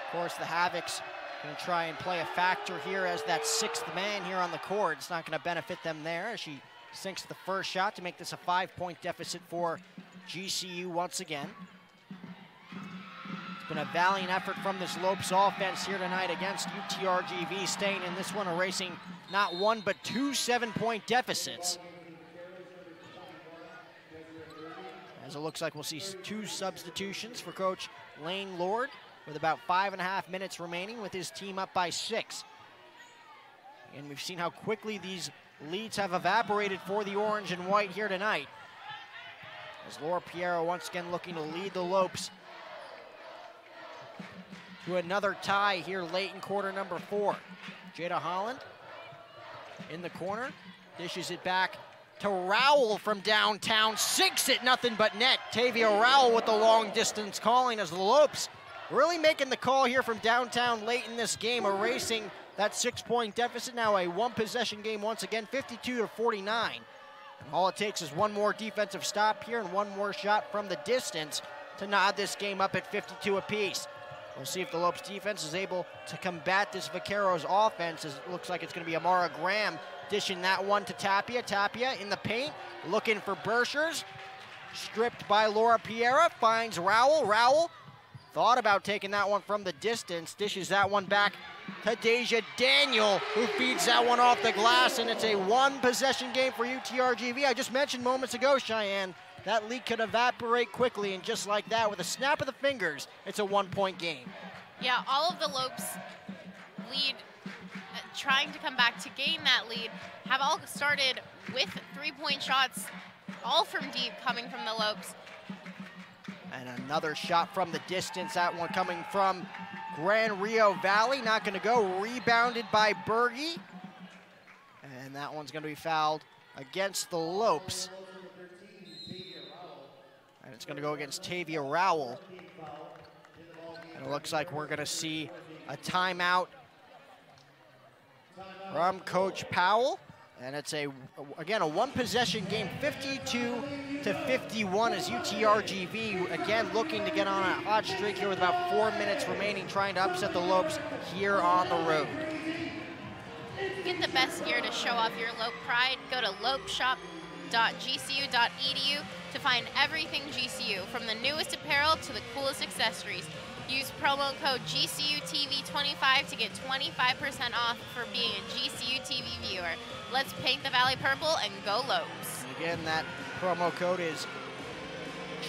Of course, the Havocs going to try and play a factor here as that sixth man here on the court. It's not going to benefit them there as she sinks the first shot to make this a five-point deficit for GCU once again. Been a valiant effort from this Lopes offense here tonight against UTRGV, staying in this one, erasing not one but two seven-point deficits. As it looks like we'll see two substitutions for Coach Lane Lord with about five and a half minutes remaining with his team up by six. And we've seen how quickly these leads have evaporated for the orange and white here tonight. As Laura Piera once again looking to lead the Lopes to another tie here late in quarter number four. Jada Holland in the corner, dishes it back to Rowell from downtown, sinks it, nothing but net. Tavia Rowell with the long distance calling as the Lopes really making the call here from downtown late in this game, erasing that six point deficit. Now a one possession game once again, 52 to 49. And all it takes is one more defensive stop here and one more shot from the distance to nod this game up at 52 apiece. We'll see if the Lopes defense is able to combat this Vaqueros offense. It looks like it's going to be Amara Graham dishing that one to Tapia. Tapia in the paint, looking for Bershers. Stripped by Laura Piera, finds Rowell. Rowell thought about taking that one from the distance, dishes that one back to Deja Daniel, who feeds that one off the glass, and it's a one possession game for UTRGV. I just mentioned moments ago, Cheyenne, that lead could evaporate quickly, and just like that, with a snap of the fingers, it's a one-point game. Yeah, all of the Lopes lead, uh, trying to come back to gain that lead, have all started with three-point shots, all from deep, coming from the Lopes. And another shot from the distance, that one coming from Gran Rio Valley, not gonna go, rebounded by Berge. And that one's gonna be fouled against the Lopes. And it's going to go against Tavia Rowell. And it looks like we're going to see a timeout from Coach Powell. And it's a, again, a one possession game, 52 to 51 as UTRGV, again, looking to get on a hot streak here with about four minutes remaining, trying to upset the Lopes here on the road. Get the best gear to show off your Lope pride. Go to lopeshop.gcu.edu to find everything GCU, from the newest apparel to the coolest accessories. Use promo code GCUTV25 to get 25% off for being a GCU TV viewer. Let's paint the Valley purple and go Lopes. Again, that promo code is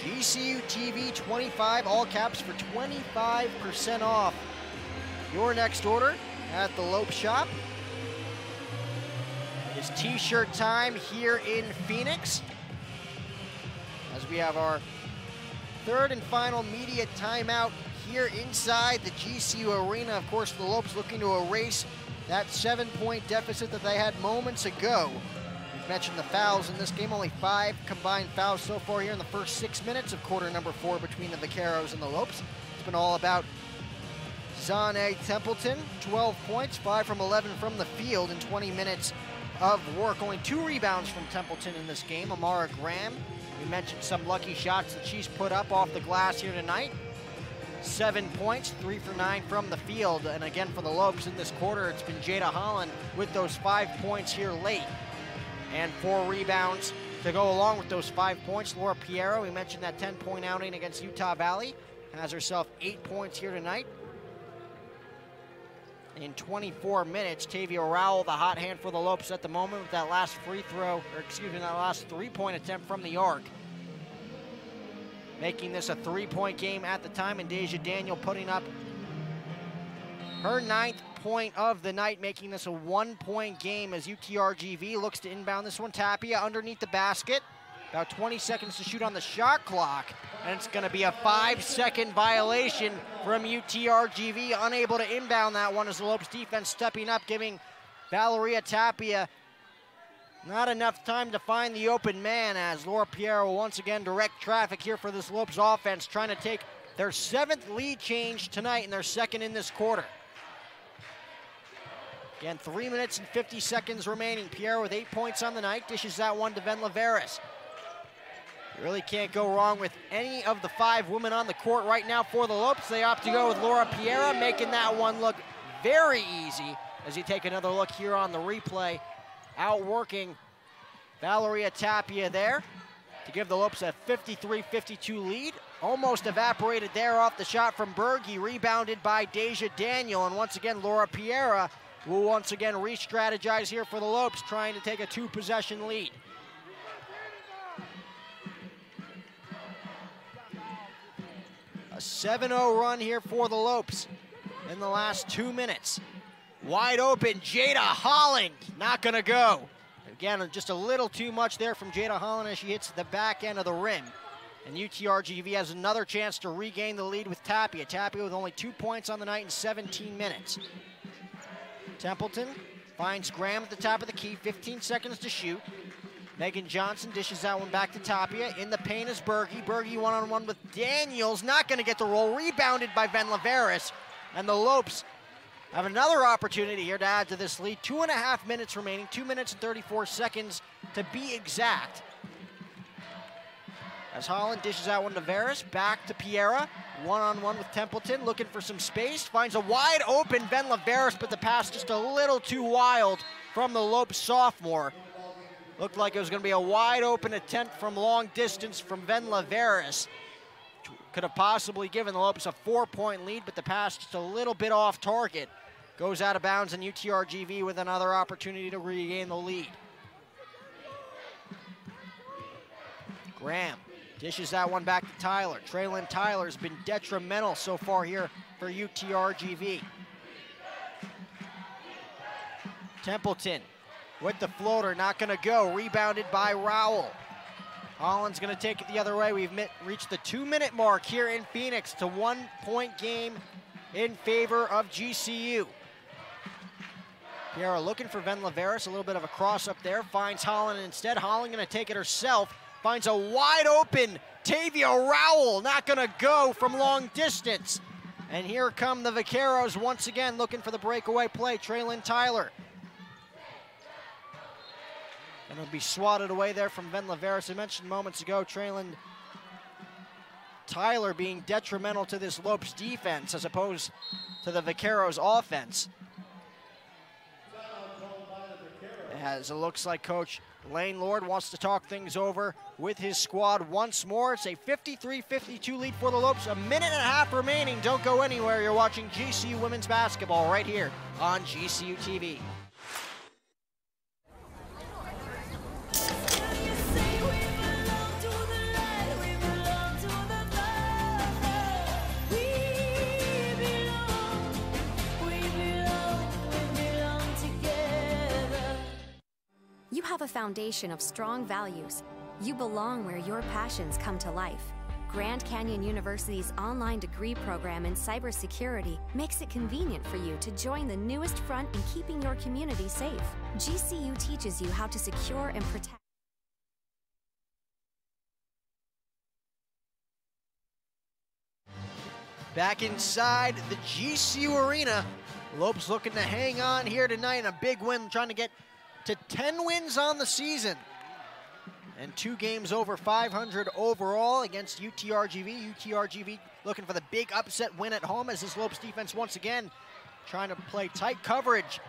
GCUTV25, all caps for 25% off your next order at the Lope Shop. T-shirt time here in Phoenix as we have our third and final media timeout here inside the GCU Arena. Of course, the Lopes looking to erase that seven-point deficit that they had moments ago. We've mentioned the fouls in this game, only five combined fouls so far here in the first six minutes of quarter number four between the Vaqueros and the Lopes. It's been all about Zane Templeton, 12 points, 5 from 11 from the field in 20 minutes of work. Only two rebounds from Templeton in this game. Amara Graham, we mentioned some lucky shots that she's put up off the glass here tonight. seven points, three for nine from the field. And again, for the Lopes in this quarter, it's been Jada Holland with those five points here late. And four rebounds to go along with those five points. Laura Piera, we mentioned that 10 point outing against Utah Valley, has herself eight points here tonight. In 24 minutes, Tavia Rowell, the hot hand for the Lopes at the moment with that last free throw, or excuse me, that last three point attempt from the arc making this a three-point game at the time, and Deja Daniel putting up her ninth point of the night, making this a one-point game as UTRGV looks to inbound this one. Tapia underneath the basket. About 20 seconds to shoot on the shot clock, and it's going to be a five-second violation from UTRGV, unable to inbound that one as the Lopes defense stepping up, giving Valeria Tapia not enough time to find the open man as Laura Piera once again direct traffic here for this Lopes offense, trying to take their seventh lead change tonight and their second in this quarter. Again, three minutes and 50 seconds remaining. Piera with eight points on the night, dishes that one to Ven Laveras. You really can't go wrong with any of the five women on the court right now for the Lopes. They opt to go with Laura Piera, making that one look very easy as you take another look here on the replay outworking Valeria Tapia there to give the Lopes a 53-52 lead. Almost evaporated there off the shot from Berge, rebounded by Deja Daniel. And once again, Laura Piera will once again re-strategize here for the Lopes, trying to take a two-possession lead. A 7-0 run here for the Lopes in the last two minutes. Wide open, Jada Holland, not gonna go. Again, just a little too much there from Jada Holland as she hits the back end of the rim. And UTRGV has another chance to regain the lead with Tapia. Tapia with only two points on the night in 17 minutes. Templeton finds Graham at the top of the key, 15 seconds to shoot. Megan Johnson dishes that one back to Tapia. In the paint is Berge. Berge one-on-one with Daniels. Not going to get the roll. Rebounded by Ven Laveras. And the Lopes have another opportunity here to add to this lead. Two and a half minutes remaining, two minutes and 34 seconds to be exact. As Holland dishes out one to Veras, back to Piera, one-on-one with Templeton, looking for some space, finds a wide open Ven Laveras, but the pass just a little too wild from the Lopes sophomore. Looked like it was gonna be a wide open attempt from long distance from Ven Laveras. Could have possibly given the Lopes a four-point lead, but the pass just a little bit off target. Goes out of bounds, and UTRGV with another opportunity to regain the lead. Graham dishes that one back to Tyler. Traylon Tyler's been detrimental so far here for UTRGV. Templeton with the floater, not gonna go. Rebounded by Rowell. Holland's to take it the other way. We've reached the two-minute mark here in Phoenix to one-point game in favor of GCU. Piera looking for Ven Laveras, a little bit of a cross up there, finds Holland instead. Holland to take it herself, finds a wide open Tavia Rowell, not to go from long distance. And here come the Vaqueros once again looking for the breakaway play. Traylon Tyler and it'll be swatted away there from Ven Laveras. I mentioned moments ago, Traylon Tyler being detrimental to this Lopes defense as opposed to the Vaqueros offense. As it looks like Coach Lane Lord wants to talk things over with his squad once more. It's a 53-52 lead for the Lopes. A minute and a half remaining. Don't go anywhere. You're watching GCU women's basketball right here on GCU TV. Have a foundation of strong values. You belong where your passions come to life. Grand Canyon University's online degree program in cybersecurity makes it convenient for you to join the newest front in keeping your community safe. GCU teaches you how to secure and protect. Back inside the GCU Arena, Lopes looking to hang on here tonight. A big win, trying to get to 10 wins on the season and two games over 500 overall against UTRGV. UTRGV looking for the big upset win at home as this Lopes defense once again trying to play tight coverage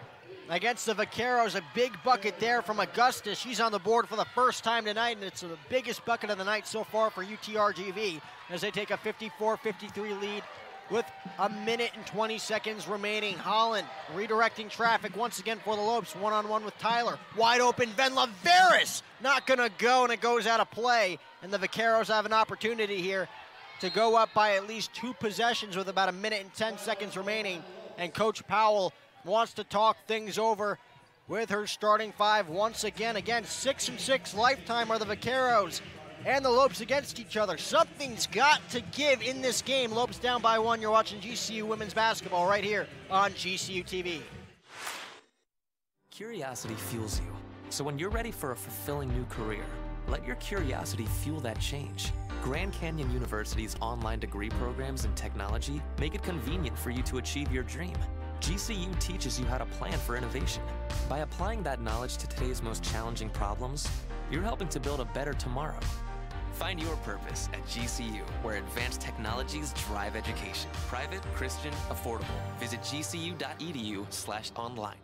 against the Vaqueros. A big bucket there from Augusta. She's on the board for the first time tonight, and it's the biggest bucket of the night so far for UTRGV as they take a 54-53 lead with a minute and 20 seconds remaining. Holland redirecting traffic once again for the Lopes, one-on-one with Tyler. Wide open, Ven Laveras not gonna go, and it goes out of play. And the Vaqueros have an opportunity here to go up by at least two possessions with about a minute and 10 seconds remaining. And Coach Powell wants to talk things over with her starting five once again. Again, six and six lifetime are the Vaqueros and the Lopes against each other. Something's got to give in this game. Lopes down by one. You're watching GCU women's basketball right here on GCU TV. Curiosity fuels you. So when you're ready for a fulfilling new career, let your curiosity fuel that change. Grand Canyon University's online degree programs in technology make it convenient for you to achieve your dream. GCU teaches you how to plan for innovation. By applying that knowledge to today's most challenging problems, you're helping to build a better tomorrow. Find your purpose at GCU, where advanced technologies drive education. Private, Christian, affordable. Visit gcu.edu slash online.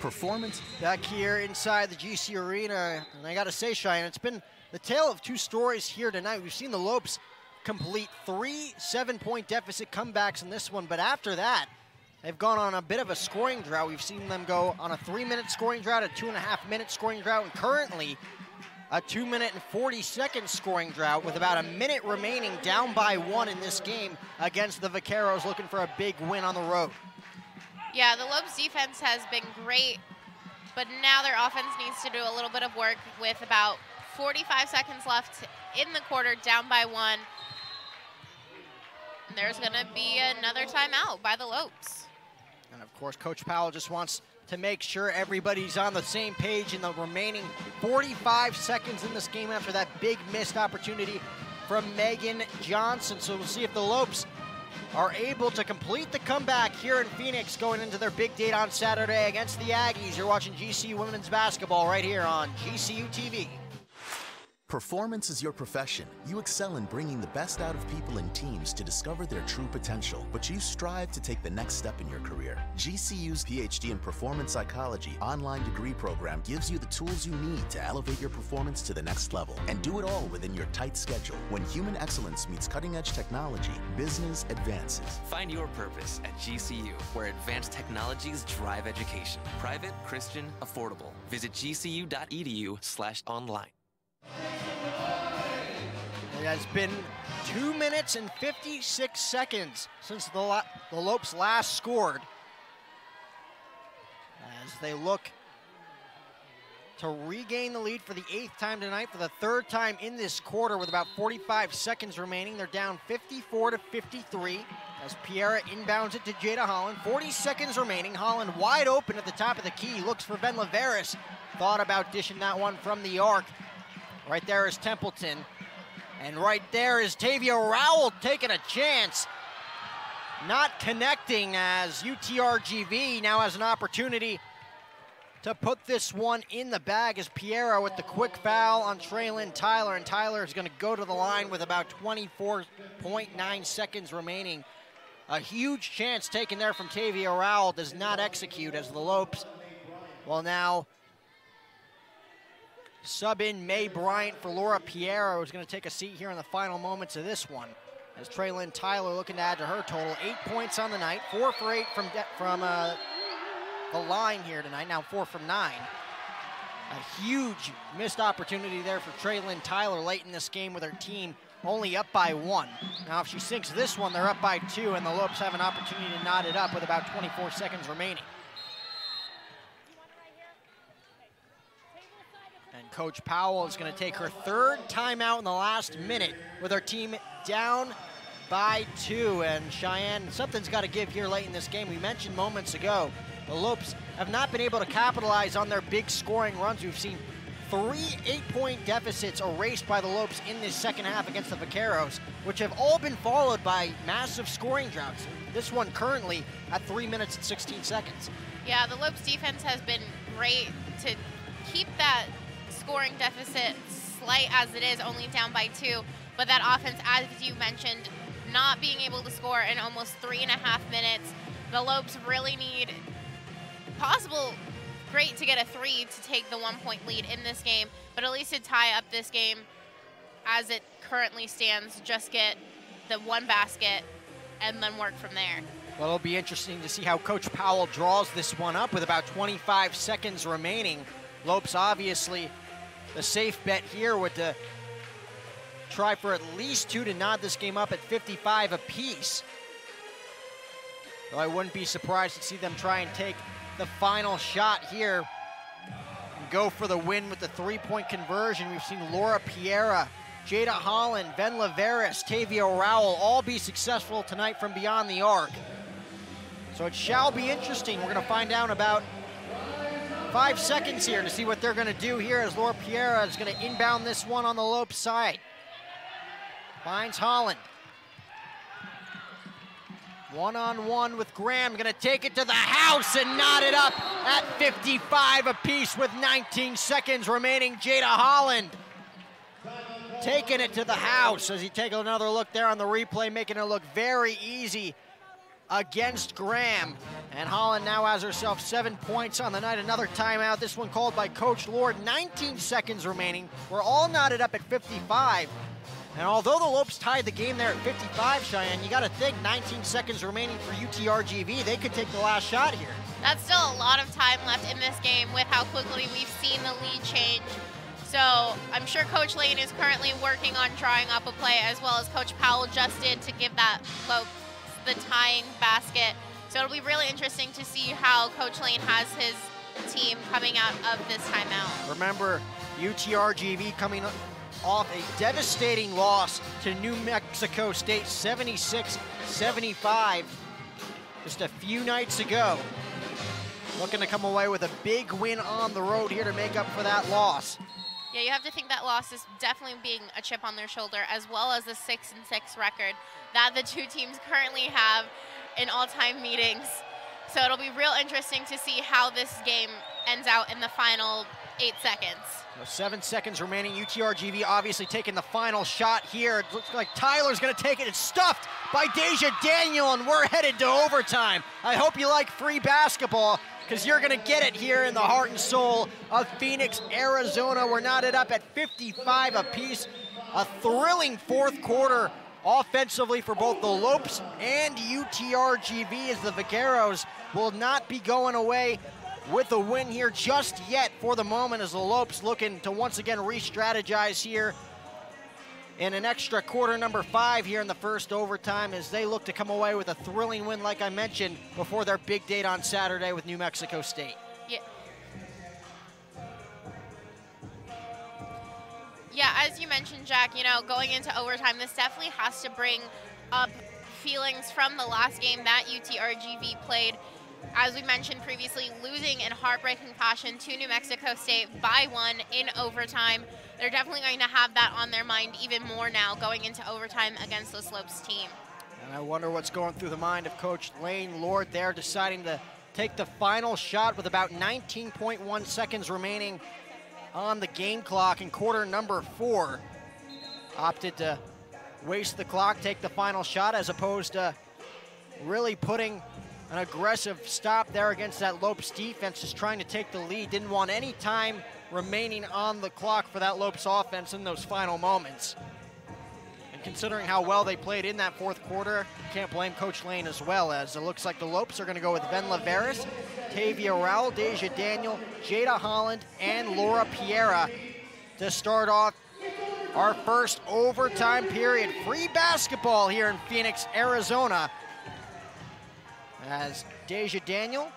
Performance back here inside the GC Arena, and I got to say, Cheyenne, it's been the tale of two stories here tonight. We've seen the Lopes complete three seven-point deficit comebacks in this one, but after that, they've gone on a bit of a scoring drought. We've seen them go on a three-minute scoring drought, a two-and-a-half-minute scoring drought, and currently a two-minute and 40-second scoring drought with about a minute remaining, down by one in this game against the Vaqueros, looking for a big win on the road. Yeah, the Lopes defense has been great, but now their offense needs to do a little bit of work with about 45 seconds left in the quarter, down by one. There's going to be another timeout by the Lopes. And of course, Coach Powell just wants to make sure everybody's on the same page in the remaining 45 seconds in this game after that big missed opportunity from Megan Johnson. So we'll see if the Lopes are able to complete the comeback here in Phoenix going into their big date on Saturday against the Aggies. You're watching GCU Women's Basketball right here on GCU TV. Performance is your profession. You excel in bringing the best out of people and teams to discover their true potential, but you strive to take the next step in your career. GCU's PhD in Performance Psychology online degree program gives you the tools you need to elevate your performance to the next level and do it all within your tight schedule. When human excellence meets cutting edge technology, business advances. Find your purpose at GCU, where advanced technologies drive education. Private, Christian, affordable. Visit gcu.edu/online. It has been two minutes and 56 seconds since the, the Lopes last scored. As they look to regain the lead for the eighth time tonight, for the third time in this quarter with about 45 seconds remaining. They're down 54 to 53 as Piera inbounds it to Jada Holland. 40 seconds remaining. Holland wide open at the top of the key, looks for Ven Laveras. Thought about dishing that one from the arc. Right there is Templeton. And right there is Tavia Rowell taking a chance. Not connecting as UTRGV now has an opportunity to put this one in the bag as Piera with the quick foul on Traylon Tyler. And Tyler is going to go to the line with about 24.9 seconds remaining. A huge chance taken there from Tavia Rowell does not execute as the Lopes will now sub in May Bryant for Laura Piera, who's going to take a seat here in the final moments of this one. As Traylon Tyler looking to add to her total, eight points on the night, four for eight from from uh, the line here tonight. Now four from nine. A huge missed opportunity there for Traylon Tyler late in this game with her team only up by one. Now if she sinks this one, they're up by two, and the Lopes have an opportunity to knot it up with about 24 seconds remaining. Coach Powell is going to take her third timeout in the last minute with her team down by two. And Cheyenne, something's got to give here late in this game. We mentioned moments ago, the Lopes have not been able to capitalize on their big scoring runs. We've seen three eight-point deficits erased by the Lopes in this second half against the Vaqueros, which have all been followed by massive scoring droughts. This one currently at three minutes and 16 seconds. Yeah, the Lopes defense has been great to keep that scoring deficit slight as it is, only down by two. But that offense, as you mentioned, not being able to score in almost three and a half minutes. The Lopes really need possible great to get a three to take the one point lead in this game, but at least to tie up this game as it currently stands, just get the one basket and then work from there. Well, it'll be interesting to see how Coach Powell draws this one up with about 25 seconds remaining. Lopes obviously the safe bet here with the try for at least two to nod this game up at 55 apiece. Though I wouldn't be surprised to see them try and take the final shot here and go for the win with the three-point conversion. We've seen Laura Piera, Jada Holland, Ven Laveras, Tavia Rowell all be successful tonight from beyond the arc. So it shall be interesting. We're going to find out about five seconds here to see what they're going to do here as Laura Piera is going to inbound this one on the Lope side. Finds Holland. One-on-one -on -one with Graham, gonna take it to the house and knot it up at 55 apiece with 19 seconds remaining. Jada Holland taking it to the house as he take another look there on the replay, making it look very easy against Graham. And Holland now has herself seven points on the night. Another timeout, this one called by Coach Lord. 19 seconds remaining. We're all knotted up at 55. And although the Lopes tied the game there at 55, Cheyenne, you got to think 19 seconds remaining for UTRGV. They could take the last shot here. That's still a lot of time left in this game with how quickly we've seen the lead change. So I'm sure Coach Lane is currently working on drawing up a play as well as Coach Powell just did to give that Lopes the tying basket. So it'll be really interesting to see how Coach Lane has his team coming out of this timeout. Remember, UTRGV coming off a devastating loss to New Mexico State, 76-75, just a few nights ago. Looking to come away with a big win on the road here to make up for that loss. Yeah, you have to think that loss is definitely being a chip on their shoulder, as well as the six and six record that the two teams currently have in all-time meetings. So it'll be real interesting to see how this game ends out in the final eight seconds. seven seconds remaining. UTRGV obviously taking the final shot here. It looks like Tyler's going to take it. It's stuffed by Deja Daniel, and we're headed to overtime. I hope you like free basketball because you're going to get it here in the heart and soul of Phoenix, Arizona. We're knotted up at 55 apiece. A thrilling fourth quarter offensively for both the Lopes and UTRGV as the Vaqueros will not be going away with a win here just yet for the moment as the Lopes looking to once again re-strategize here in an extra quarter number five here in the first overtime as they look to come away with a thrilling win like I mentioned before their big date on Saturday with New Mexico State. Yeah. Yeah, as you mentioned, Jack, you know, going into overtime, this definitely has to bring up feelings from the last game that UTRGV played as we mentioned previously, losing in heartbreaking fashion to New Mexico State by one in overtime. They're definitely going to have that on their mind even more now going into overtime against the Slopes team. And I wonder what's going through the mind of Coach Lane Lord there, deciding to take the final shot with about 19.1 seconds remaining on the game clock in quarter number four. Opted to waste the clock, take the final shot, as opposed to really putting an aggressive stop there against that Lopes defense, just trying to take the lead. Didn't want any time remaining on the clock for that Lopes offense in those final moments. And considering how well they played in that fourth quarter, can't blame Coach Lane as well, as it looks like the Lopes are going to go with Ven Laveras, Tavia Rowell, Deja Daniel, Jada Holland, and Laura Piera to start off our first overtime period. Free basketball here in Phoenix, Arizona as Deja Daniel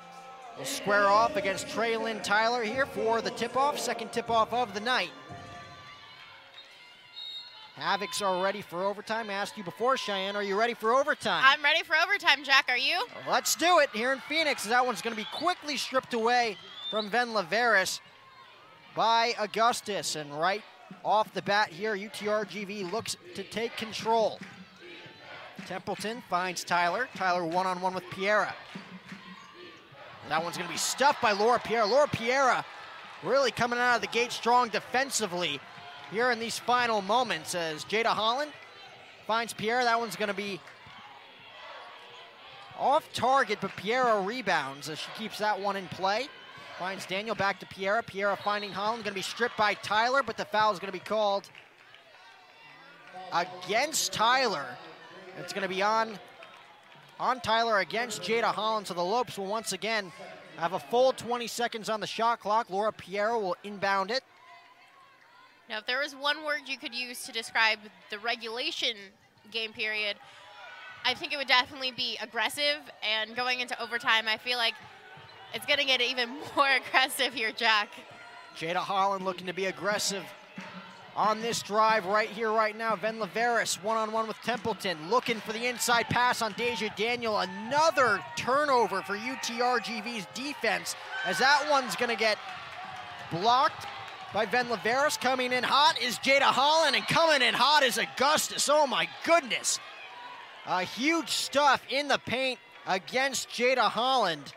will square off against Traylon Tyler here for the tip-off, second tip-off of the night. Havocs are ready for overtime. I asked you before, Cheyenne, are you ready for overtime? I'm ready for overtime, Jack. Are you? Let's do it here in Phoenix. That one's going to be quickly stripped away from Ven Laveras by Augustus. And right off the bat here, UTRGV looks to take control. Templeton finds Tyler. Tyler one-on-one with Piera. That one's going to be stuffed by Laura Piera. Laura Piera really coming out of the gate strong defensively here in these final moments as Jada Holland finds Piera. That one's going to be off target, but Piera rebounds as she keeps that one in play. Finds Daniel back to Piera. Piera finding Holland. Going to be stripped by Tyler, but the foul is going to be called against Tyler. It's going to be on, on Tyler against Jada Holland. So the Lopes will once again have a full 20 seconds on the shot clock. Laura Piera will inbound it. Now, if there was one word you could use to describe the regulation game period, I think it would definitely be aggressive. And going into overtime, I feel like it's going to get even more aggressive here, Jack. Jada Holland looking to be aggressive on this drive right here, right now. Ven Laveris one-on-one with Templeton, looking for the inside pass on Deja Daniel. Another turnover for UTRGV's defense, as that one's going to get blocked by Ven Laveris. Coming in hot is Jada Holland, and coming in hot is Augustus. Oh my goodness. A huge stuff in the paint against Jada Holland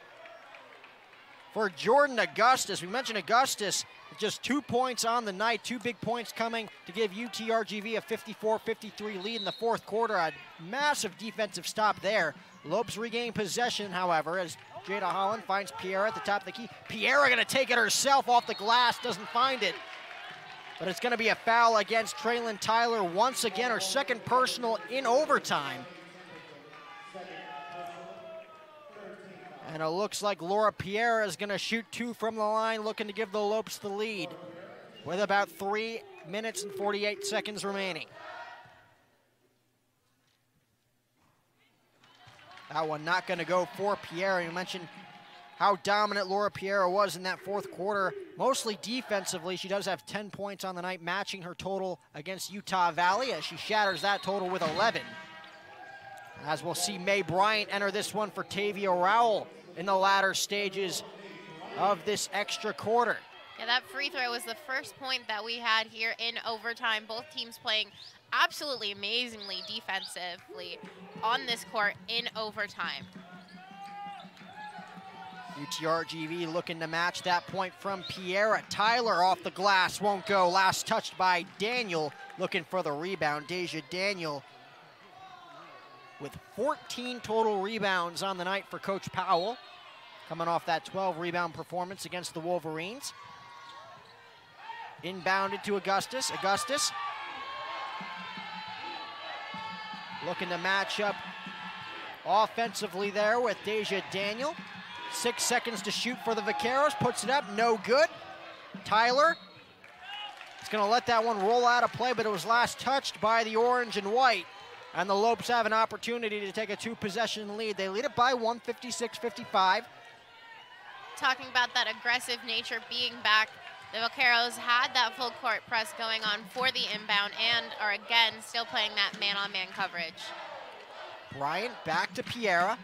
for Jordan Augustus. We mentioned Augustus, just two points on the night, two big points coming to give UTRGV a 54-53 lead in the fourth quarter. A massive defensive stop there. Lopes regain possession, however, as Jada Holland finds Piera at the top of the key. Piera gonna take it herself off the glass, doesn't find it. But it's gonna be a foul against Traylon Tyler once again, her second personal in overtime. And it looks like Laura Piera is gonna shoot two from the line, looking to give the Lopes the lead with about three minutes and 48 seconds remaining. That one not going to go for Piera. You mentioned how dominant Laura Piera was in that fourth quarter, mostly defensively. She does have 10 points on the night, matching her total against Utah Valley as she shatters that total with 11. As we'll see May Bryant enter this one for Tavia Rowell in the latter stages of this extra quarter. Yeah, that free throw was the first point that we had here in overtime. Both teams playing absolutely amazingly defensively on this court in overtime. UTRGV looking to match that point from Piera. Tyler off the glass, won't go. Last touched by Daniel, looking for the rebound. Deja Daniel with 14 total rebounds on the night for Coach Powell, coming off that 12 rebound performance against the Wolverines. Inbounded to Augustus. Augustus looking to match up offensively there with Deja Daniel. Six seconds to shoot for the Vaqueros. Puts it up, no good. Tyler is going to let that one roll out of play, but it was last touched by the orange and white. And the Lopes have an opportunity to take a two possession lead. They lead it by 156 55. Talking about that aggressive nature being back, the Vaqueros had that full court press going on for the inbound and are again still playing that man on man coverage. Bryant back to Piera.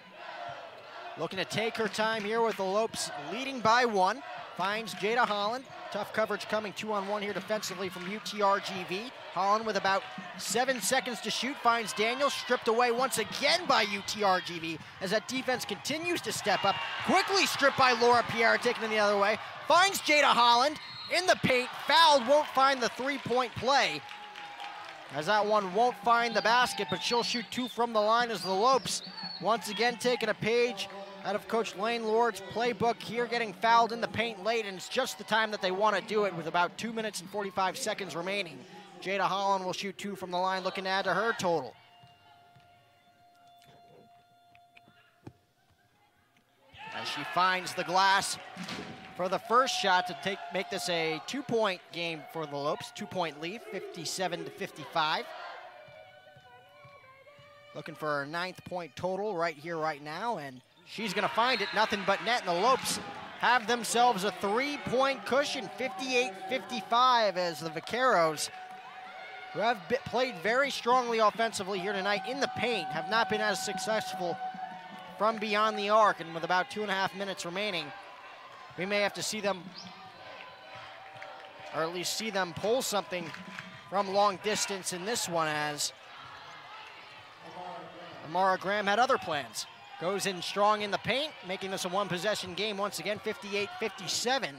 Looking to take her time here with the Lopes leading by one. Finds Jada Holland. Tough coverage coming two on one here defensively from UTRGV. Holland with about seven seconds to shoot finds Daniel stripped away once again by UTRGV as that defense continues to step up. Quickly stripped by Laura Piera, taking it the other way. Finds Jada Holland in the paint, fouled, won't find the three-point play. As that one won't find the basket, but she'll shoot two from the line as the Lopes once again taking a page out of Coach Lane Lord's playbook here, getting fouled in the paint late, and it's just the time that they want to do it with about two minutes and 45 seconds remaining. Jada Holland will shoot two from the line, looking to add to her total. As she finds the glass for the first shot to take make this a two-point game for the Lopes, two-point lead, 57 to 55. Looking for her ninth point total right here, right now, and she's gonna find it, nothing but net, and the Lopes have themselves a three-point cushion, 58-55 as the Vaqueros, who have played very strongly offensively here tonight in the paint, have not been as successful from beyond the arc, and with about two and a half minutes remaining, we may have to see them, or at least see them pull something from long distance in this one as Amara Graham had other plans. Goes in strong in the paint, making this a one possession game once again, 58-57.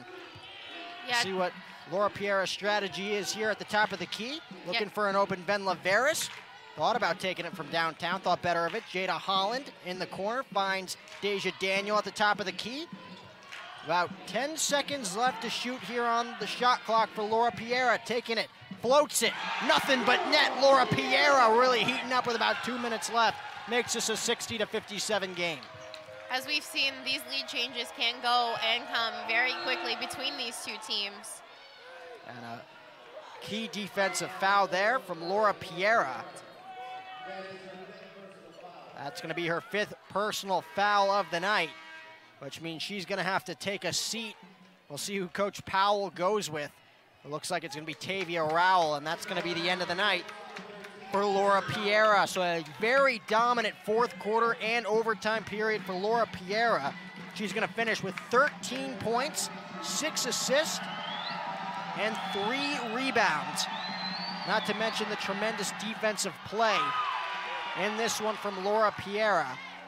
Yeah. See what Laura Piera's strategy is here at the top of the key. Looking Yep. for an open Ven Laveras. Thought about taking it from downtown, thought better of it. Jada Holland in the corner finds Deja Daniel at the top of the key. About 10 seconds left to shoot here on the shot clock for Laura Piera. Taking it, floats it, nothing but net. Laura Piera really heating up with about two minutes left. Makes this a 60 to 57 game. As we've seen, these lead changes can go and come very quickly between these two teams. And a key defensive foul there from Laura Piera. That's going to be her fifth personal foul of the night, which means she's going to have to take a seat. We'll see who Coach Powell goes with. It looks like it's going to be Tavia Rowell, and that's going to be the end of the night for Laura Piera. So a very dominant fourth quarter and overtime period for Laura Piera. She's going to finish with 13 points, six assists, and three rebounds. Not to mention the tremendous defensive play in this one from Laura Piera.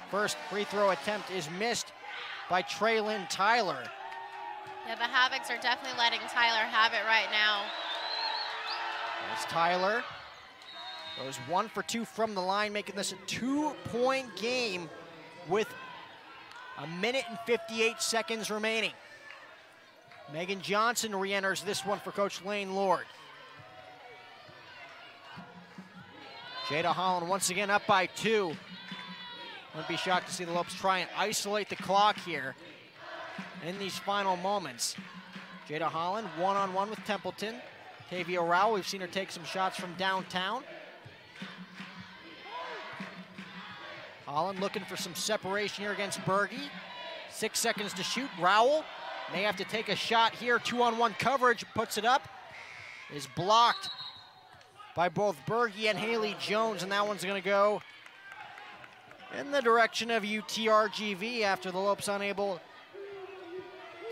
First free throw attempt is missed by Traylon Tyler. Yeah, the Havocs are definitely letting Tyler have it right now. There's Tyler. Goes one for two from the line, making this a two-point game with a minute and 58 seconds remaining. Megan Johnson re-enters this one for Coach Lane Lord. Jada Holland once again up by two. Wouldn't be shocked to see the Lopes try and isolate the clock here in these final moments. Jada Holland one-on-one -on -one with Templeton. Tavia Rowell, we've seen her take some shots from downtown. Holland looking for some separation here against Berge. Six seconds to shoot. Rowell may have to take a shot here. Two-on-one coverage, puts it up. Is blocked by both Berge and Haley Jones, and that one's gonna go in the direction of UTRGV after the Lopes unable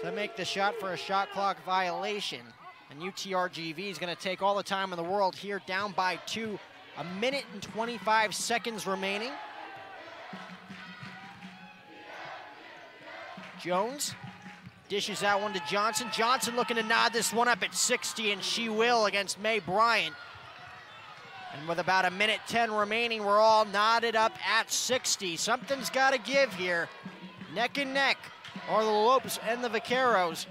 to make the shot for a shot clock violation. And UTRGV is gonna take all the time in the world here, down by two. A minute and 25 seconds remaining. Jones dishes that one to Johnson. Johnson looking to nod this one up at 60, and she will against May Bryant. And with about a minute 10 remaining, we're all knotted up at 60. Something's got to give here. Neck and neck are the Lopes and the Vaqueros.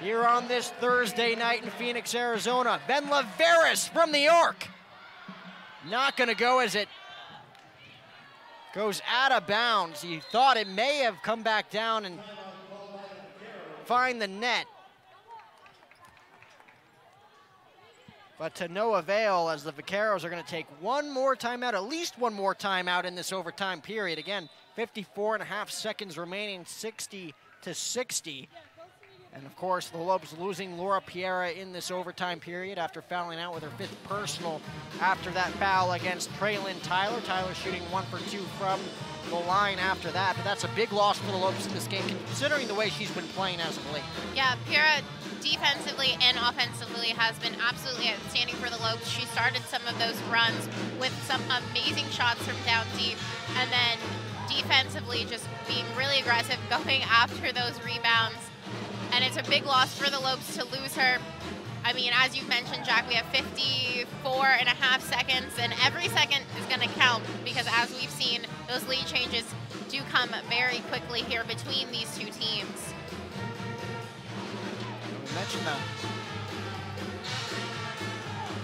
Here on this Thursday night in Phoenix, Arizona. Ven Laveras from the York. Not going to go as it goes out of bounds. He thought it may have come back down and find the net. but to no avail as the Vaqueros are going to take one more timeout, at least one more timeout in this overtime period. Again, 54 and a half seconds remaining, 60 to 60. And of course, the Lopes losing Laura Piera in this overtime period after fouling out with her fifth personal after that foul against Traylon Tyler. Tyler shooting one for two from the line after that, but that's a big loss for the Lopes in this game, considering the way she's been playing as of late. Yeah, Piera defensively and offensively has been absolutely outstanding for the Lopes. She started some of those runs with some amazing shots from down deep, and then defensively just being really aggressive, going after those rebounds and it's a big loss for the Lopes to lose her. I mean, as you've mentioned, Jack, we have 54 and a half seconds, and every second is going to count because as we've seen, those lead changes do come very quickly here between these two teams. Mentioned that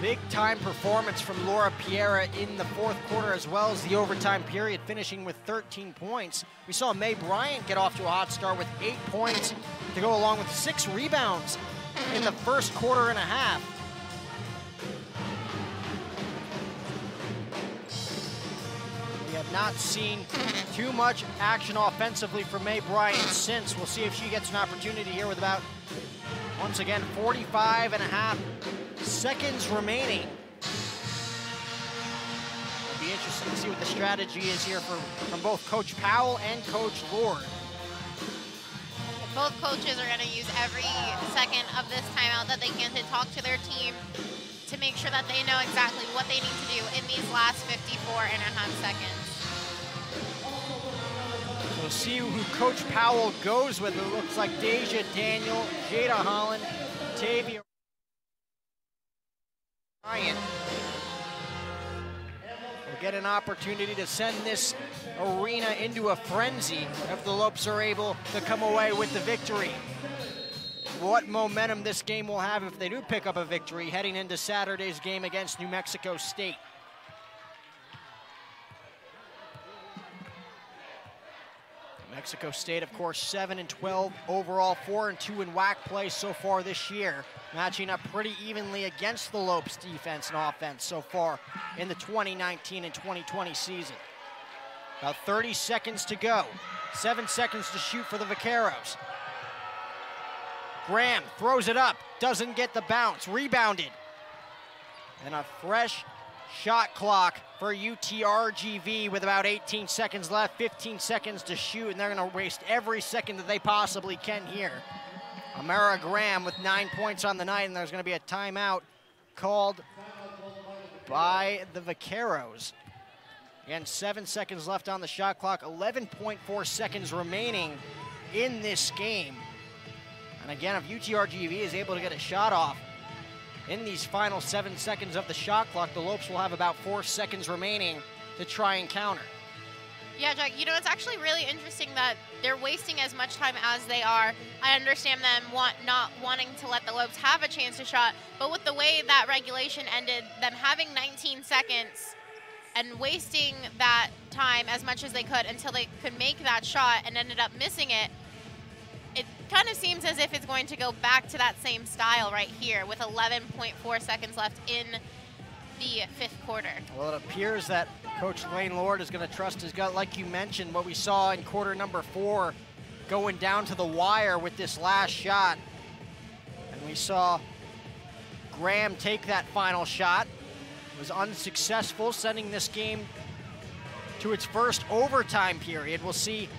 big time performance from Laura Piera in the fourth quarter as well as the overtime period, finishing with 13 points. We saw May Bryant get off to a hot start with eight points to go along with six rebounds in the first quarter and a half. We have not seen too much action offensively from May Bryant since. We'll see if she gets an opportunity here with about, once again, 45 and a half seconds remaining. It'll be interesting to see what the strategy is here for, from both Coach Powell and Coach Lord. Both coaches are going to use every second of this timeout that they can to talk to their team to make sure that they know exactly what they need to do in these last 54 and a half seconds. We'll see who Coach Powell goes with. It looks like Deja Daniel, Jada Holland, Tavia Ryan. We'll get an opportunity to send this arena into a frenzy if the Lopes are able to come away with the victory. What momentum this game will have if they do pick up a victory heading into Saturday's game against New Mexico State. Mexico State, of course, 7 and 12 overall, 4 and 2 in WAC play so far this year, matching up pretty evenly against the Lopes defense and offense so far in the 2019 and 2020 season. About 30 seconds to go. Seven seconds to shoot for the Vaqueros. Graham throws it up, doesn't get the bounce, rebounded. And a fresh shot clock for UTRGV with about 18 seconds left, 15 seconds to shoot, and they're going to waste every second that they possibly can here. Amara Graham with nine points on the night, and there's going to be a timeout called by the Vaqueros. Again, seven seconds left on the shot clock, 11.4 seconds remaining in this game. And again, if UTRGV is able to get a shot off in these final seven seconds of the shot clock, the Lopes will have about four seconds remaining to try and counter. Yeah, Jack, you know, it's actually really interesting that they're wasting as much time as they are. I understand them want not wanting to let the Lopes have a chance to shot, but with the way that regulation ended, them having 19 seconds and wasting that time as much as they could until they could make that shot and ended up missing it, it kind of seems as if it's going to go back to that same style right here with 11.4 seconds left in the fifth quarter. Well, it appears that Coach Lane Lord is going to trust his gut. Like you mentioned, what we saw in quarter number four going down to the wire with this last shot. And we saw Graham take that final shot. It Was unsuccessful, sending this game to its first overtime period. We'll see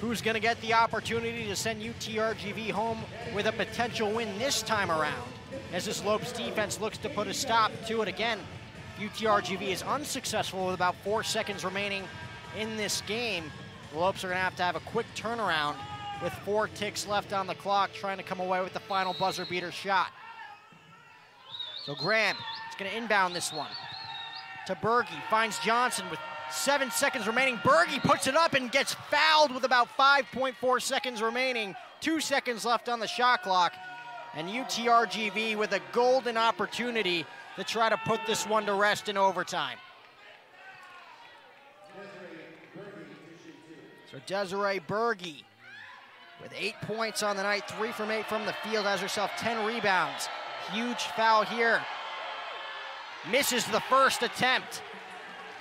who's going to get the opportunity to send UTRGV home with a potential win this time around. As this Lopes defense looks to put a stop to it again, UTRGV is unsuccessful with about four seconds remaining in this game. The Lopes are going to have to have a quick turnaround with four ticks left on the clock, trying to come away with the final buzzer beater shot. So Graham is going to inbound this one to Berge, finds Johnson with Seven seconds remaining. Berge puts it up and gets fouled with about 5.4 seconds remaining. Two seconds left on the shot clock. And UTRGV with a golden opportunity to try to put this one to rest in overtime. So Desiree Berge with eight points on the night, three from eight from the field, has herself 10 rebounds. Huge foul here. Misses the first attempt.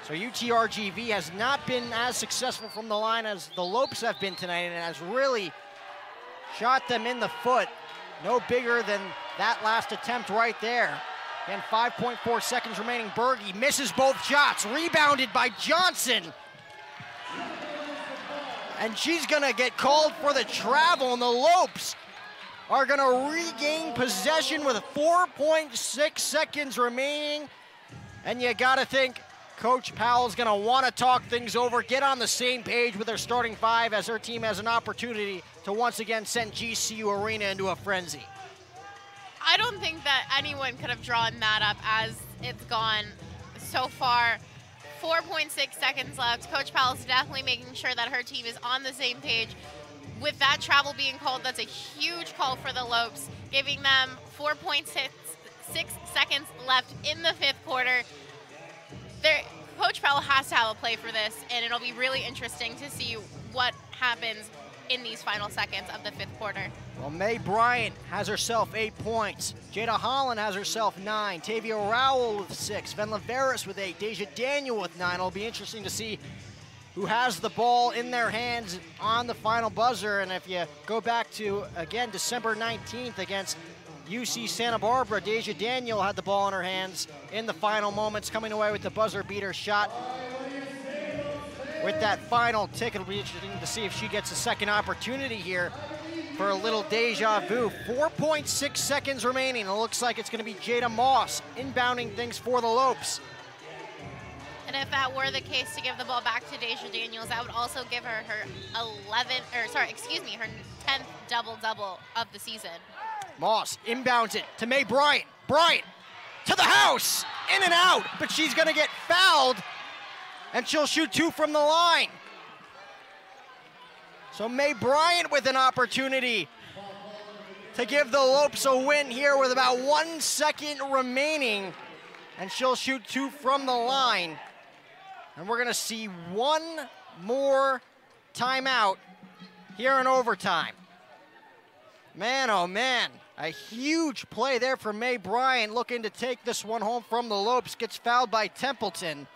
So UTRGV has not been as successful from the line as the Lopes have been tonight and has really shot them in the foot. No bigger than that last attempt right there. And 5.4 seconds remaining. Berge misses both shots. Rebounded by Johnson. And she's to get called for the travel, and the Lopes are to regain possession with 4.6 seconds remaining. And you got to think Coach Powell's going to want to talk things over, get on the same page with their starting five as her team has an opportunity to once again send GCU Arena into a frenzy. I don't think that anyone could have drawn that up as it's gone so far. 4.6 seconds left. Coach Powell's definitely making sure that her team is on the same page. With that travel being called, that's a huge call for the Lopes, giving them 4.6 seconds left in the fifth quarter there, Coach Powell has to have a play for this, and it'll be really interesting to see what happens in these final seconds of the fifth quarter. Well, May Bryant has herself eight points. Jada Holland has herself nine. Tavia Rowell with six. Ven Laveras with eight. Deja Daniel with nine. It'll be interesting to see who has the ball in their hands on the final buzzer. And if you go back to, again, December 19th against UC Santa Barbara. Deja Daniel had the ball in her hands in the final moments, coming away with the buzzer beater shot. With that final tick, it'll be interesting to see if she gets a second opportunity here for a little deja vu. 4.6 seconds remaining. It looks like it's going to be Jada Moss inbounding things for the Lopes. And if that were the case to give the ball back to Deja Daniels, that would also give her her 11, or sorry, excuse me, her 10th double-double of the season. Moss inbounds it to May Bryant. Bryant to the house, in and out, but she's to get fouled and she'll shoot two from the line. So May Bryant with an opportunity to give the Lopes a win here with about one second remaining, and she'll shoot two from the line. And we're gonna see one more timeout here in overtime. Man, oh man, a huge play there for May Bryant looking to take this one home from the Lopes. Gets fouled by Templeton.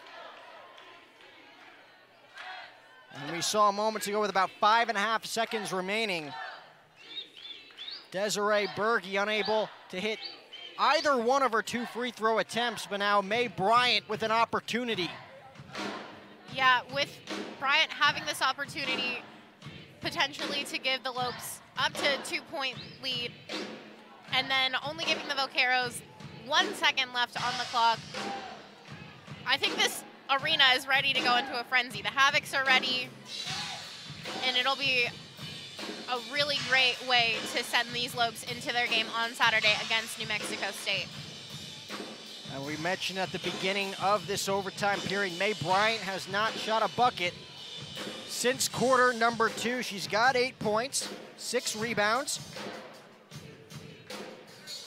And we saw moments ago with about five and a half seconds remaining. Desiree Berge unable to hit either one of her two free throw attempts, but now May Bryant with an opportunity. Yeah, with Bryant having this opportunity potentially to give the Lopes up to a two point lead and then only giving the Vaqueros one second left on the clock. I think this arena is ready to go into a frenzy. The Havocs are ready, and it'll be a really great way to send these Lopes into their game on Saturday against New Mexico State. And we mentioned at the beginning of this overtime period, May Bryant has not shot a bucket since quarter number two. She's got eight points, six rebounds,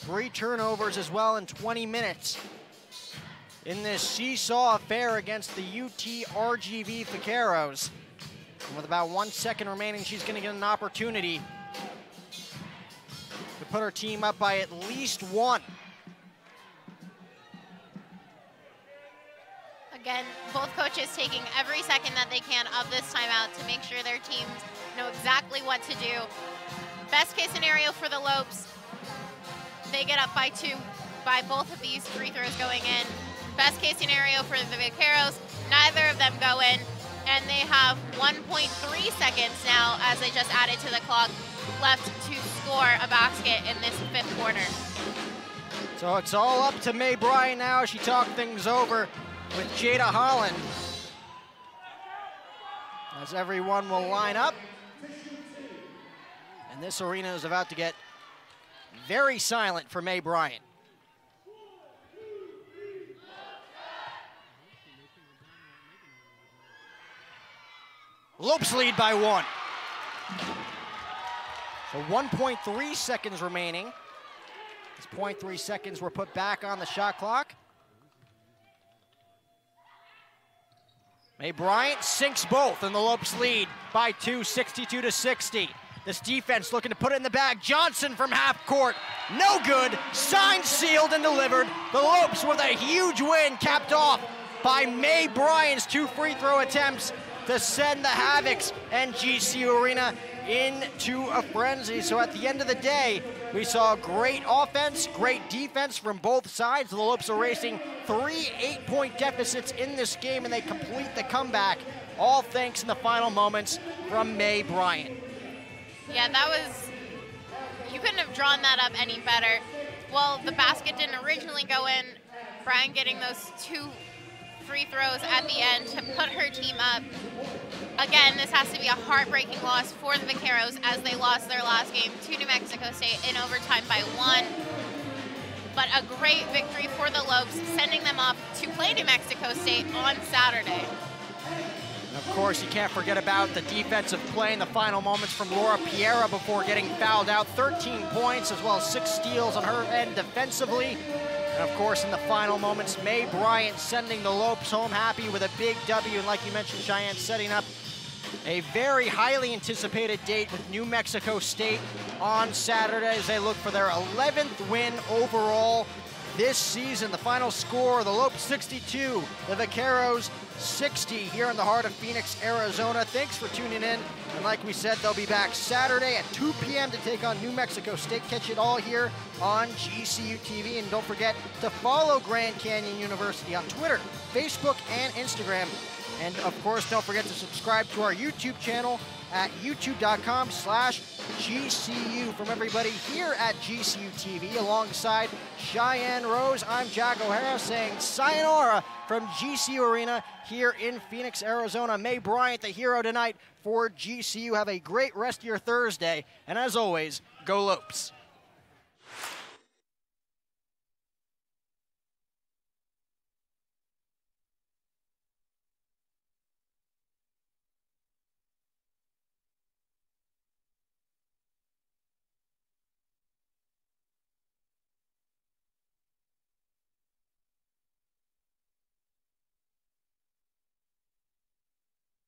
three turnovers as well in 20 minutes. In this seesaw affair against the UT RGV Vaqueros. And with about one second remaining, she's going to get an opportunity to put her team up by at least one. Again, both coaches taking every second that they can of this timeout to make sure their teams know exactly what to do. Best case scenario for the Lopes, they get up by two by both of these free throws going in. Best case scenario for the Vaqueros, neither of them go in, and they have 1.3 seconds now, as they just added to the clock, left to score a basket in this fifth quarter. So it's all up to May Bryant now. She talked things over with Jada Holland. As everyone will line up. And this arena is about to get very silent for May Bryant. Lopes lead by one. So 1.3 seconds remaining. As 0.3 seconds were put back on the shot clock. May Bryant sinks both, and the Lopes lead by two, 62 to 60. This defense looking to put it in the bag. Johnson from half court. No good. Signed, sealed, and delivered. The Lopes with a huge win, capped off by May Bryant's two free throw attempts to send the Havocs and GCU Arena into a frenzy. So at the end of the day, we saw great offense, great defense from both sides. The Lopes are racing three eight-point deficits in this game, and they complete the comeback, all thanks in the final moments from May Bryant. Yeah, that was, you couldn't have drawn that up any better. Well, the basket didn't originally go in. Bryant getting those two free throws at the end to put her team up. Again, this has to be a heartbreaking loss for the Vaqueros as they lost their last game to New Mexico State in overtime by one. But a great victory for the Lopes, sending them off to play New Mexico State on Saturday. And of course, you can't forget about the defensive play in the final moments from Laura Piera before getting fouled out. 13 points as well as six steals on her end defensively. And of course, in the final moments, May Bryant sending the Lopes home happy with a big W. And like you mentioned, Cheyenne setting up a very highly anticipated date with New Mexico State on Saturday as they look for their 11th win overall this season. The final score, the Lopes 62, the Vaqueros 60 here in the heart of Phoenix, Arizona. Thanks for tuning in. And like we said, they'll be back Saturday at 2 p.m. to take on New Mexico State. Catch it all here on GCU TV. And don't forget to follow Grand Canyon University on Twitter, Facebook, and Instagram. And of course, don't forget to subscribe to our YouTube channel at youtube.com slash GCU. From everybody here at GCU TV, alongside Cheyenne Rose, I'm Jack O'Hara saying sayonara from GCU Arena here in Phoenix, Arizona. May Bryant, the hero tonight for GCU. Have a great rest of your Thursday. And as always, go Lopes.